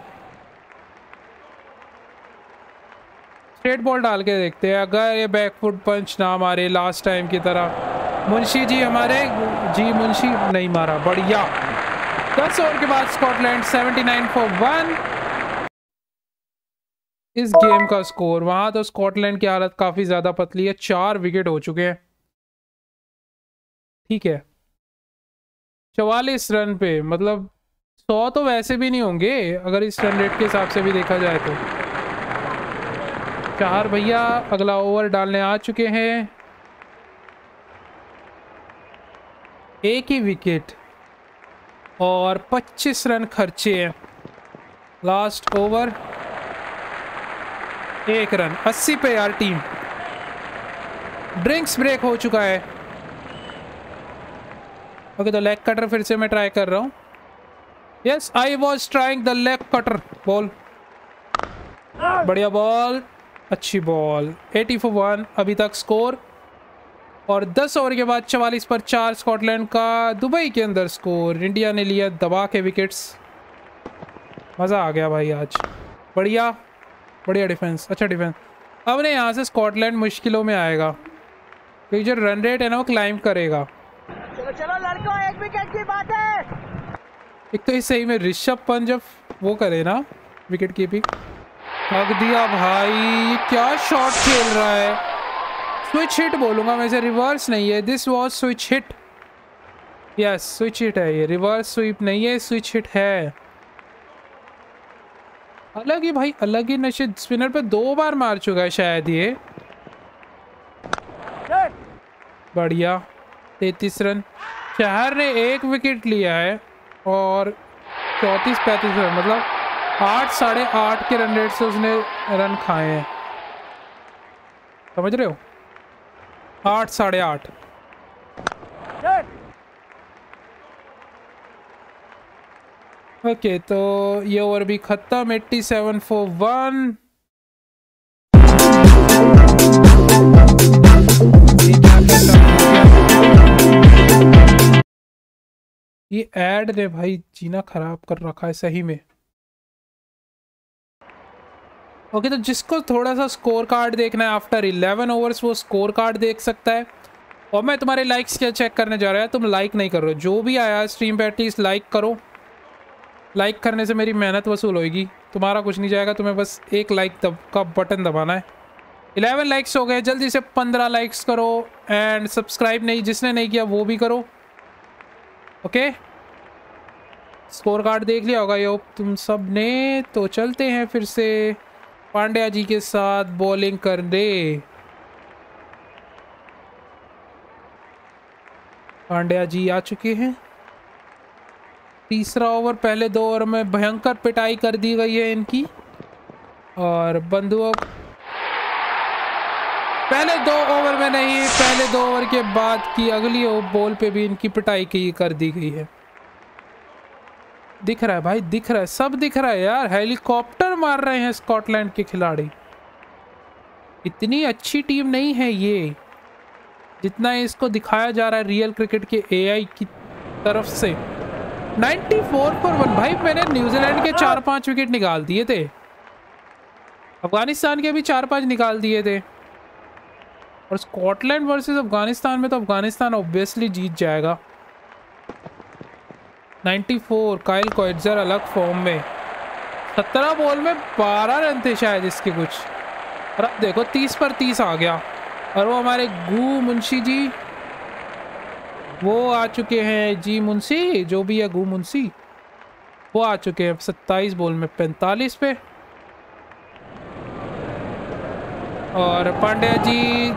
स्ट्रेट बॉल डाल के देखते हैं, अगर ये बैक फुट पंच ना मारे लास्ट टाइम की तरह। मुंशी जी हमारे, जी मुंशी नहीं मारा, बढ़िया। दस ओवर के बाद स्कॉटलैंड 79 फॉर वन इस गेम का स्कोर वहाँ तो स्कॉटलैंड की हालत काफ़ी ज़्यादा पतली है, चार विकेट हो चुके हैं। ठीक है। चवालीस रन पे मतलब सौ तो वैसे भी नहीं होंगे, अगर इस रन रेट के हिसाब से भी देखा जाए तो। चार भैया अगला ओवर डालने आ चुके हैं। एक ही विकेट और 25 रन खर्चे हैं। लास्ट ओवर एक रन 80 पे यार टीम ड्रिंक्स ब्रेक हो चुका है। ओके तो लेग कटर फिर से मैं ट्राई कर रहा हूँ। Yes I was trying the leg cutter ball बढ़िया बॉल अच्छी बॉल 80 फॉर वन अभी तक स्कोर और 10 ओवर के बाद 44 पर चार स्कॉटलैंड का दुबई के अंदर स्कोर इंडिया ने लिया दबा के विकेट्स मज़ा आ गया भाई आज। बढ़िया। बढ़िया डिफेंस अच्छा डिफेंस अब ने यहाँ से स्कॉटलैंड मुश्किलों में आएगा। क्योंकि जो रन रेट है ना, वो क्लाइंब करेगा। चलो चलो लड़कों एक विकेट की बात है। एक तो ये सही में ऋषभ पंत जब वो करे ना विकेट कीपिंग थक दिया भाई क्या शॉट खेल रहा है। स्विच हिट बोलूँगा मैं इसे रिवर्स नहीं है। This was switch hit yes switch hit है ये रिवर्स स्वीप नहीं है स्विच हिट है। अलग ही भाई अलग ही नशे स्पिनर पे दो बार मार चुका है शायद ये। बढ़िया। तैतीस रन। शहर ने एक विकेट लिया है और चौंतीस, पैंतीस रन मतलब आठ, साढ़े आठ के रन रेट से उसने रन खाए हैं। समझ रहे हो? आठ, साढ़े आठ। ओके तो ये ओवर भी खत्म, एट्टी सेवन फोर वन ये एड ने भाई, जीना खराब कर रखा है सही में। ओके तो जिसको थोड़ा सा स्कोर कार्ड देखना है आफ्टर 11 ओवर्स वो स्कोर कार्ड देख सकता है। और मैं तुम्हारे लाइक्स क्या चेक करने जा रहा है, तुम लाइक नहीं कर रहे हो। जो भी आया स्ट्रीम पे एटलीस्ट लाइक करो। लाइक करने से मेरी मेहनत वसूल होगी तुम्हारा कुछ नहीं जाएगा, तुम्हें बस एक लाइक दब, का बटन दबाना है। 11 लाइक्स हो गए, जल्दी से 15 लाइक्स करो। एंड सब्सक्राइब नहीं, जिसने नहीं किया, वो भी करो। ओके स्कोर कार्ड देख लिया होगा यो तुम सबने तो चलते हैं फिर से। पांड्या जी के साथ बॉलिंग कर दे पांड्या जी आ चुके हैं। तीसरा ओवर पहले दो ओवर में भयंकर पिटाई कर दी गई है इनकी। और बंधुओं पहले दो ओवर में नहीं, पहले दो ओवर के बाद की अगली बॉल पे भी इनकी पिटाई की कर दी गई है। दिख रहा है भाई, दिख रहा है, सब दिख रहा है यार। हेलीकॉप्टर मार रहे हैं स्कॉटलैंड के खिलाड़ी। इतनी अच्छी टीम नहीं है ये। जितना इसको दिखाया जा रहा है रियल क्रिकेट के एआई की तरफ़ से। 94 पर वन भाई, मैंने न्यूजीलैंड के चार पाँच विकेट निकाल दिए थे। अफ़गानिस्तान के भी चार पाँच निकाल दिए थे। और स्कॉटलैंड वर्सेस अफ़गानिस्तान में तो अफ़गानिस्तान ऑब्वियसली जीत जाएगा। 94 काइल कोइट्जर अलग फॉर्म में। 17 बॉल में 12 रन थे शायद इसके कुछ। और अब देखो 30 पर 30 आ गया। और वो हमारे गू मुंशी जी, वो आ चुके हैं जी मुंशी, जो भी है गू मुंशी, वो आ चुके हैं 27 बॉल में 45 पे। और पांड्या जी,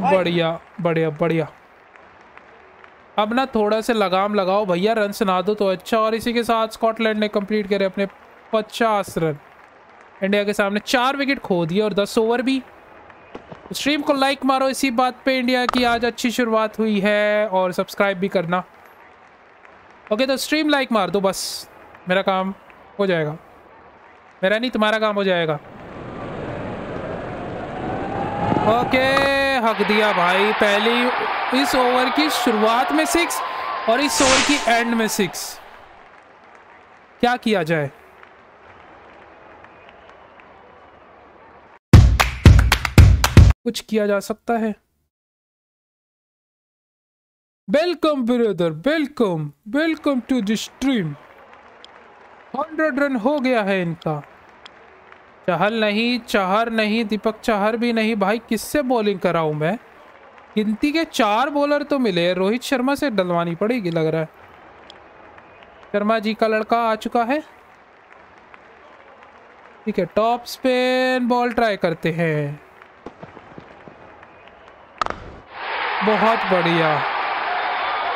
बढ़िया बढ़िया बढ़िया। अब ना थोड़ा से लगाम लगाओ भैया, रन सुना दो तो अच्छा। और इसी के साथ स्कॉटलैंड ने कंप्लीट करे अपने 50 रन। इंडिया के सामने चार विकेट खो दिए और 10 ओवर भी। स्ट्रीम को लाइक मारो, इसी बात पे इंडिया की आज अच्छी शुरुआत हुई है और सब्सक्राइब भी करना। ओके तो स्ट्रीम लाइक मार दो बस। मेरा काम हो जाएगा। मेरा नहीं, तुम्हारा काम हो जाएगा। ओके, हक दिया भाई। पहली इस ओवर की शुरुआत में सिक्स और इस ओवर की एंड में सिक्स क्या किया जाए? कुछ किया जा सकता है। Welcome brother welcome welcome to the stream hundred run हो गया है इनका। चहल नहीं, चाहर नहीं, दीपक चहर भी नहीं। भाई, किससे बॉलिंग कराऊं मैं? गिनती के चार बॉलर तो मिले रोहित शर्मा से डलवानी पड़ेगी लग रहा है। शर्मा जी का लड़का आ चुका है। ठीक है टॉप स्पिन बॉल ट्राई करते हैं। बहुत बढ़िया।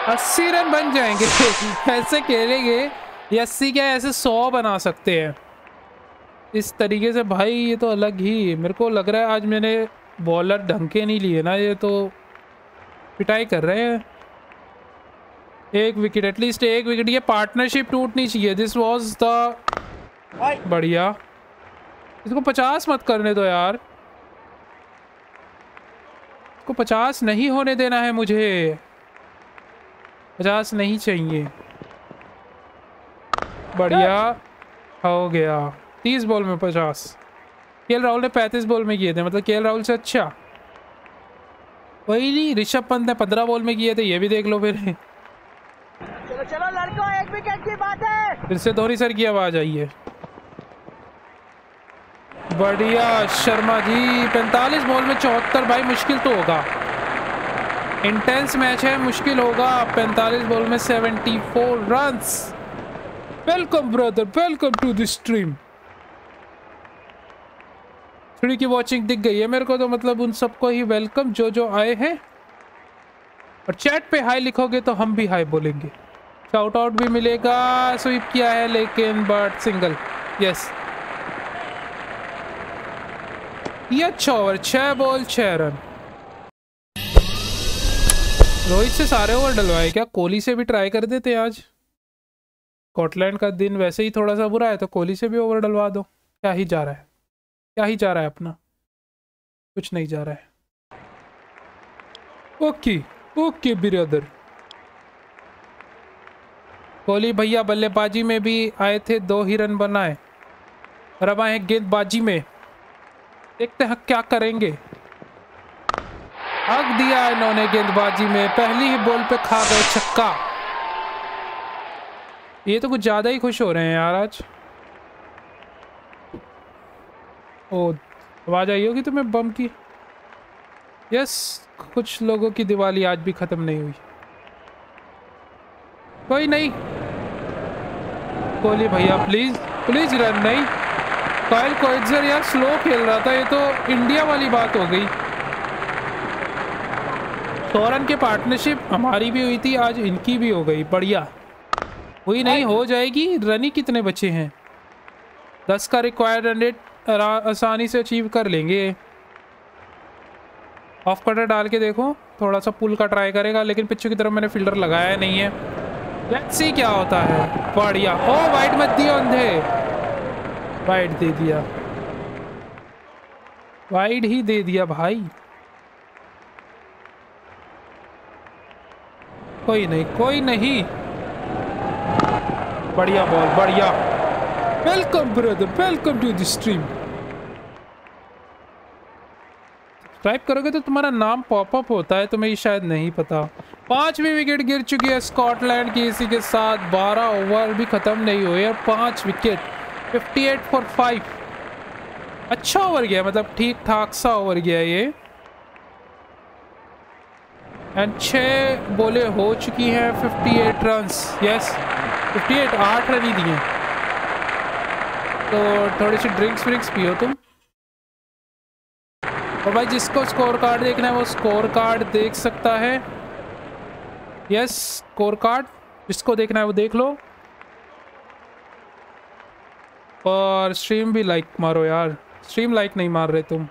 अस्सी रन बन जाएँगे। ऐसे खेलेंगे अस्सी क्या, ऐसे सौ बना सकते हैं। इस तरीके से भाई ये तो अलग ही मेरे को लग रहा है आज मैंने बॉलर ढंग के नहीं लिए ना ये तो पिटाई कर रहे हैं। एक विकेट एटलीस्ट एक विकेट ये पार्टनरशिप टूटनी चाहिए। दिस वाज द बढ़िया। इसको पचास मत करने दो यार। इसको पचास नहीं होने देना है मुझे। पचास नहीं चाहिए। बढ़िया हो गया। तीस बॉल में पचास। के राहुल ने पैंतीस बॉल में किए थे मतलब के राहुल से अच्छा। वही नहीं ऋषभ पंत ने पंद्रह बॉल में किए थे ये भी देख लो फिर। चलो चलो लड़कों एक विकेट की बात है। फिर से धोनी सर की आवाज़ आई है। बढ़िया शर्मा जी 45 बॉल में चौहत्तर भाई मुश्किल तो होगा। इंटेंस मैच है मुश्किल होगा। 45 बॉल में 74 runs welcome brother welcome to the stream three की वॉचिंग दिख गई है मेरे को तो मतलब उन सबको ही वेलकम जो जो आए हैं। और चैट पे हाई लिखोगे तो हम भी हाई बोलेंगे। शाउट आउट भी मिलेगा स्वीप किया है लेकिन बट सिंगल यस ये अच्छा ओवर छह बॉल छह रन रोहित से सारे ओवर डलवाए क्या? कोहली से भी ट्राई कर देते आज। स्कॉटलैंड का दिन वैसे ही थोड़ा सा बुरा है तो कोहली से भी ओवर डलवा दो। क्या ही जा रहा है। क्या ही जा रहा है अपना? कुछ नहीं जा रहा है। Okay okay brother. कोहली भैया बल्लेबाजी में भी आए थे, दो ही रन बनाए। अब आए गेंदबाजी में। देखते हैं क्या करेंगे। हक दिया इन्होंने गेंदबाजी में। पहली ही बॉल पे खा गए छक्का। ये तो कुछ ज़्यादा ही खुश हो रहे हैं यार आज। ओ आवाज़ आई होगी तुम्हें बम की? यस कुछ लोगों की दिवाली आज भी खत्म नहीं हुई। कोई नहीं। कोहली भैया प्लीज़ प्लीज़ रन नहीं। कायल कोइट्जर यार स्लो खेल रहा था ये तो इंडिया वाली बात हो गई। सौ रन की पार्टनरशिप हमारी भी हुई थी आज इनकी भी हो गई बढ़िया। हुई नहीं हो जाएगी। रन ही कितने बचे हैं? दस का रिक्वायर्ड रन रेट आसानी से अचीव कर लेंगे। ऑफ़ कटर डाल के देखो, थोड़ा सा पुल का ट्राई करेगा, लेकिन पिछू की तरफ़ मैंने फ़िल्टर लगाया नहीं है। लेट्स सी क्या होता है। बढ़िया। ओ वाइट मत दिया अंधे। वाइट दे दिया। वाइट ही दे दिया भाई। कोई नहीं कोई नहीं। बढ़िया बॉल बढ़िया। Welcome brother welcome to the stream subscribe करोगे तो तुम्हारा नाम पॉपअप होता है, तुम्हें शायद नहीं पता। पांचवी विकेट गिर चुकी है स्कॉटलैंड की, इसी के साथ 12 ओवर भी खत्म नहीं हुए और पाँच विकेट 58 फॉर फाइव अच्छा ओवर गया मतलब ठीक ठाक सा ओवर गया ये। एंड छः बोले हो चुकी हैं 58 रन्स यस 58 आठ रन ही दिए। तो थोड़ी सी ड्रिंक्स व्रिंक्स पियो तुम। और भाई जिसको स्कोर कार्ड देखना है, वो स्कोर कार्ड देख सकता है। यस स्कोर कार्ड जिसको देखना है वो देख लो। और स्ट्रीम भी लाइक मारो यार। स्ट्रीम लाइक नहीं मार रहे तुम।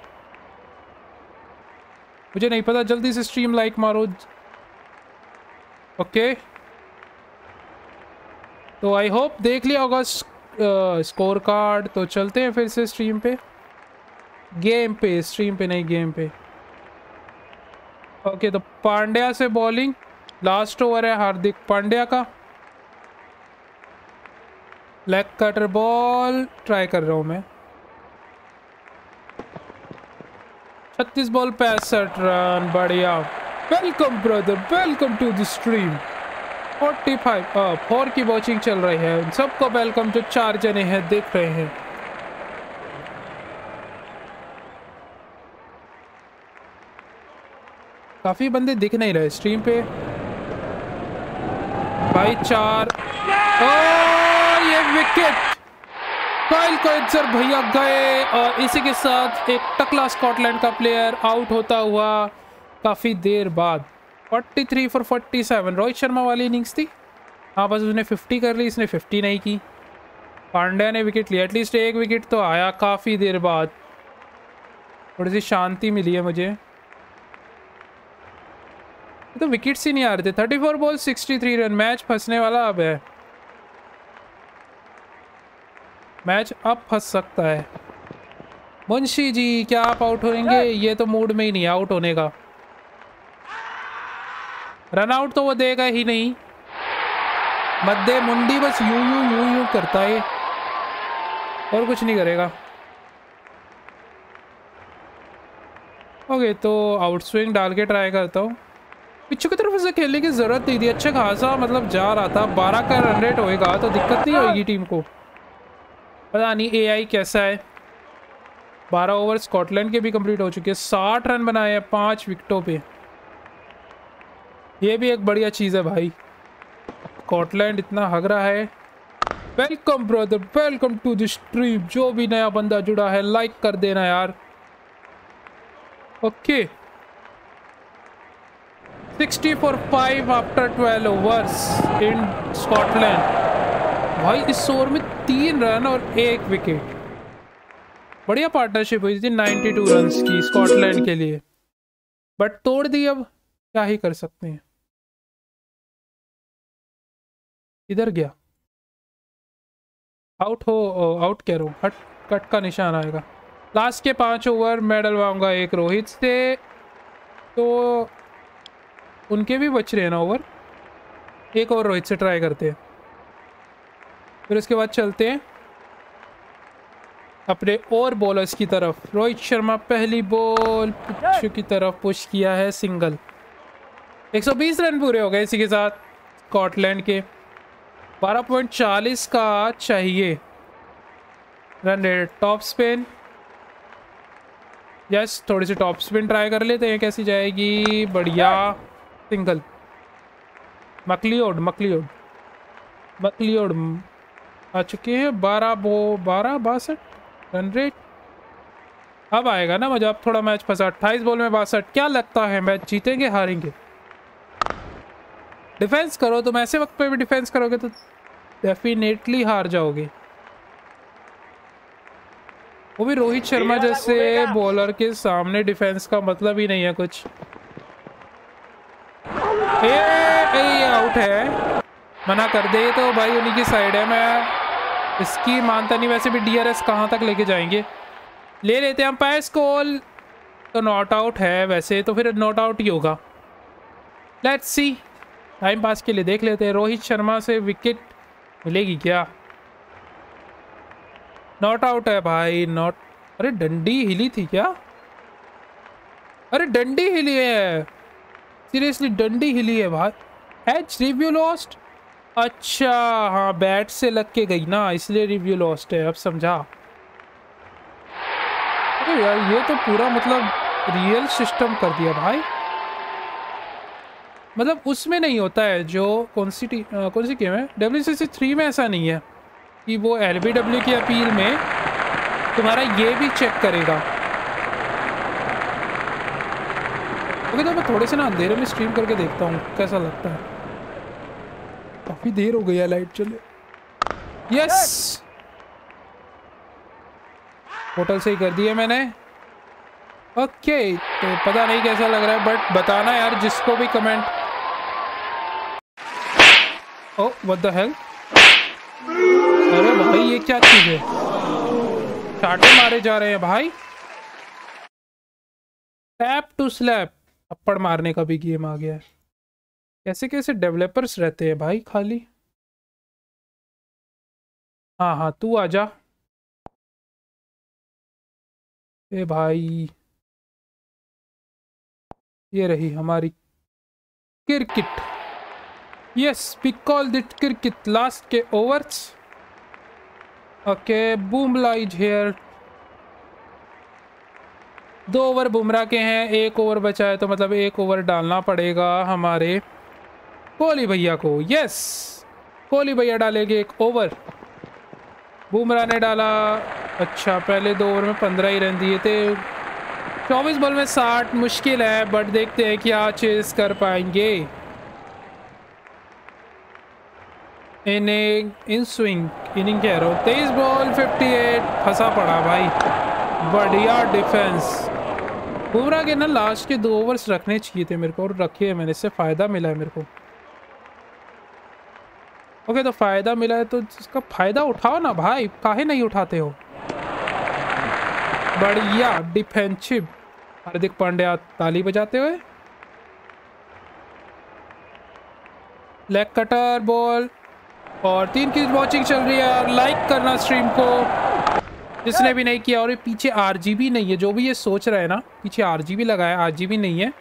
मुझे नहीं पता, जल्दी से स्ट्रीम लाइक मारो। ओके तो आई होप देख लिया होगा स्कोर कार्ड तो चलते हैं फिर से स्ट्रीम पे। गेम पे स्ट्रीम पे नहीं गेम पे। ओके तो पांड्या से बॉलिंग लास्ट ओवर है हार्दिक पांड्या का। लेग कटर बॉल ट्राई कर रहा हूँ मैं। छत्तीस बॉल पैंसठ रन बढ़िया। Welcome brother welcome to the stream 45 four की वॉचिंग चल रही है। सबको वेलकम जो चार जने हैं, देख रहे हैं। काफ़ी बंदे दिख नहीं रहे स्ट्रीम पे। भाई चार। ओ, ये विकेट काइल कोइट्जर भैया गए और इसी के साथ एक टकला स्कॉटलैंड का प्लेयर आउट होता हुआ काफ़ी देर बाद। 43 फॉर 47 रोहित शर्मा वाली इनिंग्स थी। हाँ बस उसने 50 कर ली इसने 50 नहीं की। पांड्या ने विकेट लिया एटलीस्ट एक विकेट तो आया काफ़ी देर बाद। थोड़ी सी शांति मिली है मुझे। तो विकेट्स ही नहीं आ रहे थे। 34 बॉल 63 रन मैच फंसने वाला अब है। मैच अब फंस सकता है। मुंशी जी क्या आप आउट होंगे ये तो मूड में ही नहीं आउट होने का। रन आउट तो वो देगा ही नहीं। मध्य मुंडी बस यूँ यूँ यूँ यूँ करता है। और कुछ नहीं करेगा। ओके तो आउट स्विंग डाल के ट्राई करता हूँ। पिछू की तरफ़ से खेलने की ज़रूरत नहीं थी। अच्छा खासा मतलब जा रहा था। बारह का रन रेट होएगा तो दिक्कत नहीं होगी टीम को। पता नहीं एआई कैसा है। बारह ओवर स्कॉटलैंड के भी कंप्लीट हो चुके हैं। साठ रन बनाए हैं, पाँच विकेटों पे। ये भी एक बढ़िया चीज़ है भाई। स्कॉटलैंड इतना हग रहा है। Welcome brother welcome to the stream जो भी नया बंदा जुड़ा है लाइक कर देना यार। Okay sixty four five after twelve overs in Scotland भाई, इस ओवर में तीन रन और एक विकेट बढ़िया पार्टनरशिप हुई थी 92 रन्स की स्कॉटलैंड के लिए। बट तोड़ दी अब, क्या ही कर सकते हैं। इधर गया। आउट हो आउट कह रहा हट, कट का निशान आएगा। लास्ट के पाँच ओवर मैं डलवाऊँगा एक रोहित से। तो उनके भी बच रहे हैं ना ओवर एक और रोहित से ट्राई करते हैं। फिर उसके बाद चलते हैं। अपने और बॉलर्स की तरफ़। रोहित शर्मा पहली बॉल पिछू की तरफ़ पुश किया है सिंगल 120 रन पूरे हो गए इसी के साथ। स्कॉटलैंड के। 12.40 का चाहिए। Run rate top spin yes थोड़ी सी टॉप स्पिन ट्राई कर लेते हैं, कैसी जाएगी? बढ़िया। सिंगल मकलियोड मकलियोड। मकलियोड आ चुके हैं, बारह बो, बारह, बासठ। रन रेट अब आएगा ना मुझे अब थोड़ा मैच फंसा। अट्ठाईस बॉल में बासठ, क्या लगता है मैच जीतेंगे, हारेंगे? डिफेंस करो तुम ऐसे वक्त पे भी डिफेंस करोगे तो डेफिनेटली हार जाओगे। वो भी रोहित शर्मा जैसे बॉलर के सामने डिफेंस का मतलब ही नहीं है कुछ। ए, ए आउट है। मना कर दे तो भाई उन्हीं की साइड है। मैं इसकी मानता नहीं वैसे भी डीआरएस कहाँ तक लेके जाएँगे। ले लेते हैं अंपायर स्कोल तो नॉट आउट है वैसे तो फिर नॉट आउट ही होगा। लेट्स सी टाइम पास के लिए देख लेते हैं। रोहित शर्मा से विकेट मिलेगी क्या? नॉट आउट है भाई नॉट अरे डंडी हिली थी क्या? अरे डंडी हिली है। सीरियसली डंडी हिली है भाई। एच रिव्यू लॉस्ट अच्छा हाँ बैट से लग के गई ना, इसलिए रिव्यू लॉस्ट है, अब समझा। अरे यार, ये तो पूरा मतलब रियल सिस्टम कर दिया भाई। मतलब उसमें नहीं होता है जो कौन सी टी अ, कौन सी गेम है? डब्ल्यू सी सी थ्री में ऐसा नहीं है कि वो एल बी डब्ल्यू की अपील में तुम्हारा ये भी चेक करेगा। ओके तो मैं थोड़े से ना अंधेरे में स्ट्रीम करके देखता हूँ कैसा लगता है? काफ़ी देर हो गई है लाइट चले। यस होटल से ही कर दिया मैंने। ओके okay, तो पता नहीं कैसा लग रहा है बट बताना यार जिसको भी comment oh what the hell अरे भाई, ये क्या चीज़ है? चाटे मारे जा रहे हैं भाई। टैप टू स्लैप थप्पड़ मारने का भी गेम आ गया है। कैसे कैसे डेवलपर्स रहते हैं भाई, खाली? हाँ हाँ तू आजा ए भाई। ये रही हमारी cricket. Yes we call that cricket last के overs okay boom lies here दो ओवर बुमराह के हैं, एक ओवर बचा है तो मतलब एक ओवर डालना पड़ेगा हमारे कोहली भैया को। यस कोहली भैया डालेंगे एक ओवर बुमराह ने डाला। अच्छा पहले दो ओवर में पंद्रह ही रन दिए थे। चौबीस बॉल में साठ मुश्किल है बट देखते हैं क्या चेस कर पाएँगे। इनिंग इन स्विंग इनिंग कह रहा हूँ तेईस बॉल फिफ्टी एट फंसा पड़ा भाई। बढ़िया डिफेंस बुमराह के ना लास्ट के दो ओवर्स रखने चाहिए थे मेरे को और रखे हैं मैंने, इससे फ़ायदा मिला है मेरे को। ओके तो फ़ायदा मिला है तो इसका फ़ायदा उठाओ ना भाई, काहे नहीं उठाते हो? बढ़िया डिफेंसिव हार्दिक पांड्या ताली बजाते हुए। लेग कटर बॉल और तीन की वॉचिंग चल रही है और लाइक करना स्ट्रीम को। जिसने भी नहीं किया और ये पीछे आरजीबी नहीं है जो भी ये सोच रहा है ना पीछे आरजीबी लगा है आरजीबी नहीं है।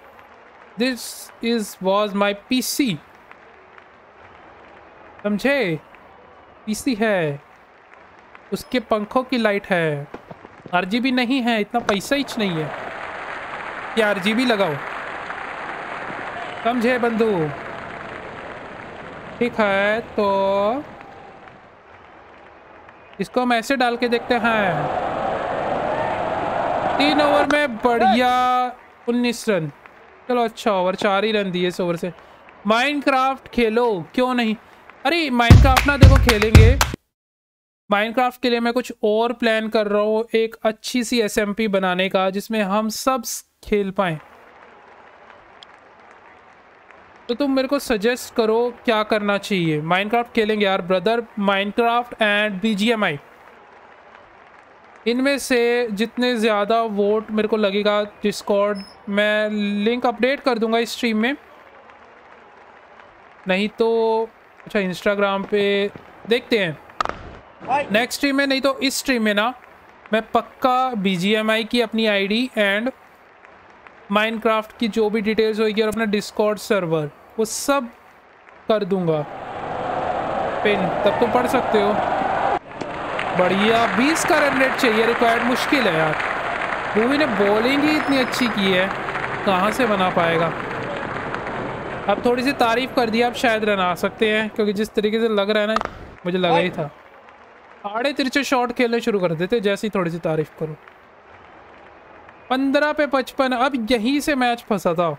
This is was my PC समझे? पीसी है। उसके पंखों की लाइट है। आरजीबी नहीं है इतना पैसा ही नहीं है। कि आरजीबी लगाओ। समझे बंधु? ठीक है तो इसको हम ऐसे डाल के देखते हैं। तीन ओवर में बढ़िया उन्नीस रन। चलो अच्छा ओवर, चार ही रन दिए इस ओवर से। माइनक्राफ्ट खेलो, क्यों नहीं? अरे माइनक्राफ्ट ना देखो, खेलेंगे। माइनक्राफ्ट के लिए मैं कुछ और प्लान कर रहा हूँ, एक अच्छी सी एसएमपी बनाने का, जिसमें हम सब खेल पाएँ। तो तुम मेरे को सजेस्ट करो क्या करना चाहिए। माइनक्राफ्ट खेलेंगे यार ब्रदर माइनक्राफ्ट एंड बीजीएमआई इनमें से जितने ज़्यादा वोट मेरे को लगेगा डिस्कॉर्ड मैं लिंक अपडेट कर दूँगा इस स्ट्रीम में। नहीं तो अच्छा इंस्टाग्राम पे देखते हैं। नेक्स्ट स्ट्रीम में नहीं तो इस स्ट्रीम में ना मैं पक्का बीजीएमआई की अपनी आईडी एंड माइनक्राफ्ट की जो भी डिटेल्स होगी और अपना डिस्कॉर्ड सर्वर वो सब कर दूँगा। पिन तब तो पढ़ सकते हो। बढ़िया 20 का रन रेट चाहिए रिक्वायर्ड मुश्किल है यार। भूमि ने बॉलिंग ही इतनी अच्छी की है कहाँ से बना पाएगा? अब थोड़ी सी तारीफ़ कर दी आप शायद रन आ सकते हैं क्योंकि जिस तरीके से लग रहा है ना मुझे लगा ही था। आड़े तिरछे शॉट खेलने शुरू कर देते जैसे ही थोड़ी सी तारीफ़ करो। पंद्रह पे पचपन अब यहीं से मैच फंसा था।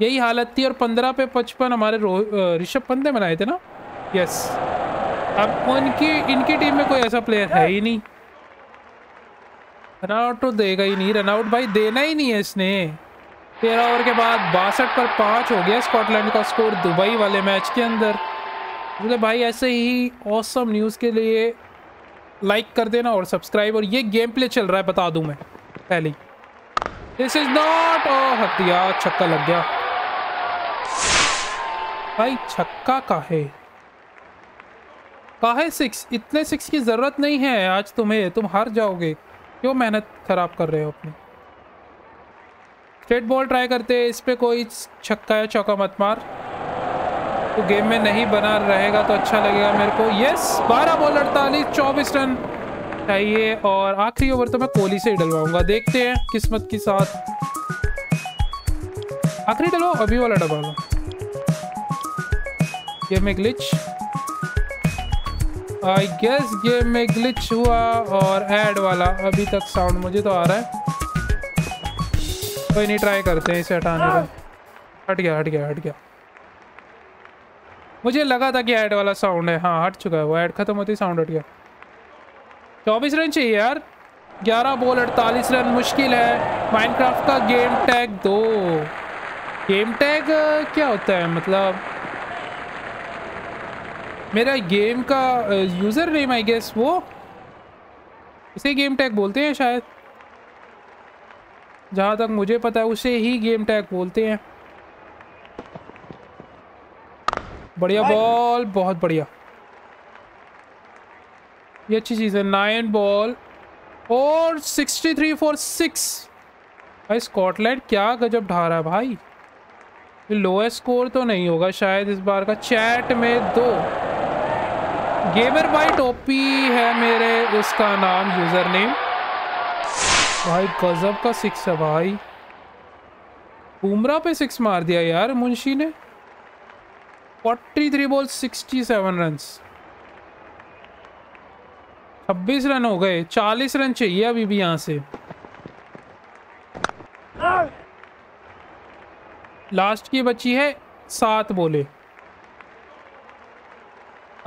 यही हालत थी और पंद्रह पे पचपन हमारे ऋषभ पंत ने बनाए थे ना? यस अब उनकी, इनकी टीम में कोई ऐसा प्लेयर है ही नहीं। रनआउट तो देगा ही नहीं। रनआउट भाई देना ही नहीं है इसने। तेरह ओवर के बाद बासठ पर पाँच हो गया स्कॉटलैंड का स्कोर दुबई वाले मैच के अंदर। बोले भाई ऐसे ही औसम न्यूज़ के लिए लाइक कर देना और सब्सक्राइब और ये गेम प्ले चल रहा है, बता दूँ मैं, पहले दिस इज़ नॉट ओ हत्या छक्का लग गया। भाई छक्का का है काहे सिक्स? इतने सिक्स की ज़रूरत नहीं है आज तुम्हें। तुम हार जाओगे। क्यों मेहनत खराब कर रहे हो अपनी? स्ट्रेट बॉल ट्राई करते, इस पर कोई छक्का या चौका मत मार। तो गेम में नहीं बना, रहेगा तो अच्छा लगेगा मेरे को। यस बारह बॉल अड़तालीस, चौबीस रन चाहिए और आखिरी ओवर तो मैं कोहली से ही डलवाऊँगा। देखते हैं किस्मत के साथ। आखिरी डलो, अभी वाला लो। गेम में ग्लिच आई गेस गेम में ग्लिच हुआ और ऐड वाला। अभी तक साउंड मुझे तो आ रहा है। कोई नहीं ट्राई करते हैं इसे हटाने का। हट गया हट गया हट गया। मुझे लगा था कि ऐड वाला साउंड है। हाँ हट चुका है वो। ऐड खत्म होती साउंड हट गया। चौबीस रन चाहिए यार। ग्यारह बॉल अड़तालीस रन मुश्किल है। माइनक्राफ्ट का गेम टैग दो। गेम टैग क्या होता है? मतलब मेरा गेम का यूज़र नेम आई गेस वो इसे गेम टैग बोलते हैं शायद। जहाँ तक मुझे पता है उसे ही गेम टैग बोलते हैं। बढ़िया बॉल बहुत बढ़िया। ये अच्छी चीज़ है नाइन बॉल और सिक्सटी थ्री फोर सिक्स भाई स्कॉटलैंड क्या गजब ढा रहा है भाई। लोएस्ट स्कोर तो नहीं होगा शायद इस बार का चैट में दो। गेमर बाई टोपी है मेरे, उसका नाम यूज़र नेम भाई, गजब का सिक्स है भाई। उमरा पे सिक्स मार दिया यार, मुंशी ने। 43 बॉल 67 रन 26 रन हो गए 40 रन चाहिए अभी भी यहाँ से। लास्ट की बची है सात बोले।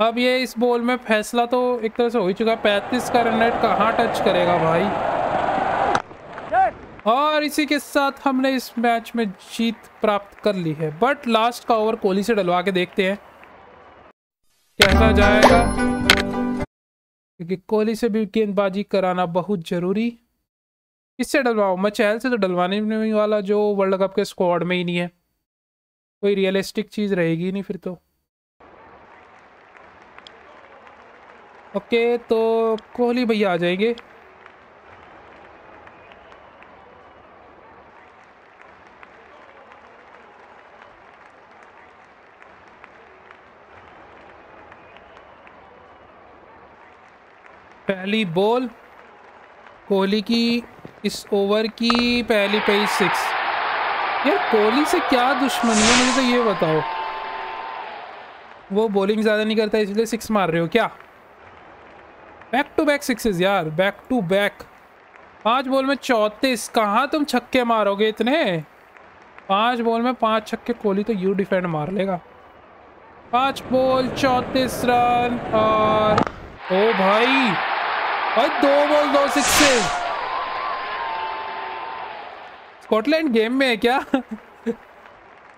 अब ये इस बॉल में फैसला तो एक तरह से हो ही चुका है। पैंतीस का रन रेट कहाँ टच करेगा भाई? और इसी के साथ हमने इस मैच में जीत प्राप्त कर ली है। बट लास्ट का ओवर कोहली से डलवा के देखते हैं। कैसा जाएगा? क्योंकि कोहली से भी गेंदबाजी कराना बहुत ज़रूरी। इससे डलवाऊँ मैं चहल से तो डलवाने वाला जो वर्ल्ड कप के स्क्वाड में ही नहीं है। कोई रियलिस्टिक चीज़ रहेगी नहीं फिर तो। ओके तो कोहली भैया आ जाएँगे। पहली बॉल कोहली की, इस ओवर की पहली पहली सिक्स। यार, कोहली से क्या दुश्मनी है, मुझे तो ये बताओ। वो बॉलिंग ज़्यादा नहीं करता, इसलिए सिक्स मार रहे हो क्या? बैक टू बैक सिक्सेस यार बैक टू बैक पाँच बॉल में चौंतीस, कहाँ तुम छक्के मारोगे इतने? पाँच बॉल में पाँच छक्के, कोहली तो यू डिफेंड मार लेगा। पाँच बॉल, चौंतीस रन, और, ओ भाई भाई दो बॉल, दो सिक्सेस स्कॉटलैंड गेम में है क्या?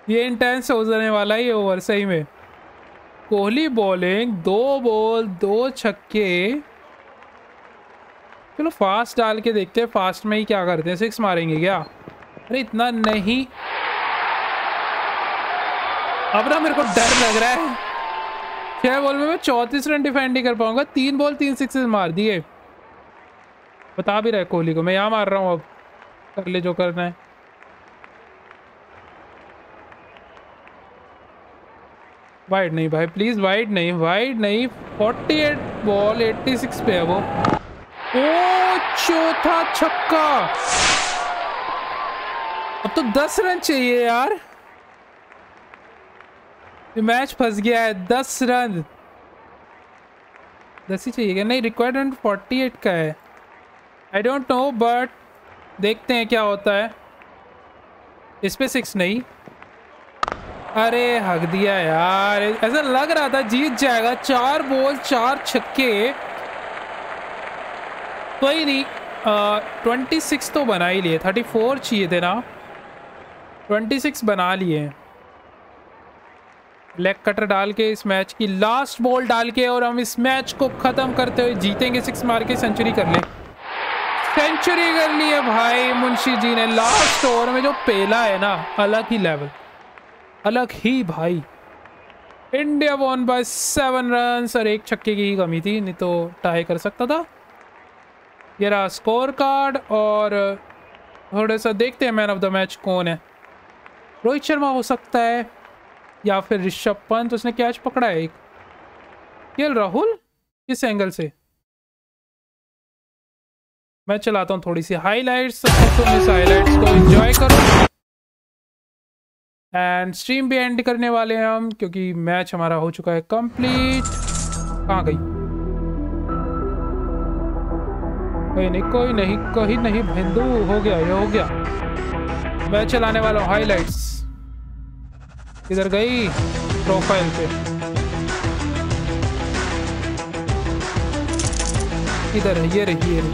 ये इंटेंस हो जाने वाला ही ओवर सही में। कोहली बॉलिंग दो बॉल, दो छक्के। चलो फास्ट डाल के देखते हैं फास्ट में ही क्या करते हैं सिक्स मारेंगे क्या? अरे इतना नहीं। अब ना मेरे को डर लग रहा है। छह बॉल में मैं चौंतीस रन डिफेंड नहीं कर पाऊँगा। तीन बॉल तीन सिक्सेस मार दिए। बता भी रहे कोहली को। मैं यहाँ मार रहा हूँ अब। कर ले जो करना है। वाइड नहीं भाई प्लीज़ वाइड नहीं। वाइड नहीं। 48 बॉल 86 पे है वो। ओ, चौथा छक्का। अब तो 10 रन चाहिए यार। मैच फंस गया है 10 रन। 10 ही चाहिए नहीं रिक्वायर्ड रन 48 का है। आई डोंट नो बट देखते हैं क्या होता है। इस पे सिक्स नहीं। अरे, हक दिया यार। ऐसा लग रहा था जीत जाएगा। चार बॉल चार छक्के। कोई नहीं ट्वेंटी सिक्स तो बना ही लिए थर्टी फोर चाहिए थे ना। ट्वेंटी सिक्स बना लिए। लेग कटर डाल के इस मैच की लास्ट बॉल डाल के और हम इस मैच को ख़त्म करते हुए जीतेंगे सिक्स मार के सेंचुरी कर लें। सेंचुरी कर ली है भाई मुंशी जी ने। लास्ट ओवर में जो पेला है ना, अलग ही लेवल अलग ही भाई। India won by seven run और एक छक्के की ही कमी थी, नहीं तो टाई कर सकता था। ये रहा स्कोर कार्ड और थोड़ा सा देखते हैं मैन ऑफ़ द मैच कौन है। रोहित शर्मा हो सकता है, या फिर ऋषभ पंत, उसने कैच पकड़ा है एक। के राहुल, किस एंगल से? मैं चलाता हूँ थोड़ी सी हाईलाइट्स तुम इस हाईलाइट्स को एंजॉय करो। एंड स्ट्रीम भी एंड करने वाले हैं हम, क्योंकि मैच हमारा हो चुका है कंप्लीट कहाँ गई? कोई नहीं कोई नहीं कोई नहीं हिंदू हो गया, ये हो गया। मैं चलाने वाला हूँ हाईलाइट्स इधर गई प्रोफ़ाइल पे। इधर है, ये रही ये रही।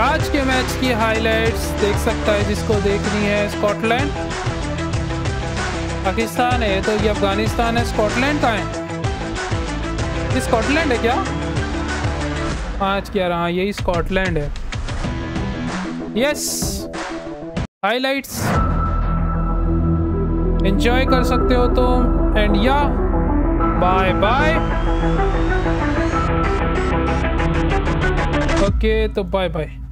आज के मैच की हाईलाइट्स देख सकता है, जिसको देखनी है स्कॉटलैंड पाकिस्तान है तो ये अफ़गानिस्तान है स्कॉटलैंड का है? स्कॉटलैंड है क्या? आज क्या रहा यही स्कॉटलैंड है। यस हाइलाइट्स एंजॉय कर सकते हो तुम। एंड या बाय बाय ओके तो बाय बाय